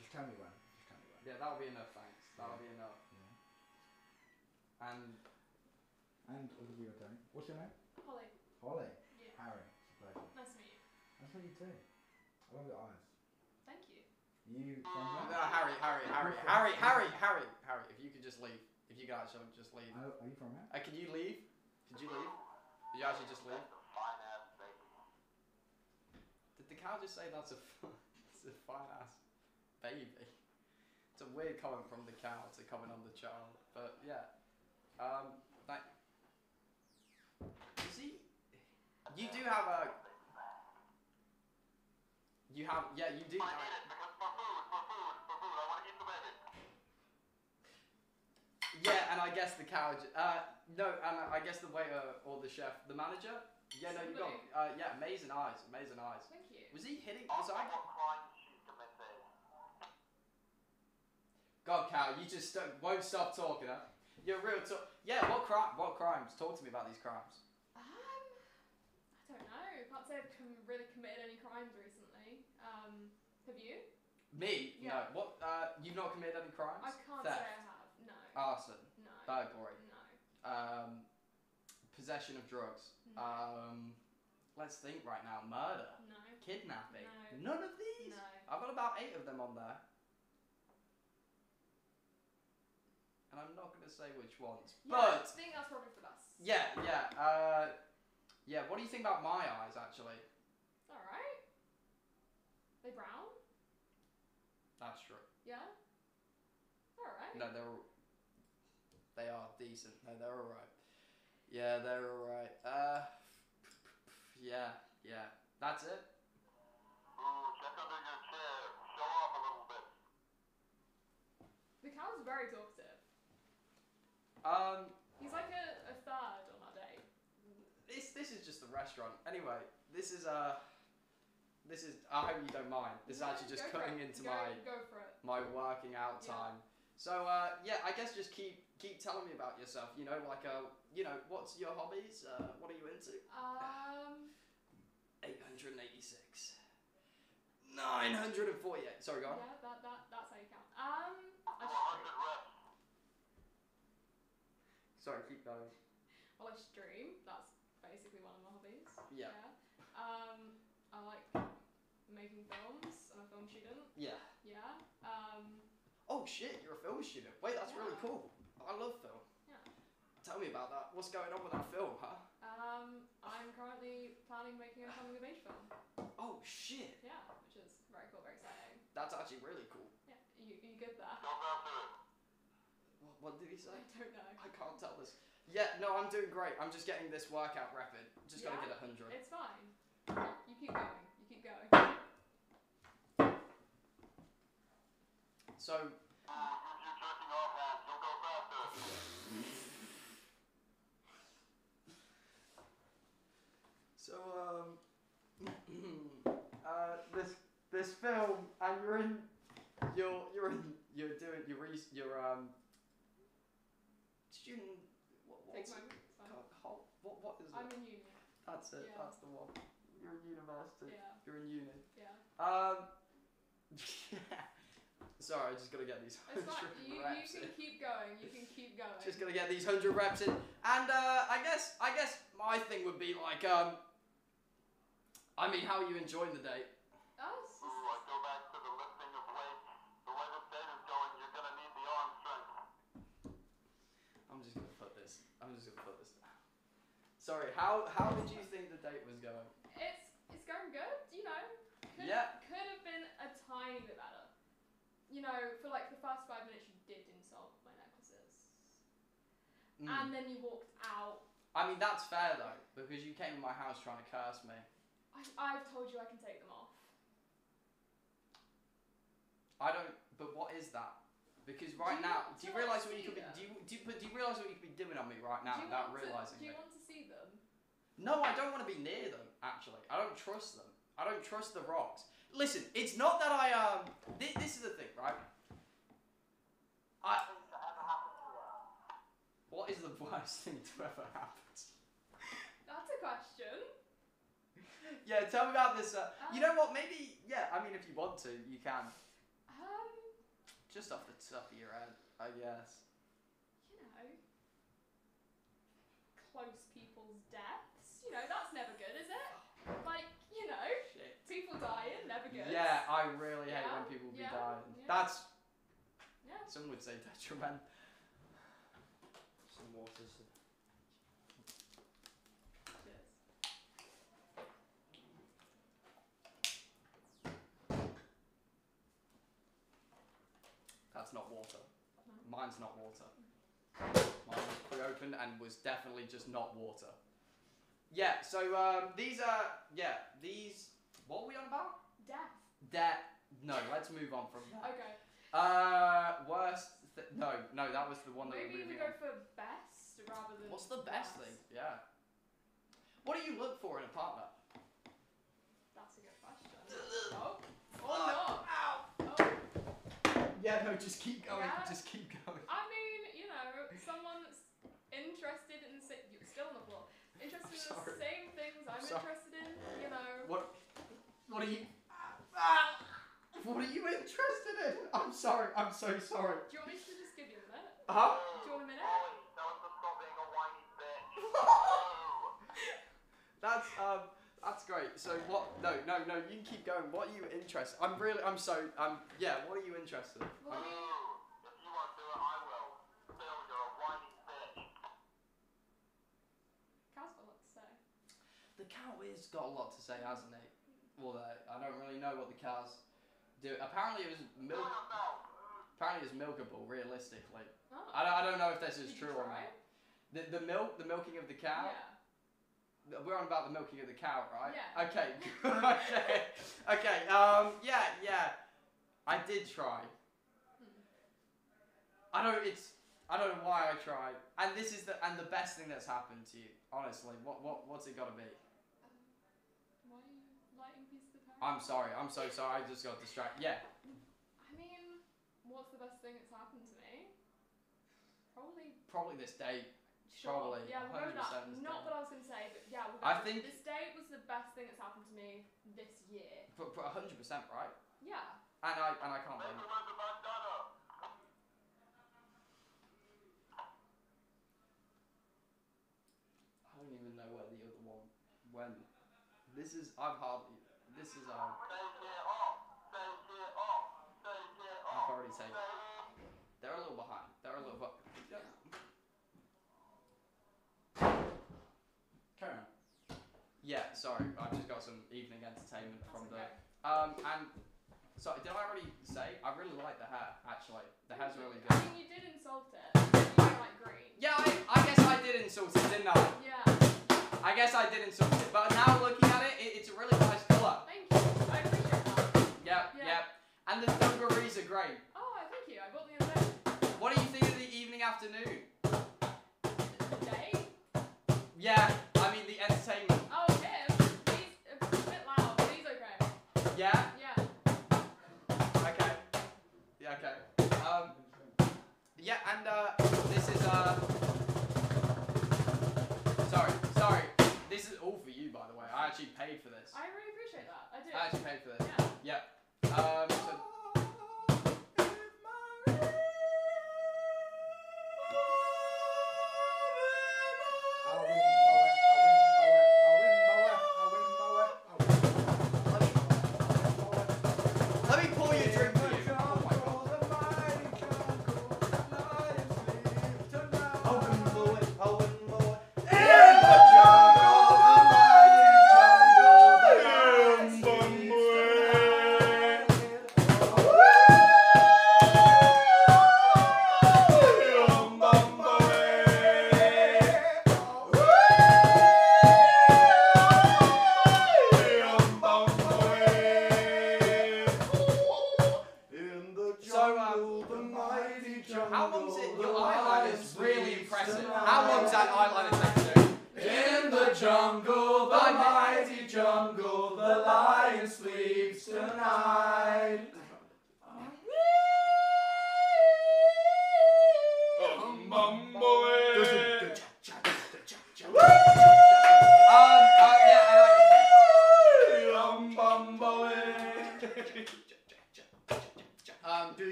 Just tell me when. Just tell me when. Yeah, that'll be enough, thanks. That'll be enough. Yeah. And And I'll give you a. What's your name? Holly. Holly. Yeah. Harry. It's a pleasure. Nice to meet you. That's what you do. I love your eyes. Thank you. You No, where? Harry, Harry, Harry, Harry, Harry, Harry, Harry. If you could just leave, if you guys should just leave. Are are you from where? Uh, can you leave? Could you leave? Did you actually just leave? Did the cow just say that's a, f- (laughs) it's a fine ass baby? It's a weird comment from the cow to comment on the child, but yeah. Um, you do have a. You have, yeah, you do. Yeah, and I guess the cow. Uh, no, and I guess the waiter or the chef, the manager. Yeah, no, you got. Somebody. Uh, yeah, amazing eyes, amazing eyes. Thank you. Was he hitting? Was I? God, cow, you just don't, won't stop talking, huh? You're real talk. Yeah, what crime? What crimes? Talk to me about these crimes. I. Can't say I've com- really committed any crimes recently. Um, have you? Me? Yeah. No. What? Uh, you've not committed any crimes? I can't Theft. say I have. No. Arson. no. Burglary. no. Um, possession of drugs. No. Um, let's think right now. Murder. no. Kidnapping. No. None of these. No. I've got about eight of them on there. And I'm not going to say which ones. Yeah, I But, think that's probably for best. yeah, yeah. Uh, yeah, what do you think about my eyes, actually? All right. They brown? That's true. Yeah. All right. No, they're. They are decent. No, they're alright. Yeah, they're alright. Uh, yeah, yeah. That's it. The cow's very talkative. Um, He's like a, a third on our date. This this is just the restaurant. Anyway, this is uh, this is. I hope you don't mind. This is actually just cutting into go, my Go for it. my working out Yeah. time. So uh, yeah, I guess just keep keep telling me about yourself. You know, like uh, you know, what's your hobbies? Uh, what are you into? Um, 886. 948. Sorry, go on. yeah, that, that, that's how you count. Um, I. Sorry, keep going. Well, I stream. That's basically one of my hobbies. Yeah. Um, I like making films. I'm a film student. Yeah. Yeah. Um, Oh shit, you're a film student. Wait, that's really Yeah. cool. I love film. yeah. Tell me about that. What's going on with that film, huh? Um, I'm currently planning making a coming of age film. Oh shit. Yeah, which is very cool, very exciting. That's actually really cool. Yeah, you, you good there? What did he say? I don't know. I can't tell this. Yeah, no, I'm doing great. I'm just getting this workout rapid. Just gotta get a hundred. It's fine. You keep going. You keep going. So So um, (clears throat) uh, this this film, and you're in, you're you're in, you're doing you're re, you're um, student. What, Take what's my it fine. called? Hol- What what is it? I'm in uni. That's it. yeah. That's the one. You're in university. Yeah. You're in uni. Yeah. Um. (laughs) yeah. Sorry, I just gotta get these It's fine. hundred You, you reps can in. keep going. You can keep going. Just gonna get these hundred reps in, and uh, I guess I guess my thing would be like um. I mean, how are you enjoying the day? Oh, it's just, I'm just gonna put this. I'm just gonna put this down. Sorry. How how did you think the date was going? it's it's going good. You know. Could, Yeah. Could have been a tiny bit better. You know, for like the first five minutes, you did insult my necklaces, Mm. and then you walked out. I mean, that's fair though, because you came to my house trying to curse me. I, I've told you I can take them off. I don't. But what is that? Because right Do you now, want do you to realize what you see could be? them? Do you do you, but do you realize what you could be doing on me right now do you without want to, Do it? you want to see them? No, I don't want to be near them. Actually, I don't trust them. I don't trust the rocks. Listen, it's not that I um. This, this is the thing, right? I. What is the worst thing to ever happen? That's a question. Yeah, tell me about this. Uh, you know what? Maybe yeah. I mean, if you want to, you can. Um, Just off the top of your head, I guess. you know, close people's deaths. You know, that's never good, is it? Like, you know, Shit. people dying. Yeah, I really hate when people be yeah, dying. yeah. That's Yeah. some would say detriment. Some waters. Cheers. That's not water. No. Mine's not water. Mine was pre-opened and was definitely just not water. Yeah. So um, these are yeah these. What are we on about? Death. That no. Let's move on from that. Okay. Uh, worst. Th- no, no. That was the one that Maybe we're we moving go on. for best rather than. What's the best worst. thing? Yeah. What do you look for in a partner? That's a good question. (laughs) oh. Or not. Ow. Oh. Yeah. No. Just keep going. Yeah. Just keep going. I mean, you know, someone that's interested in the you're still on the floor. Interested in (laughs) sorry. the same things I'm sorry. interested in. You know. What? What are you? Ah, what are you interested in? I'm sorry. I'm so sorry. Do you want me to just give you a minute? Huh? Do you want a minute? (laughs) That's um. That's great. So what? No, no, no. You can keep going. What are you interested? I'm really. I'm so. Um. Yeah. What are you interested in? Well, I mean, Cal's got a lot to say. The cow has got a lot to say, hasn't he? Well, uh, I don't really know what the cows do. Apparently, it was milk. Apparently, it's milkable. Realistically, Oh. I don't, I don't know if this is Did true or not. The the milk, the milking of the cow. Yeah. We're on about the milking of the cow, right? Yeah. Okay. (laughs) (laughs) okay. Okay. Um. Yeah. Yeah. I did try. Hmm. I don't. It's. I don't know why I tried. And this is the and the best thing that's happened to you. Honestly, what what what's it got to be? I'm sorry. I'm so sorry. I just got distracted. Yeah. I mean, what's the best thing that's happened to me? Probably. Probably this date. Sure. Probably, Yeah, we'll go with that. Not what I was going to say, but yeah, we'll I think- this date was the best thing that's happened to me this year. For for hundred percent right. Yeah. And I and I can't blame you. I don't even know where the other one went. This is I've hardly. This is um. I've already taken. They're a little behind. They're a little. But, Karen. Yeah, sorry. I've just got some evening entertainment That's from okay. the. Um, and sorry, did I already say? I really like the hair. Actually, the hair's really good. I mean, you did insult it. You like green. Yeah, I, I guess I did insult it, didn't I? Yeah. I guess I did insult it, but now looking at it, it it's a really nice And the dungarees are great. Oh, thank you. I bought the other day. What do you think of the evening afternoon? The day? Yeah, I mean the entertainment. Oh, him. He's a bit loud, but he's okay. Yeah. Yeah. Okay. Yeah. Okay. Um. Yeah, and uh, this is uh. Sorry, sorry. This is all for you, by the way. I actually paid for this. I really appreciate that. I do. I actually paid for this. Yeah.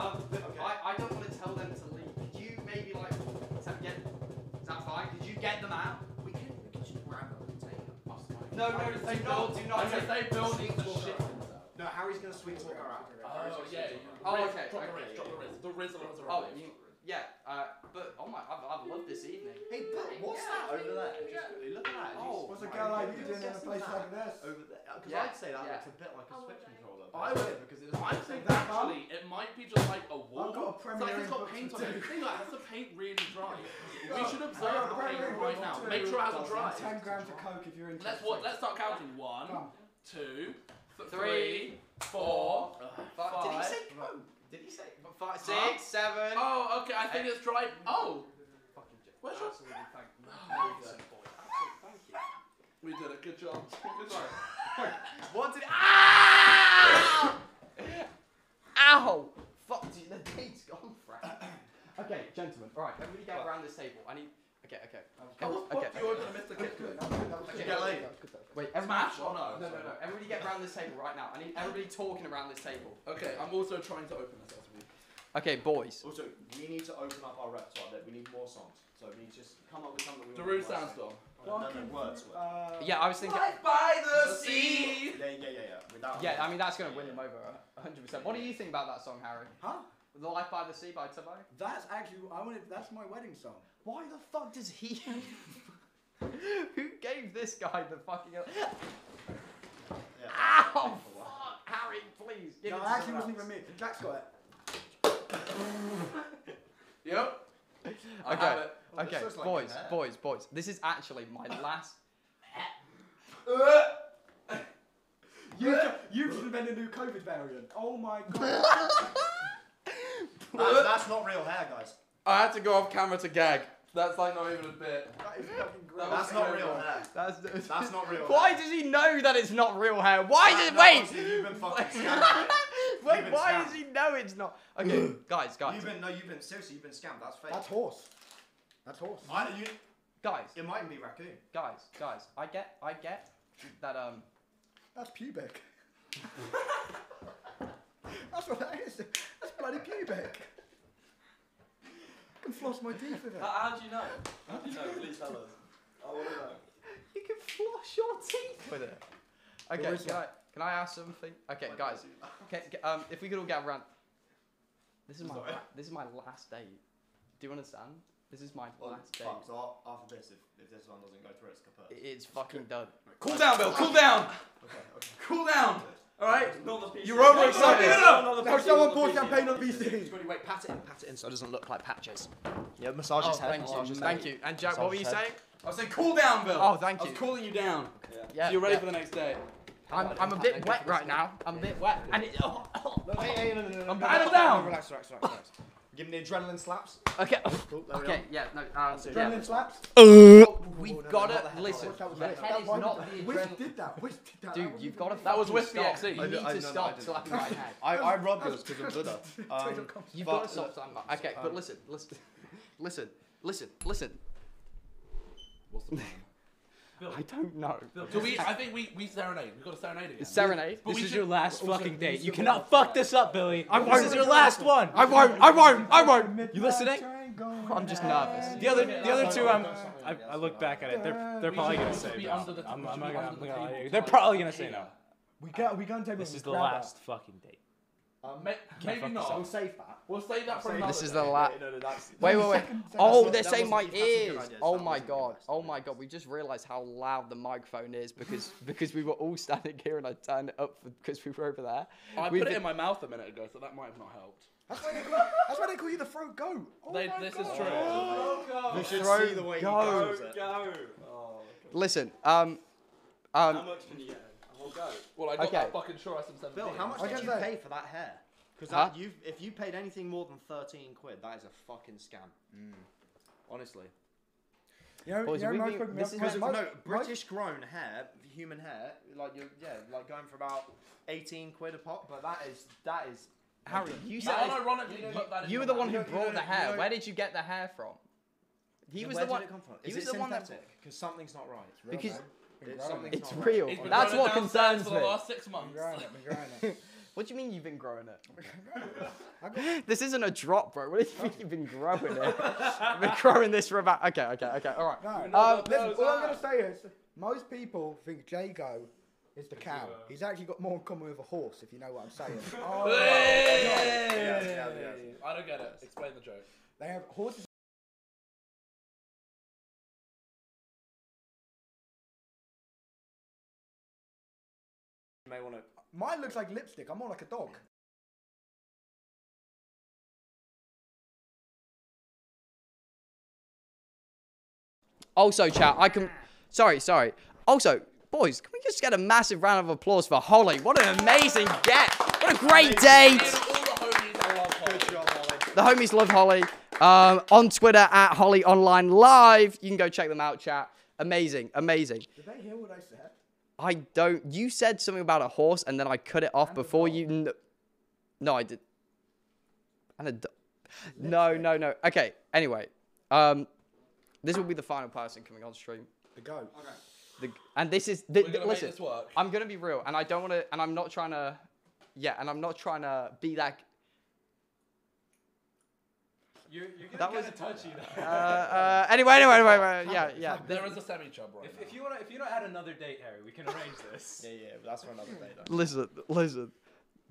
Um, but Okay. I, I don't want to tell them to leave. Could you maybe like t- get? Is that fine? Could you get them out? We can, we can just grab them and take them. No, no, do not, do not. I guess take- they build the shit. No, Harry's gonna sweet talk her out. Oh, yeah. you- Oh, okay, Drop the okay. Riz, drop the Riz. The Rizzler has Oh, arrived. you, yeah. Uh, but oh my, I've, I've loved this evening. Hey, but what's Yeah, that over there? Just quickly, look at that. Oh, What's a Why girl are like you you doing in a place like this? Over there, because Yeah, I'd say that yeah. looks a bit like a Oh, switch okay. Controller. I would, because it I doesn't think that far. actually it might be just like a wall. I've got a It's Premier like it's League got book paint to on it. do. The thing like, has the paint really dry? (laughs) We should observe the paint right now. to Make sure it hasn't dried. Ten grams of coke if you're interested. Let's what? Let's start counting. One, Come. two, th- Three, three, four, Five, did he five. say coke? Did he say five, six, seven? Oh, okay. I think it's dry. Oh, Fucking j- Where's your- absolutely thank oh, Amazing, boy. Absolutely thank you. we did it. Good job. (laughs) Good job. (laughs) What ah! did? Ow! Ow! Fuck, the date's gone, Frank. (coughs) okay, gentlemen. All right, everybody get around this table. I need. Okay, okay. Oh, okay. fuck, you open a Mr. Kid. Okay, Get laid. Wait, everybody. Smash or no? No, no, no. Everybody get around this table right now. I need everybody talking around this table. Okay, I'm also trying to open this we. Okay, boys. Also, we need to open up our repertoire. We need more songs. So we need to just come up with something that we Daru want to Sandstorm. No, no, no, words. words. Uh, Yeah, I was thinking. by the sea. Yeah, yeah, yeah, yeah. Without Yeah, I mean that's gonna win him over, hundred percent. What do you think about that song, Harry? Huh? The Life by the Sea by Tubbo? That's actually I wanted. That's my wedding song. Why the fuck does he? (laughs) Who gave this guy the fucking? Yeah, Ow! Fuck, Harry, please. Give no, it it to actually wasn't even me. Jack's got it. (laughs) Yep. I Okay. Have it. This Okay, like boys, boys, boys. This is actually my (laughs) last. (laughs) You you've invented a new COVID variant. Oh my (laughs) god. That's, that's not real hair, guys. I had to go off camera to gag. That's like not even a bit. that is fucking great. That That's not real good. hair. That's, That's not real Why hair. does he know that it's not real hair? Why That- did that wait? you've been fucking scamming. Wait, been why scammed. does he know it's not? Okay, (clears throat) guys, guys, You've been no, you've been seriously, you've been scammed. That's fake. That's horse. That's horse. I, you, guys, it might even be raccoon. guys, guys. I get, I get that. Um, That's pubic. (laughs) That's what that is. That's bloody pubic. I can floss my teeth with it. How, how do you know? How do you know? Please tell us. I want to know. you can floss your teeth with it. Okay, There is can I, can I ask something? Okay, guys, can, can- um, if we could all get around. This is my, Sorry. la- this is my last date. Do you understand? This is my Well, last date. fuck, so a- after this, if, if this one doesn't go through, it's kaput. It's fucking done. Cool down, Bill. Cool down. Okay, okay. Cool down. All right. Not the PC. You're overexcited. Not the Now PC, someone not the pour PC. champagne on VC. Really, wait, pat it in, pat it in so it doesn't look like patches. Yeah, massage his Oh, head. thank massage you, his thank you. And Jack, Massage what were you his saying? I was saying, cool down, Bill. Oh, thank you. I was you. cooling you down. Yeah, So you're ready yeah. for the next day. I'm, I'm a bit wet right now. I'm a bit wet. And it, oh, oh. No, hey, hey, no, no, no, no, I'm no, patting no, down. no, Relax, relax, relax, relax. Give him the adrenaline slaps. Okay. Cool, Okay. Yeah. No. Um, it. yeah. Adrenaline slaps. We no, no, gotta not the head, listen. That was The head That is was- not the Wiz adrenaline. did that. Wiz did that. Dude, That you've got to. That was fucking Wiz stop. You I need did- I- to no, no, I stop didn't. slapping my (laughs) head. I, I rubbed yours because of Buddha. Um, You've got to stop slapping my. Okay, but listen, listen, listen, listen, listen. What's the plan? I don't know. So we, I think we, we serenade. We've got to serenade again. Serenade. But This we is should- your last also- fucking date. You cannot fuck this up, Billy. I This won't. This is your last one. I won't. I won't. I won't. You listening? I'm just nervous. The other, the other two, I'm, I, I look back at it. They're, they're probably gonna say no. I'm, I'm not gonna. I'm not gonna lie to you. They're probably gonna say no. We got we going to This is the last fucking date. um, May- Maybe fuck not. this We'll save that. We'll save that for another This is the last. No, no, that's. Wait, wait, wait. Oh, they're saying my wasn't- that's a good ears. Oh my god. Oh my god. We just realized how loud the microphone is because (laughs) because we were all standing here and I turned it up because we were over there. I We've put it in my mouth a minute ago, so that might have not helped. That's why they call, that's why they call you the throat goat. Oh They, my this God. is true. You should Throat see the way he goes. goes. it. Go. Oh, Listen. Um. how Um. much can you get? We'll go. Well, I got Okay. that fucking sure I some Bill, how much did can you pay for that hair? Because Huh? you, if you paid anything more than thirteen quid, that is a fucking scam. Mm. Honestly. You know, Boys, you know, most, be- most, most, most, no, British grown hair, human hair, like you're yeah, like going for about eighteen quid a pop. But that is that is Harry, you You said unironically put that in you your were the one who You know- you brought the hair. Where did you get the hair from? He Yeah, was the one. Did it come from? he Is was it the one that- synthetic? Because something's not right. Because It's, it's real. He's That's what it downstairs concerns for the me. last six months. (laughs) growing it, been growing it. What do you mean you've been growing it? (laughs) (laughs) this isn't a drop, bro. What do you mean (laughs) you've been growing it? I've been growing this for about. Okay, okay, okay. All right. No, Um, listen, all I'm going to say is most people think Jago is the cow. He's actually got more in common with a horse, if you know what I'm saying. oh, Hey! I don't get it. Explain the joke. they have horses. You may want to. Mine looks like lipstick. I'm more like a dog. Also, chat, I can. Sorry, sorry. Also, boys, can we just get a massive round of applause for Holly? What an amazing get! What a great date! The homies, love Holly. The homies love Holly. Um, on Twitter at Holly Online Live. You can go check them out, chat. Amazing, amazing. Did they hear what I said? I don't. You said something about a horse, and then I cut it off And before you. Kn- no, I did. And a. do- No, no, no. Okay. Anyway, um, this will be the final person coming on stream. The goat. The, and this is. We're gonna th- make listen, this work. I'm gonna be real, and I don't want to, and I'm not trying to. Yeah, and I'm not trying to be that. You're, you're That was- kinda touchy (laughs) Uh, uh, anyway, anyway, anyway, anyway, yeah, yeah. There is a semi chub right If, if you wanna, if you don't add another date, Harry, we can arrange (laughs) this. Yeah, yeah, that's for another day though. Listen, listen,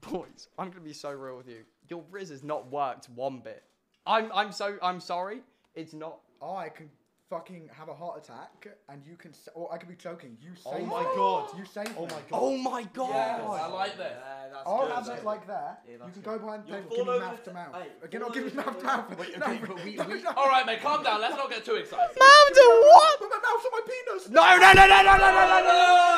boys. I'm gonna be so real with you. Your Riz has not worked one bit. I'm, I'm so, I'm sorry. It's not. I can fucking have a heart attack, and you can, s- or I could be choking. You say, Oh my me. God. You save Oh me. my god. Oh my god. I like this. I'll have it like that. Yeah, you that's can good. go behind the You'll table, fall give me over mouth the to mouth. hey, Again, I'll give over you the mouth to table. mouth. Wait, okay, but we, we All right, mate, calm down. Let's not get too excited. Mouth to what? Put my mouth on my penis. No, no, no, no, no, no, no, no, no.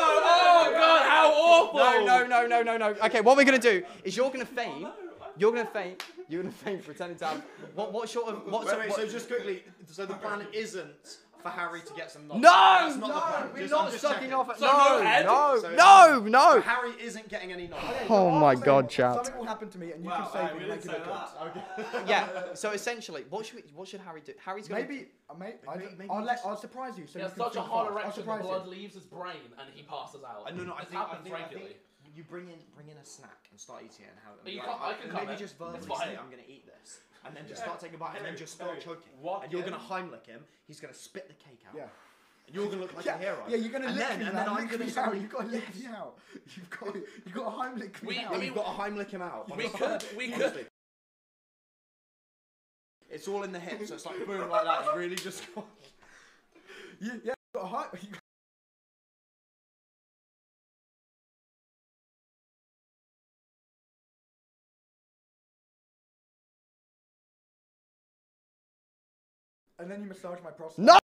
Oh God, how awful! No, no, no, no, no, no. Okay, what we're gonna do is you're gonna feign. You're gonna feign. You're gonna feign pretending to have. What? What sort of? What? Wait, sort- wait, what so just quickly, so the plan isn't for Harry to get some knowledge. No, That's not no, the plan. we're Just- not sucking checking. off at- So no, no head? no, So- no, no. So Harry isn't getting any knowledge. Oh I'll my say God, what- chat. Something will happen to me, and you can save me and make it look good. (laughs) Yeah. So essentially, what should we, what should Harry do? Harry's gonna Maybe, uh, may, I maybe, maybe I'll, let, I'll surprise you. So He you has such a think hard erection, the blood leaves his brain and he passes out. No no. I think, happens regularly. Think you bring in bring in a snack and start eating it and how. You like, can't- I can come maybe in. just verbally say. I'm gonna eat this, and then just start taking a bite, and then just start Harry, choking. walk And you're gonna Heimlich him. He's gonna spit the cake out. Yeah. And you're gonna look like yeah, a hero. Yeah, you're gonna and lick then, me, and then I'm gonna me say, out. You've got to lick me out. You've got, you've got to Heimlich me We- out. I mean, You've got to Heimlich him out. We could, we could. It's all in the hips, so it's like boom like that. It's really just. (laughs) You, yeah, you've got to Heim- you And then you massage my prostate. No!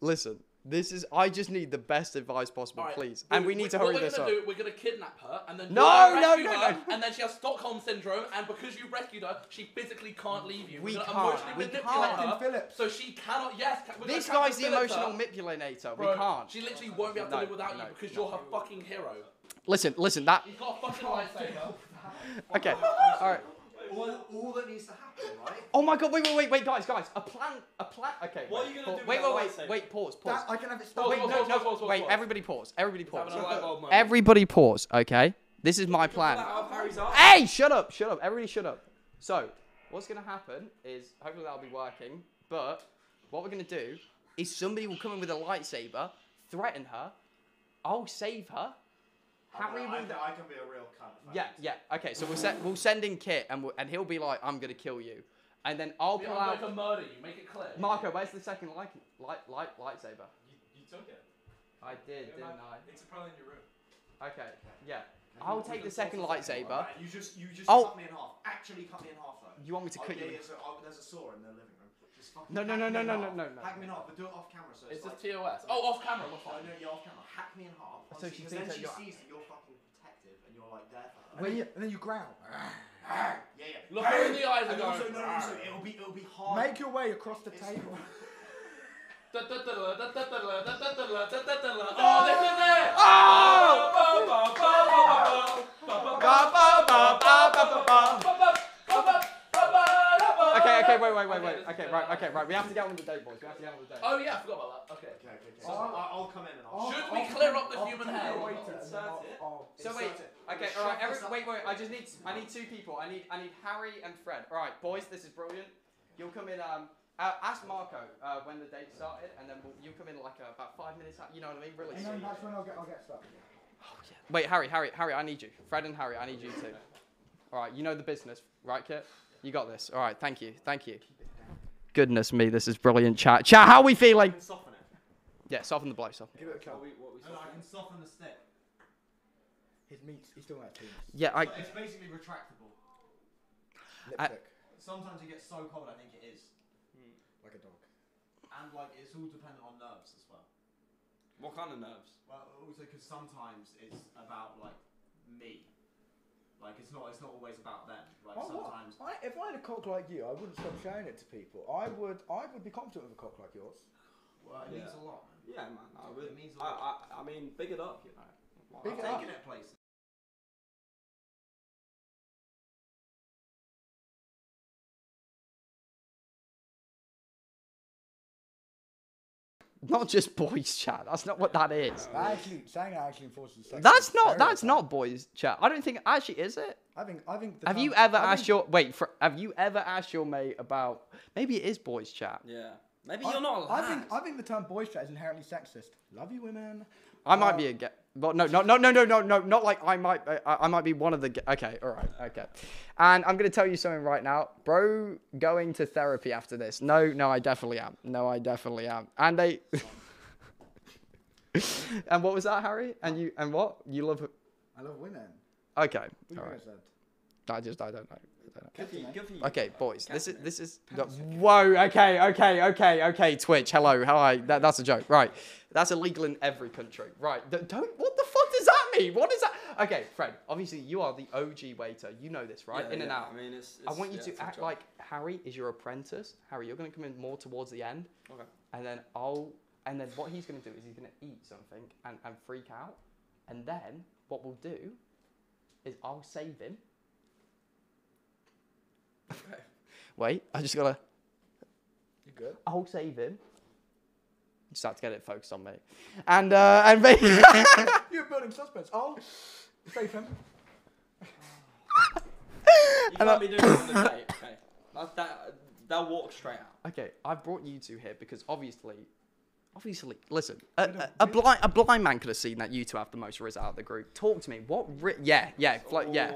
Listen, this is. I just need the best advice possible, Alright, please. And we need to what hurry we're this gonna up. Do, we're gonna kidnap her and then No, you're gonna no, rescue no, her, no. And then she has Stockholm syndrome, and because you rescued her, she physically can't leave you. We we're gonna can't, emotionally we manipulate can't. her, Captain Phillips. so she cannot. Yes, ca- we're gonna This Captain guy's the Phillips emotional her. manipulator. Bro, we can't. She literally won't be able to No, live without no. you because you're her fucking hero. Listen, listen. That. She's got a fucking lightsaber. (laughs) Okay. All right. all, all that needs to happen, right? Oh my god! Wait, wait, wait, wait, guys, guys. A plan. A plan. Okay. What wait, are you gonna pause- do with Wait, wait, wait, wait. Pause. Pause. That, I can have it stopped. Wait, Pause, no, pause, no. pause, pause, pause, Wait, pause. everybody pause. Everybody pause. Having a light bulb moment. Everybody pause. Okay. This is my plan. Out of Harry's eye. Hey, shut up, shut up. Everybody shut up. So, what's going to happen is, hopefully that'll be working, but what we're going to do is somebody will come in with a lightsaber, threaten her, I'll save her, Harry will... I, I can be a real cunt. if Yeah, yeah, okay, so we'll, set, we'll send in Kit, and, we'll, and he'll be like, I'm going to kill you. And then I'll We pull are out... going to murder you. Make it clear. Marco, where's the second light, light, light, lightsaber? You took it. I did, didn't I? It's probably in your room. Okay, yeah. I'll take the second lightsaber. Right, you just you just Oh. cut me in half. Actually cut me in half though. You want me to Oh, cut yeah, you? yeah, so, oh, there's a saw in the living room. Just fucking No, no, no, no, no, no, no, no. Hack me in half, but do it off camera. So It's it's just like, TOS. Oh, off camera. We're Oh, fine. no, you're off camera. Hack me in half. So Honestly, she 'cause thinks then that she you're- sees that you're fucking protective and you're like there for her. And then you, and then you growl. Yeah, yeah. Look her in the eyes and And go. also, no, no, it'll be it'll be hard. Make your way across the table. Oh, this is it! Okay, okay, wait, wait, wait, wait. Okay, right, okay, right. We have to get on with the date, boys. We have to get on with the date. Oh yeah, I forgot about that. Okay. Okay, okay, okay. So I'll, I'll come in and I'll. Should we clear up the I'll human take hair? the or waiter not? and then I'll- I'll- So wait, okay, all right. Every, wait, wait. I just need, I need two people. I need, I need Harry and Fred. All right, boys, this is brilliant. You'll come in. Um, uh, ask Marco uh, when the date started, and then we'll, you'll come in like uh, about five minutes. out, You know what I mean? Really. And then sweet. that's when I'll get, I'll get stuck. Wait, Harry, Harry, Harry. I need you. Fred and Harry, I need you too. All right, you know the business, right, Kit? You got this. All right, thank you, thank you. Goodness me, this is brilliant chat. Chat, how are we feeling? can soften it. Yeah, soften the blow, soften. Give it a count. What we, what we No, no, I can soften the stick. His meat's, he's still at two. Yeah, I. So it's basically retractable. I- Lipstick. Sometimes it gets so cold, I think it is. Hmm. Like a dog. And like it's all dependent on nerves as well. What kind of nerves? Well, also because sometimes it's about like me. Like it's not it's not always about them. Like Oh, what? sometimes. I, if I had a cock like you, I wouldn't stop showing it to people. I would, I would be confident with a cock like yours. Well, it means a lot, man. Yeah, man. I, It would, means a I, lot. I, I mean, big it up, you know. Like, Big I've it up. it places. Not just boys chat. That's not what that is. That actually, saying that actually enforces sex. That's not. That's not boys chat. I don't think. Actually, is it? I think, I think. The Have term- you ever I asked think- your wait? For, have you ever asked your mate about? Maybe it is boys chat. Yeah. Maybe I, you're not a I lad. think, I think the term boys chat is inherently sexist. Love you, women. I might Uh, be a gay. Well, no, no, no, no, no, no, no, not like I might. I, I might be one of the. Okay, all right, okay. And I'm gonna tell you something right now, bro. Going to therapy after this? No, no, I definitely am. No, I definitely am. And they. (laughs) and what was that, Harry? And you and what? You love? I love women. Okay, What do you all right. I just I don't know. I don't. Good for you, good for you. Okay, boys. This is this is. Whoa. Okay. Okay. Okay. Okay. Twitch. Hello. Hi. That, that's a joke. Right. That's illegal in every country. Right. Don't. What the fuck does that mean? What is that? Okay, Fred. Obviously, you are the OG waiter. You know this, right? Yeah, in and out. I mean, it's. I want you yeah, to act like Harry is your apprentice. Harry, you're going to come in more towards the end, Okay. and then I'll, and then what he's going to do is he's going to eat something and, and freak out, and then what we'll do is I'll save him. Okay. (laughs) Wait, I just gotta. You good? I'll save him. Just have to get it focused on me, and uh, and maybe. (laughs) You're building suspense. Oh, save him. (laughs) You And can't I- be doing this on the tape. Okay. That, that, they'll walk straight out. Okay, I've brought you two here because obviously, obviously, listen, a, a, a blind a blind man could have seen that you two have the most riz out of the group. Talk to me. What? Ri- yeah, yeah, flo- yeah,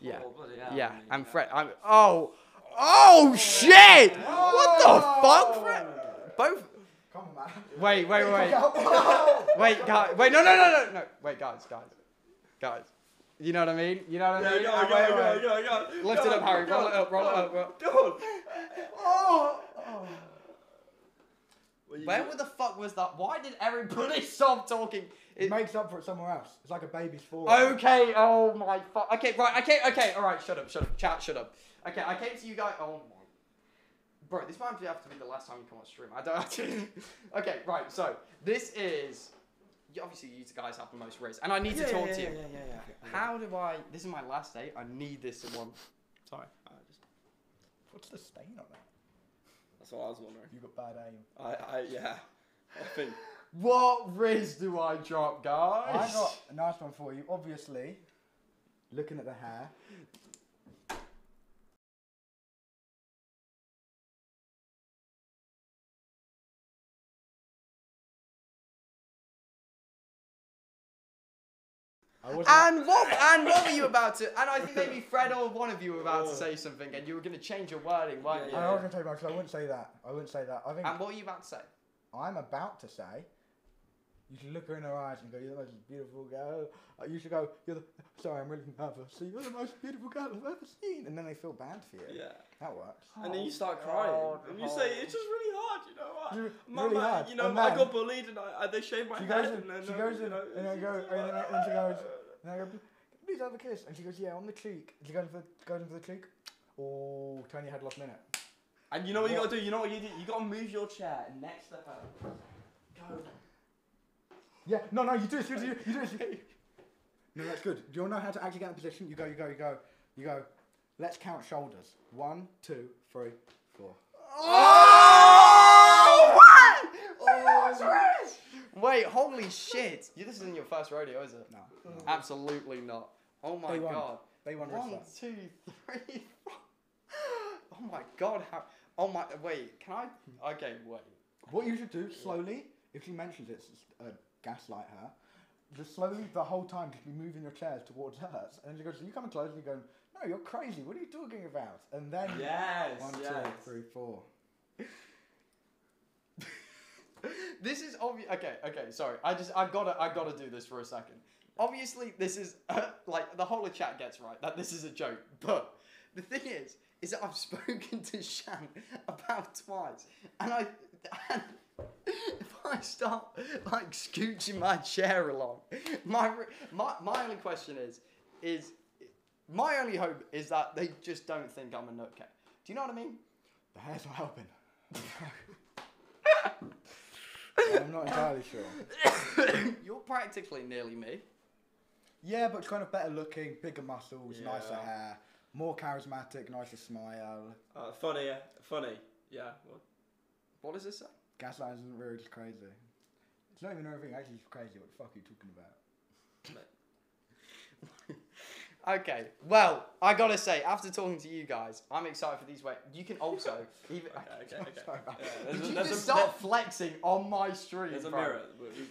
yeah, oh, bloody hell, yeah. I mean, And. Fred, I'm. Oh, oh shit! What the fuck, Fred? Both. Come on, man. Wait, wait, wait, (laughs) wait, guys. Wait, no, no, no, no, no. Wait, guys, guys, guys. You know what I mean? You know what I Yeah, mean? go, Ah, go, wait, go, wait. go, go. Lift Go it up, Harry. go Roll it up. Roll it up. on, roll- Go on. Oh, Where do- the fuck was that? Why did everybody (laughs) stop talking? It It- makes up for it somewhere else. It's like a baby's fall. Okay, oh my fuck. Okay, right, okay, okay, alright, shut up, shut up. Chat, shut up. Okay, I came to you guys. Oh my. Bro, this might have to be the last time you come on stream. I don't actually. (laughs) okay, right, so this is. you- Obviously, you guys have the most riz, and I need Yeah, to talk yeah, to you. Yeah, yeah, yeah. yeah. How do I. This is my last day. I need this one. Sorry. I just, What's the stain on that? that's what I was wondering. You got bad aim. I, I, yeah. I think. What riz do I drop, guys? I got a nice one for you. Obviously, looking at the hair. And what and what were you about to? And I think maybe Fred or one of you were about to say something, and you were going to change your wording, weren't you? I was gonna tell you because I wouldn't say that. I wouldn't say that. I think And what were you about to say? I'm about to say. You should look her in her eyes and go, "You're the most beautiful girl." Uh, You should go, "You're the." Sorry, I'm really nervous. So you're the most beautiful girl I've ever seen, and then they feel bad for you. Yeah. That works. And then you start crying. God, and you say, it's just really hard, you know what? It's Mama, really hard. You know, And I got bullied and I, I, they shaved my She head. goes in, and then, she goes in, know, and I go, and, then, and she goes, (laughs) and I go, please have a kiss. And she goes, yeah, on the cheek. She goes for, goes in for the cheek. Oh, turn your head last minute. And you know what you gotta do? You know what you do? You gotta move your chair next to her. Go. Yeah, no, no, you do this, you do, you do (laughs) this. you- No, that's good. Do you all know how to actually get in position? You go, you go, you go, you go. Let's count shoulders. One, two, three, four. Oh, what? Oh, Wait, holy shit! You, this isn't your first rodeo, is it? No. Absolutely not. Oh my Day one. god. They one One, wrestler. two, three, four. (gasps) Oh my god, how. Oh my. Wait, can I. Okay, wait. What you should do slowly, if she mentions it, uh, gaslight her. Just slowly the whole time, just be moving your chairs towards hers, and she goes, "You coming close?" And you go, "No, you're crazy. What are you talking about?" And then Yes, one, yes. three, four. (laughs) This is obvious. Okay, okay, sorry. I just, I gotta, I gotta do this for a second. Obviously, this is (laughs) like the whole of chat gets right that this is a joke, but the thing is, is that I've (laughs) spoken to Shan about twice, and I, and (laughs) if I start like scooching my chair along, my, my, my only question is, is my only hope is that they just don't think I'm a nutcase. Do you know what I mean? The hair's not helping. (laughs) I'm not entirely sure. (coughs) You're practically nearly me. Yeah, but kind of better looking, bigger muscles, nicer hair, more charismatic, nicer smile. Uh, funny, yeah. Funny. Yeah. What? What does this say? Gaslight isn't really just crazy. It's not even everything actually it's crazy. What the fuck are you talking about? (laughs) Okay, well, I gotta say, after talking to you guys, I'm excited for these. Wait, you can also (laughs) even. Okay, okay, (laughs) okay. Sorry Yeah, there's a, you there's just a, start flexing on my stream? there's a bro? mirror.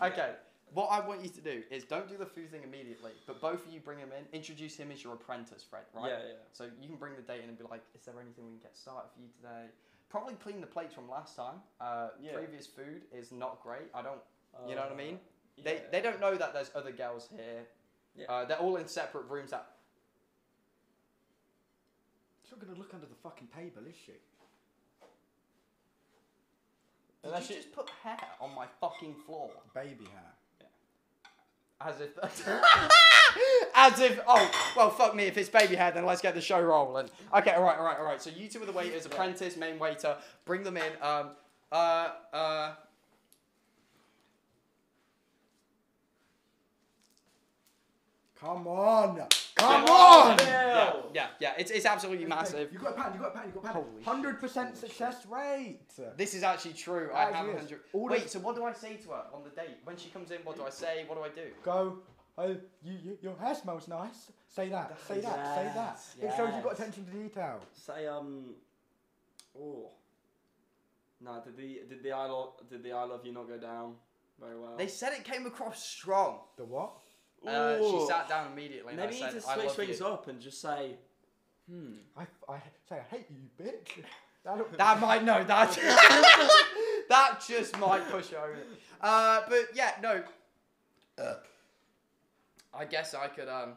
Okay, what I want you to do is don't do the food thing immediately, but both of you bring him in, introduce him as your apprentice, Fred, right? Yeah, yeah. So you can bring the date in and be like, is there anything we can get started for you today? Probably clean the plates from last time. Uh, Yeah. Previous food is not great. I don't, you know what I mean? Uh, They, they don't know that there's other girls here. Yeah. Uh, they're all in separate rooms. That She's not gonna look under the fucking table, is she? Did Unless you you- just put hair on my fucking floor? Baby hair. As if. (laughs) (laughs) As if. Oh, well, fuck me. If it's baby hair, then let's get the show rolling. Okay, all right, all right, all right. So you two are the waiters, apprentice, main waiter. Bring them in. Um. Uh. Uh. Come on. Come on. Yeah, yeah, yeah. It's, it's absolutely massive. You got a pattern, you got a pattern, you got a pattern. Hundred percent success rate. This is actually true. I have hundred. All Wait, so what do I say to her on the date when she comes in? What do I say? What do I do? Go. Oh, you, you, your hair smells nice. Say that. Say that. Say that. Yes, It shows you've got attention to detail. Say um. Oh. No, did the did the I love did the I love you not go down very well? They said it came across strong. The what? Uh, she sat down immediately. And Maybe I you said, need to switch things you." up and just say, hmm. I, I say I hate you, bitch. (laughs) That, That might no. That (laughs) (laughs) that just might push her over. Uh, but yeah, no. I guess I could. Um.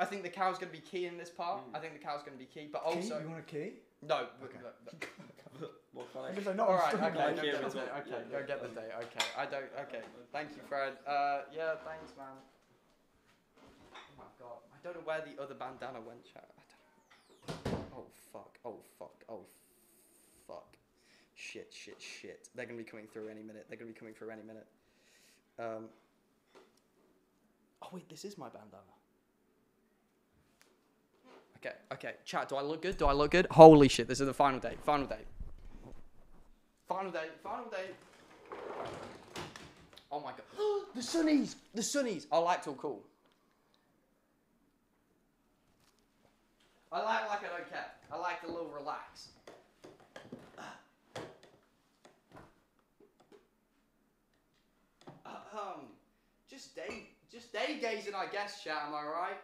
I think the cow's gonna be key in this part. I think the cow's gonna be key, but Key? also You want a key? no. but- Okay. but- What kind just like, not All on right, stream, okay, like, go here get the as Okay, Yeah, go yeah, get the date. Okay, I don't. Okay, thank you, Fred. Uh, yeah, thanks, man. Oh my god, I don't know where the other bandana went, chat. I don't know. Oh fuck. Oh fuck. Oh fuck. Shit. Shit. Shit. They're gonna be coming through any minute. They're gonna be coming through any minute. Um. Oh wait, this is my bandana. Okay, okay. Chat, do I look good? Do I look good? Holy shit, this is the final day. Final day. Final day. Final day. Oh my god. (gasps) the Sunnies! The Sunnies! I like all cool. I like like I don't care. I like a little relax. Um, just day, just day gazing, I guess. Chat, am I right?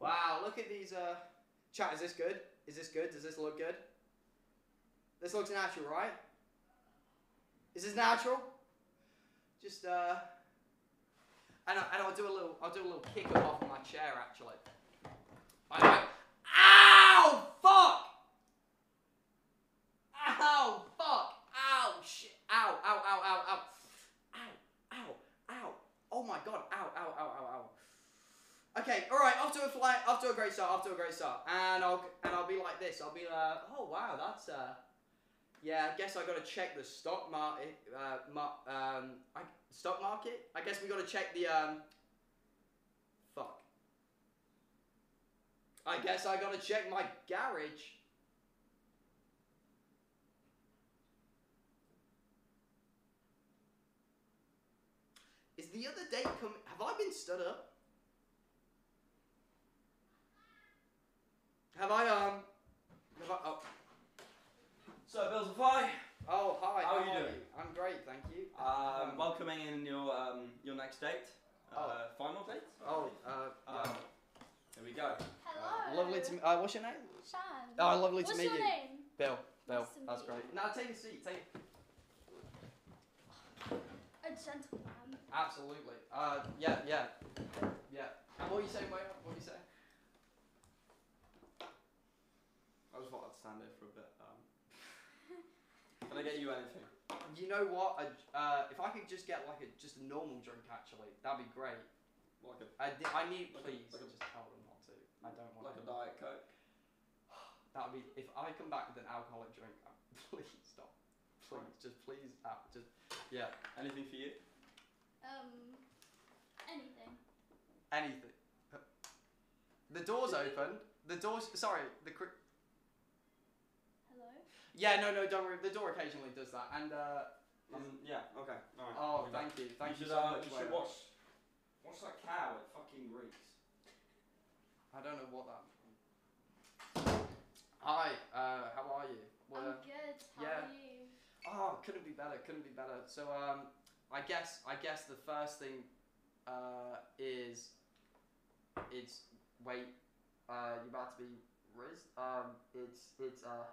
Wow, look at these. Uh, chat, is this good? Is this good? Does this look good? This looks natural, right? Is this natural? Just uh, and, I, and I'll do a little, I'll do a little kick off of my chair actually. I know. Ow! Fuck! To a flight. Off to a great start. Off to a great start. And I'll and I'll be like this. I'll be like, oh wow, that's uh, yeah. I guess I got to check the stock market. Uh, um, I, stock market. I guess we got to check the um. Fuck. I guess I got to check my garage. Is the other date coming? Have I been stood up? Have I um? Have I, oh, So, Bills of Pie, oh hi. How are you doing? I'm great, thank you. um, welcoming in your um, your next date, uh, final date. Oh, uh, yeah. Um, here we go. Hello. lovely to. m- Uh, what's your name? Shan. Oh, lovely What's to meet you. What's your you. name? Bill. Bill. Nice That's great. Now take a seat. Take. A gentleman. Absolutely. Uh, yeah, yeah, yeah. And what are you saying, Wayne? What are you saying? I just thought I'd stand there for a bit. Um, (laughs) can I get you anything? You know what? I, uh, if I could just get like a just a normal drink, actually, that'd be great. Like a I, di- I need, Like a- please, like a- just tell them not to. I don't want like a diet coke. (sighs) That would be if I come back with an alcoholic drink. (laughs) Please stop. Please, just please, uh, just yeah, Anything for you? Um. Anything. anything. The door's open. The door's sorry. The cri- Hello. Yeah, no, no, don't worry. The door occasionally does that, and uh, Um, yeah. Okay. All right. oh, Okay. thank you, thank you, should, so uh, much. You should Waiter. watch. Watch that cow. It fucking reeks. I don't know what that. Hi, uh, how are you? I'm Well, good. How yeah. are you? Oh, couldn't be better. Couldn't be better. So, um, I guess I guess the first thing, uh, is, it's wait, uh, you're about to be Riz. Um, it's it's uh.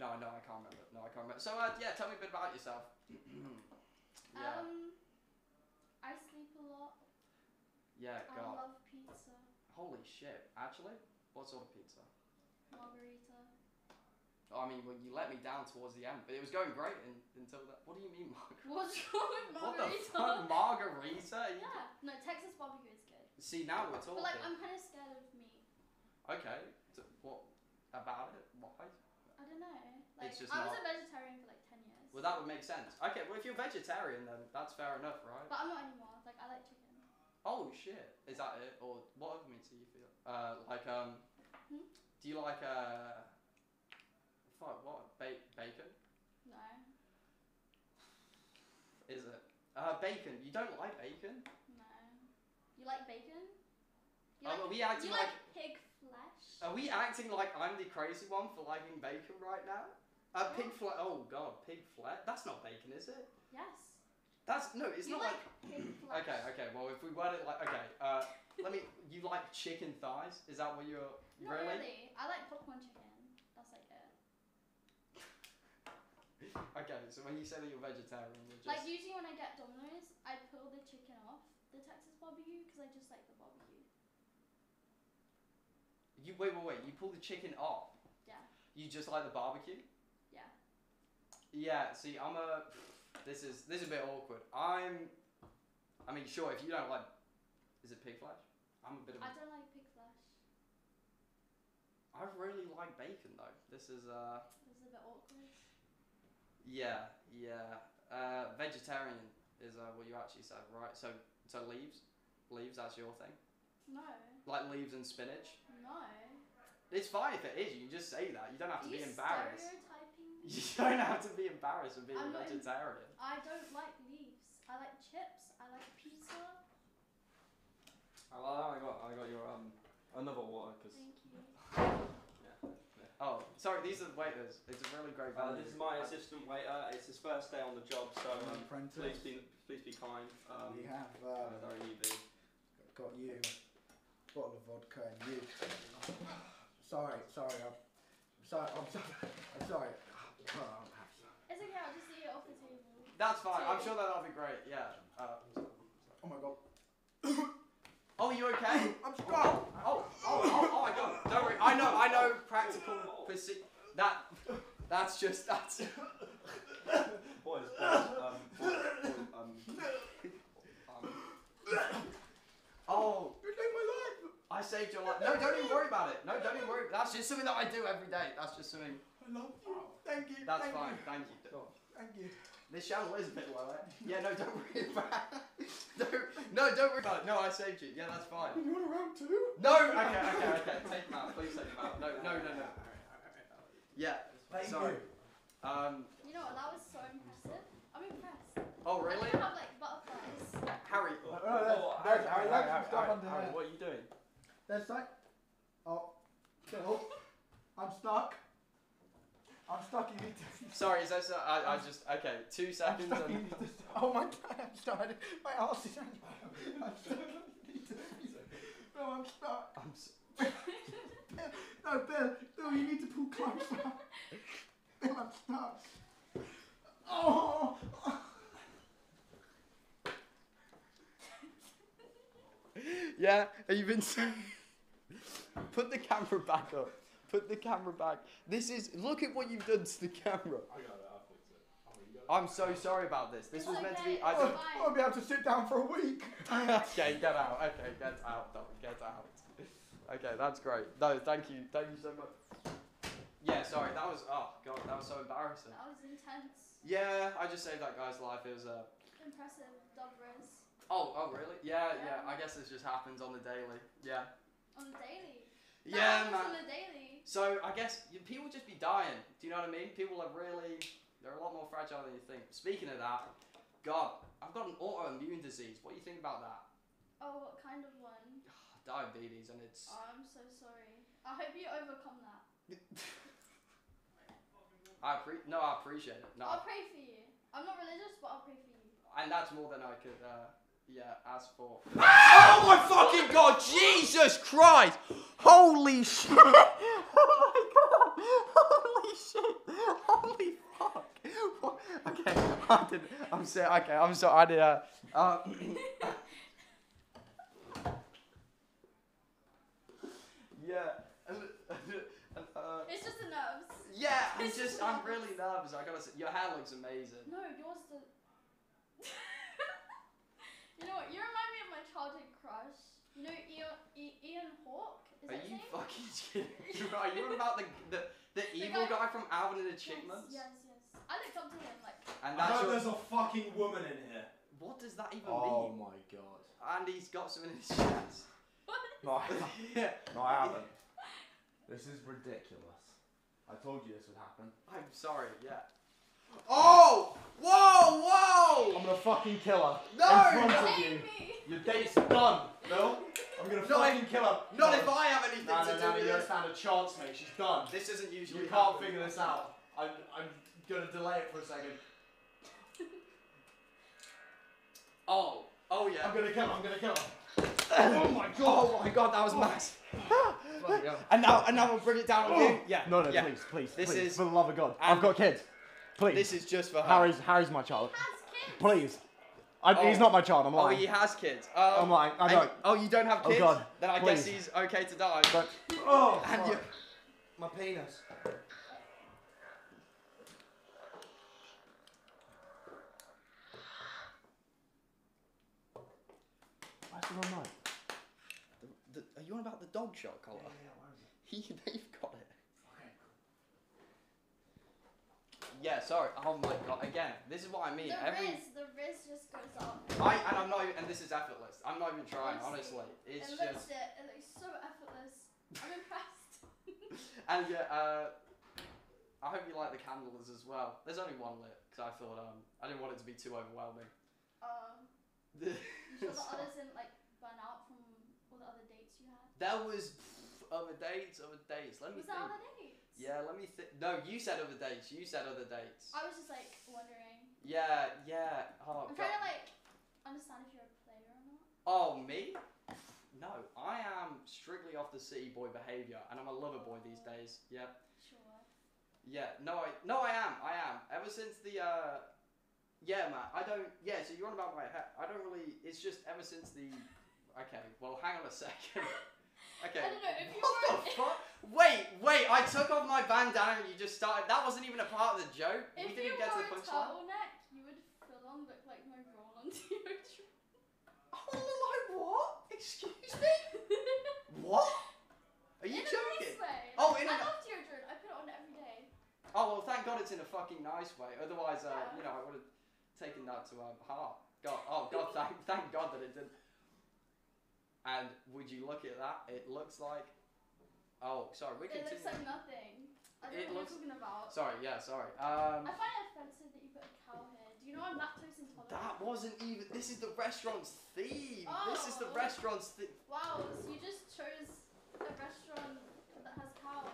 No, no, I can't remember. No, I can't remember. So, uh, yeah, tell me a bit about yourself. (clears throat) yeah, Um. I sleep a lot. yeah, I God. love pizza. Holy shit! Actually, what sort of pizza? Margarita. Oh, I mean, well, you let me down towards the end, but it was going great in, until that. What do you mean, (laughs) margarita? What's wrong with What the fuck? Margarita? Yeah. No, Texas barbecue is good. See, now we're talking. But like, I'm kind of scared of meat. Okay. So what about it? Why? I don't know. Like, It's just I was not- a vegetarian for like 10 years. Well, that would make sense. Okay, well, if you're vegetarian, then that's fair enough, right? But I'm not anymore. Like, I like chicken. Oh shit! Is that it, or what other meats do you feel? Uh, like um, Hmm? do you like uh, fuck what? Ba- bacon? No. Is it? Uh, bacon. You don't like bacon? No. You like bacon? You like, are we acting you like? like pig flesh? Are we acting like I'm the crazy one for liking bacon right now? Uh, pig flesh. Oh god, pig flat. That's not bacon, is it? Yes. That's no. It's you not like, pig (clears throat) flesh. Okay, okay. Well, if we word it like okay, uh, let me. You like chicken thighs? Is that what you're Not really. I like popcorn chicken. That's like it. (laughs) Okay, so when you say that you're vegetarian, you're just Like usually when I get Domino's, I pull the chicken off the Texas barbecue because I just like the barbecue. you wait, wait, wait. You pull the chicken off. Yeah. You just like the barbecue? Yeah. See, I'm a. This is this is a bit awkward. I'm. I mean, sure. If you don't like, is it pig flesh? I'm a bit of. I A, don't like pig flesh. I really like bacon though. This is uh. This is a bit awkward. Yeah, yeah. Uh, vegetarian is uh, what you actually said, right? So, so leaves, leaves. That's your thing. No. Like leaves and spinach. No. It's fine if it is. You can just say that. You don't have to be embarrassed. Stereotyping me? You don't have to be embarrassed of being I'm a not em- vegetarian. I don't like leaves. I like chips. I like pizza. Oh, I got, I got your um another water because. Thank you. (laughs) Oh, sorry. These are the waiters. It's a really great Uh, value. this is my assistant waiter. It's his first day on the job, so um, Apprentice. please be please be kind. Um, we have uh, uh, very EV. got you bottle of vodka and you. Sorry, sorry, I'm sorry. I'm sorry. (laughs) I'm sorry. Oh, It's okay. I'll just eat it off the table. That's fine. I'm sure that'll be great. Yeah. Uh, oh my god. (coughs) oh, you okay? (coughs) I'm stuck. Oh, oh, oh, oh my god. Don't worry. I know, I know practical proce- That, that's just, that's. (laughs) Boys, boys, um, boys, boys, um, um, Oh, You saved my life. I saved your life. No, don't even worry about it. No, don't even worry. That's just something that I do every day. That's just something. I love you. Thank you. That's thank fine. You. Thank you. Thank you. This channel is a bit lower. Yeah, no, don't worry about it. (laughs) don't, No, don't worry about it. No, I saved you. Yeah, that's fine. You want a round two? No, okay, okay, okay. Take him out. Please take him out. No, no, no, no. Yeah, Thank sorry. you. Um, You know what? That was so impressive. I'm impressed. oh, really? don't have like butterflies. Harry. Oh, there's, there's, Harry, there's Harry, some stuff Harry, Harry, what are you doing? There's like, oh, Bill, (laughs) I'm stuck. I'm stuck. You need. Sorry, is that so? I, I just, okay, two seconds. And. Oh my god, I'm stuck. My arse is. I'm stuck. You need. No, I'm stuck. I'm s- (laughs) No, Bill. Bill, you need to pull closer. Bill, I'm stuck. Oh. (laughs) yeah, have you been? Put the camera back up. Put the camera back. This is, look at what you've done to the camera. I got it. I'll fix it. Oh, you got it? I'm so sorry about this. This It's was meant to okay, be, I don't. fine. I won't be able to sit down for a week. (laughs) okay, get out. Okay, get out. Don't get out. Okay, that's great. No, thank you. Thank you so much. Yeah, sorry. That was, oh, God, that was so embarrassing. That was intense. Yeah, I just saved that guy's life. It was, uh, Impressive. Dub Riz. oh, oh, really? Yeah, yeah. Yeah. I guess this just happens on the daily. Yeah. On the daily. Yeah, man. On the daily. So I guess y- people just be dying. Do you know what I mean? People are really, they're a lot more fragile than you think. Speaking of that, God, I've got an autoimmune disease. What do you think about that? Oh, what kind of one? (sighs) Diabetes, and it's. Oh, I'm so sorry. I hope you overcome that. (laughs) I appre- no, I appreciate it. No, I'll pray for you. I'm not religious, but I'll pray for you. and that's more than I could, uh, yeah, ask for. oh my fucking God! Jesus Christ! Holy shit! (laughs) (laughs) Oh my God! Holy shit! Holy fuck! What? Okay, I did. I'm sorry. Okay, I'm sorry. I did. Uh, uh, (laughs) yeah. and- and, uh, It's just the nerves. yeah, I'm It's just, I'm really nervous. I gotta say, your hair looks amazing. No, yours the. You know what? You remind me of my childhood crush. You know Ian, Ian Hawke? Is Are you name? fucking (laughs) kidding? (laughs) Are you about the the, the, the evil guy, guy, from Alvin and the Chipmunks? Yes, yes, yes. I looked up to him like. And that's I heard your... there's a fucking woman in here. What does that even oh mean? Oh my god. And he's got something in his chest. What? No, (laughs) no, I haven't. This is ridiculous. I told you this would happen. I'm sorry. Yeah. Oh! Whoa! Whoa! I'm gonna fucking kill her. No! In front of you. me. Your date's done, Bill. I'm gonna Not fucking kill her. Not No. if I have anything No, to no, do no, with you don't it. stand a chance, mate. She's done. This isn't usually You can't happen. figure this out. I'm, I'm gonna delay it for a second. (laughs) Oh. Oh yeah. I'm gonna kill her. I'm gonna kill her. (laughs) oh my god! Oh my god, that was oh. max. (laughs) and now, and now we'll bring it down on oh. you. Yeah. No, no, yeah. please, please, This please, is- for the love of God. I've got kids. Please. This is just for her. Harry's Harry's my child. Has kids. Please. I, Oh. He's not my child. I'm like, Oh, he has kids. Um, I'm lying. I and- don't. Oh, you don't have kids? Oh, kids? God. Then I guess he's okay to die. But (laughs) oh, and you. my penis. Where's the wrong night? The, are you on about the dog shot collar? (laughs) He, they've got it. Yeah, sorry. Oh my god. Again, this is what I mean. The Every Riz, the Riz just goes up. I and I'm not even, and this is effortless. I'm not even trying, Honestly. It's it just looks it. It looks so effortless. I'm (laughs) impressed. (laughs) and yeah. Uh, I hope you like the candles as well. There's only one lit because I thought um I didn't want it to be too overwhelming. Um, (laughs) you sure the others didn't like burn out from all the other dates you had? That was pff, other dates, other dates. Let me Was that think. other dates? Yeah, let me think. No, you said other dates. You said other dates. I was just like wondering. Yeah, yeah. Oh, I'm God. trying to like understand if you're a player or not. Oh, me? No, I am strictly off the city boy behaviour, and I'm a lover boy these days. Yep. Sure. Yeah. No, I no, I am. I am. Ever since the uh, yeah, man. I don't. Yeah. So you're on about my hair. I don't really. It's just ever since the. Okay. Well, hang on a second. (laughs) Okay. I don't know if you What the fuck? Wait, wait! I took off my bandana and you just started. That wasn't even a part of the joke. If we didn't you get to wore the a punchline. turtleneck, you would full on look like my Roland (laughs) Deodorant. Oh, like what? Excuse me? (laughs) what? Are you in a nice way. Oh, in I a- love deodorant. I put it on every day. Oh well, thank God it's in a fucking nice way. Otherwise, uh, Yeah. you know, I would have taken that to um, heart. God, oh God, (laughs) thank, thank God that it did. And would you look at that? It looks like. Oh, sorry, we It continue. looks like nothing. I don't It know looks- what you're talking about. Sorry, yeah, sorry. Um, I find it offensive that you put a cow here. Do you know I'm lactose intolerant? that wasn't even. This is the restaurant's theme. This is the Oh. restaurant's theme. Wow, so you just chose a restaurant that has cows.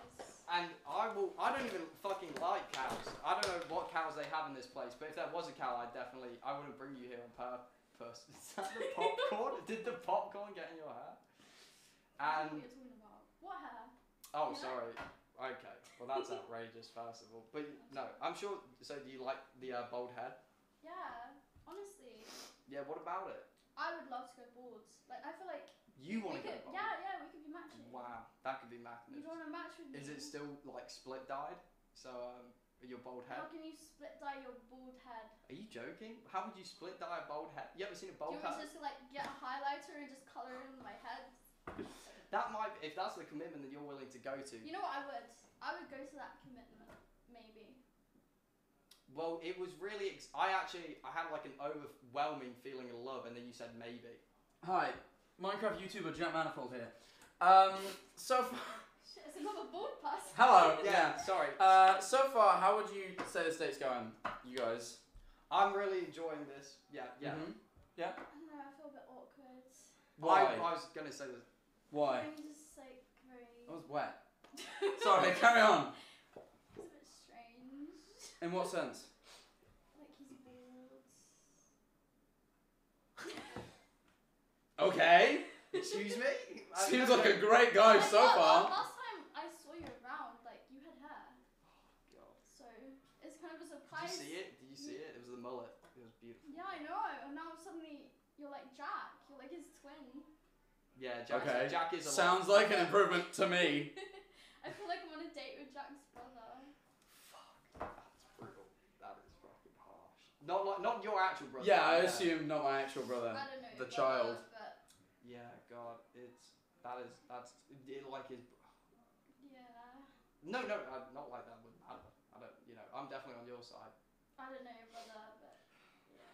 And I will. I don't even fucking like cows. I don't know what cows they have in this place. But if there was a cow, I definitely. I wouldn't bring you here on purpose. (laughs) Is that the popcorn? Did the popcorn get in your hair? And what you're talking about. What hair? oh, Yeah. sorry. Okay. Well, that's (laughs) outrageous. First of all, but no, I'm sure. So, do you like the uh, bald head? Yeah, honestly. Yeah. What about it? I would love to go bald. Like, I feel like. You want to go could? Yeah, yeah, we could be matching. Wow, that could be You magnificent. don't want to match with me? Is it still like split dyed? So, um, your bald head? How can you split dye your bald head? Are you joking? How would you split dye a bald head? You ever seen a Do bald you want head? me just to like get a highlighter and just color in my head? That might, if that's the commitment that you're willing to go to. You know what I would? I would go to that commitment, maybe. Well, it was really. Ex- I actually, I had like an overwhelming feeling of love, and then you said maybe. Hi, Minecraft YouTuber Jack Manifold here. Um, so (laughs) far, Shit, it's another bald pass. hello. (laughs) Yeah, sorry. Uh, so far, how would you say the state's going, you guys? I'm really enjoying this. Yeah, yeah. Mhm. I don't know, I feel a bit awkward. Why? I, I was gonna say this. Why? I'm just like very. I was wet. (laughs) Sorry, carry on. It's a bit strange. In what sense? Like he's bald. Okay. Excuse me. Seems like a great guy Like, so la- la- far. Last time I saw you around, like you had hair, God. so it's kind of a Did you see it? Did you see it? It was the mullet. It was beautiful. Yeah, I know. And now suddenly you're like Jack. You're like his twin. Yeah, Jack. Okay. Jack is a Sounds like an improvement to me. (laughs) (laughs) I feel like I'm on a date with Jack's brother. Fuck. That's brutal. That is fucking harsh. Not like, not your actual brother. Yeah, I assume not my actual brother. I don't know. the brother, child. But Yeah, God, it's that is that's it, like his. Yeah. No, no, uh, not like that. Wouldn't matter. I don't. You know, I'm definitely on your side. I don't know your brother, but yeah.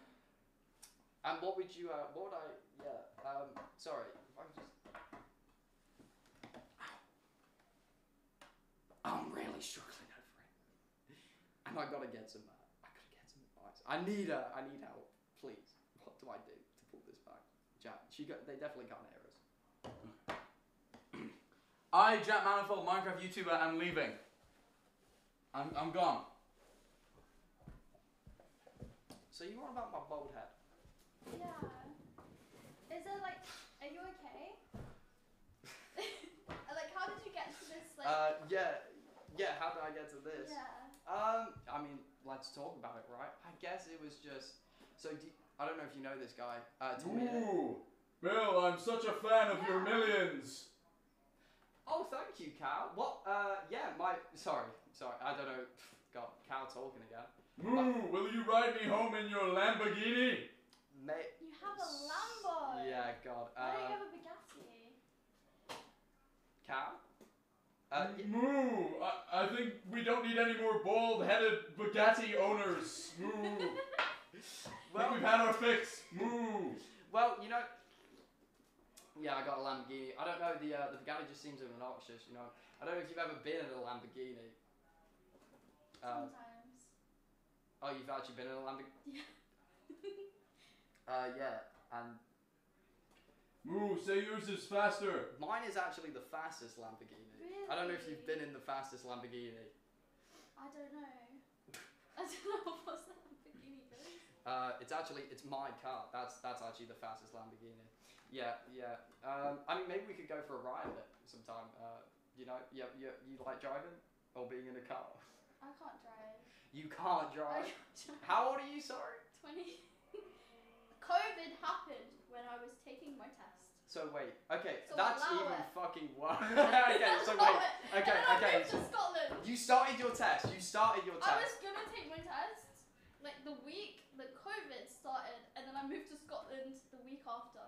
And what would you? Uh, what would I? Yeah. Um. Sorry. If I could just. Ow. I'm really struggling over it, and I gotta get some. Uh, I gotta get some advice. I need. Uh, I need help, please. What do I do to pull this back? Jack. She got. They definitely can't hear us. I, Jack Manifold, Minecraft YouTuber, am leaving. I'm, I'm gone. So you want about my bald head? Yeah. Is it like, are you okay? (laughs) like, how did you get to this? Like, Uh. Yeah. Yeah. How did I get to this? yeah. Um, I mean, let's talk about it, right? I guess it was just. So, do I don't know if you know this guy, uh, Tommy. Ooh, Bill, I'm such a fan of your millions. Oh, thank you, Cal. What? Uh, yeah, my. Sorry, sorry. I don't know. God, Cal talking again. Moo, will you ride me home in your Lamborghini? Mate. You have a Lambo. Yeah, God. Why don't you Uh, have a Bugatti? Cal. Uh, Moo, I, I think we don't need any more bald-headed Bugatti owners. Moo. I (laughs) think we've had our fix. Moo. well, you know. Yeah, I got a Lamborghini. I don't know. The uh, the Bugatti just seems obnoxious. You know. I don't know if you've ever been in a Lamborghini. Uh, Sometimes. Oh, you've actually been in a Lamborghini. (laughs) Yeah. (laughs) Uh, yeah, and Moo, say yours is faster. Mine is actually the fastest Lamborghini. Really? I don't know if you've been in the fastest Lamborghini. I don't know. (laughs) I don't know what's that Lamborghini is. Uh, it's actually it's my car. That's that's actually the fastest Lamborghini. Yeah, yeah. Um, I mean, maybe we could go for a ride in it sometime. Uh, you know, yeah, you, you like driving or being in a car? I can't drive. You can't drive. (laughs) How old are you? Sorry. 20. (laughs) COVID happened when I was taking my test. So wait. Okay, So that's even it. fucking worse. (laughs) okay, so wait. Okay, okay. to Scotland. You started your test. You started your test. I was gonna take my test like the week that COVID started, and then I moved to Scotland the week after.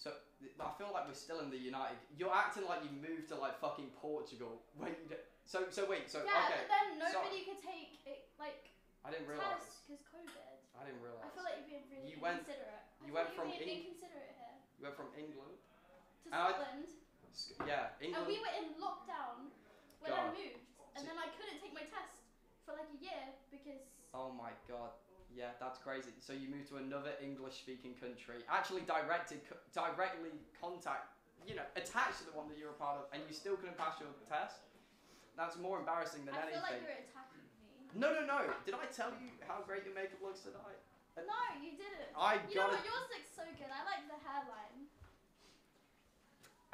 So I feel like we're still in the United. You're acting like you moved to like fucking Portugal. Wait. you So so wait. So yeah, okay. but then so- could take it like I didn't realize. because COVID. I didn't realize. I feel like you're being really You went- inconsiderate. I you went from being inconsiderate here You went from England. to And I- Scotland, Sc- Yeah, and we were in lockdown when I moved, and then I couldn't take my test for like a year because Oh my god. Yeah, that's crazy. So you moved to another English-speaking country, actually directed, directly contact, you know, attached to the one that you're a part of, and you still couldn't pass your test. That's more embarrassing than I feel like anything. you're attacking me. No, no, no. Did I tell you how great your makeup looks tonight? No, you didn't. I You know what? Yours looks so good. I like the hairline.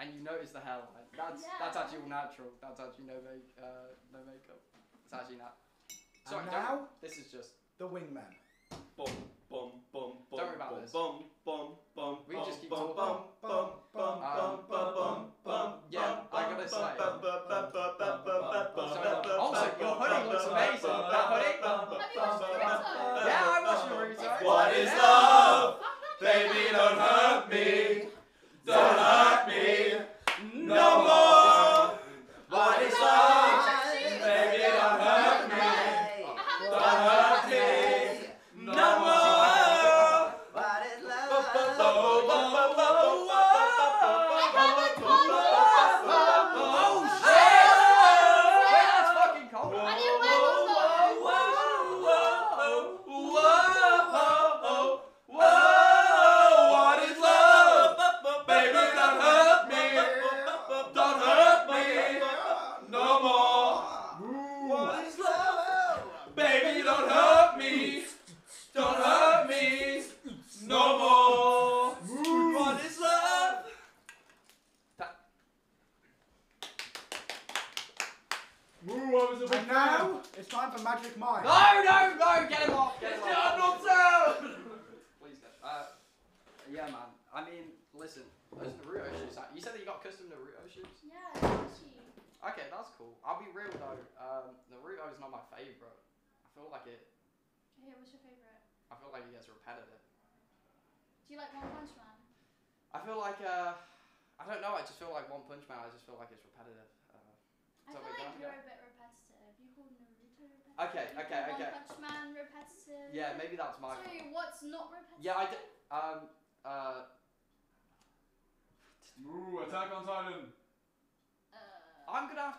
And you notice the hairline. That's Yeah. that's actually all natural. That's actually no make uh, no makeup. It's actually not. Sorry, and don't- now, this is just. the wingman. Bum, bum bum bum. Don't worry about bum, this. Bum bum bum. We just keep bum, talking. Bum bum bum bum bum bum. Yeah, I gotta say. Your hoodie looks amazing. That hoodie. Yeah, I watched Naruto. What is love? Baby, don't hurt me. Don't hurt me no more. What is love?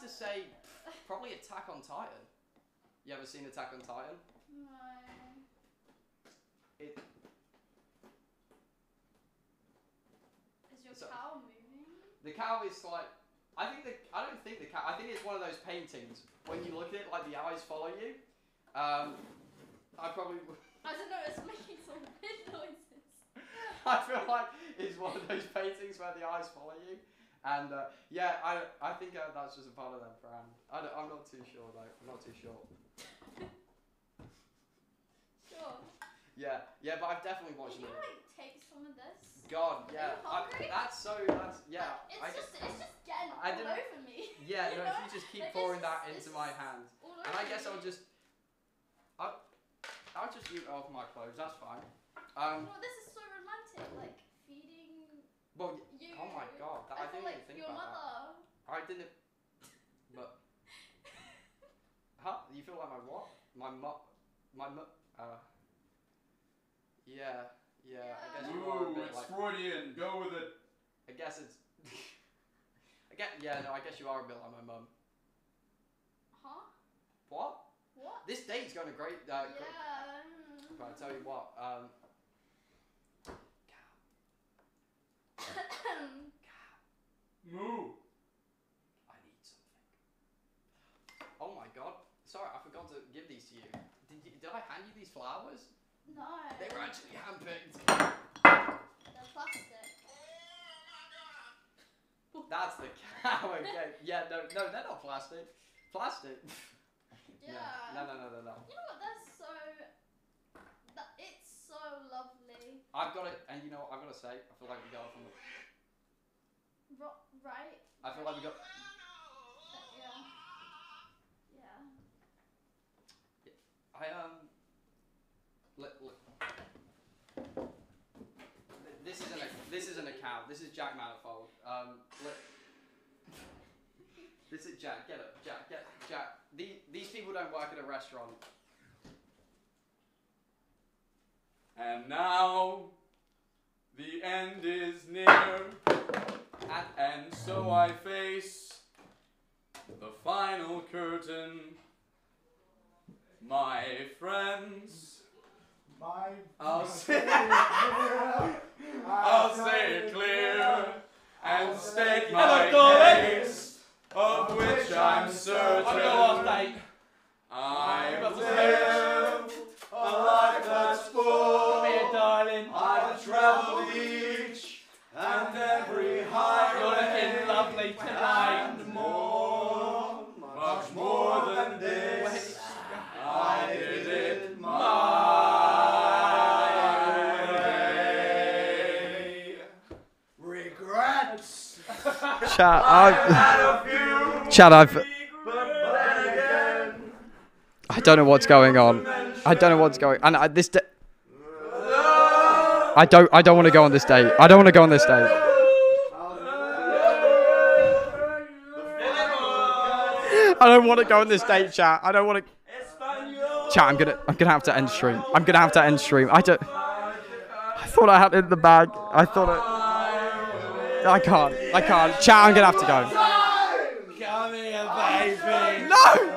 To say probably Attack on Titan. You ever seen Attack on Titan? no. It Is your So- cow moving? the cow is like I think the I don't think the cow I think it's one of those paintings when you look at it like the eyes follow you. Um I probably (laughs) I don't know. It's making some weird (laughs) noises. I feel like it's one of those paintings where the eyes follow you. And uh, yeah, I I think uh, that's just a part of their brand. I don't, I'm not too sure though. I'm not too sure. (laughs) Sure. Yeah, yeah, but I've definitely watched Can you it. like take some of this? God, yeah, I, that's so. That's yeah. It's I, just it's just getting I all over me. (laughs) yeah, you no, if you just keep Like, pouring it's that into my just hand, and I guess I'll just. I'll, I'll just eat it off my clothes. That's fine. Um. Well, this is so romantic, like Well, you. oh my god, that, I, I, didn't like even think your about mother. that. I didn't. But. (laughs) Huh? You feel like my what? My mu. My mu. Uh. Yeah. Yeah. I guess you are a Moo, bit it's like. Freudian. Go with it. I guess it's. (laughs) I get. Yeah. No. I guess you are a bit like my mum. Huh? What? What? This date's going to great. Uh, gr- yeah. mm. But I tell you what. Um. Moo. I need something. Oh my god. Sorry, I forgot to give these to you. Did, you, did I hand you these flowers? no. They were actually handpicked. They're plastic. That's the cow again. Yeah, no, no, they're not plastic. Plastic. Yeah. No, no, no, no, no. You know what? That's so. That it's so lovely. I've got it, and you know what I've got to say? I feel like we got it from the. Ro- right? I feel like we got. Yeah. Yeah. I um. Look, look. This isn't a this isn't a cow. This is Jack Manifold. Um, look. This is Jack. Get it, Jack. Get Jack. These these people don't work at a restaurant. And now the end is near, And and so I face the final curtain. My friends, My. I'll say, (laughs) I'll say it clear and state my case, of which I'm certain. I'll go off, mate. I About to live a life that's full. Chat, I've, Chad, I've, but then again, I don't know what's going on. I don't know what's going. And I, this, da- I don't, I don't want to go on this date. I don't want to go on this date. I don't want to go on this date, chat. I don't want to. Chat, I'm gonna, I'm gonna have to end stream. I'm gonna have to end stream. I don't. I thought I had it in the bag. I thought I. I can't. I can't. Chat, I'm gonna have to go. Come here, baby. No!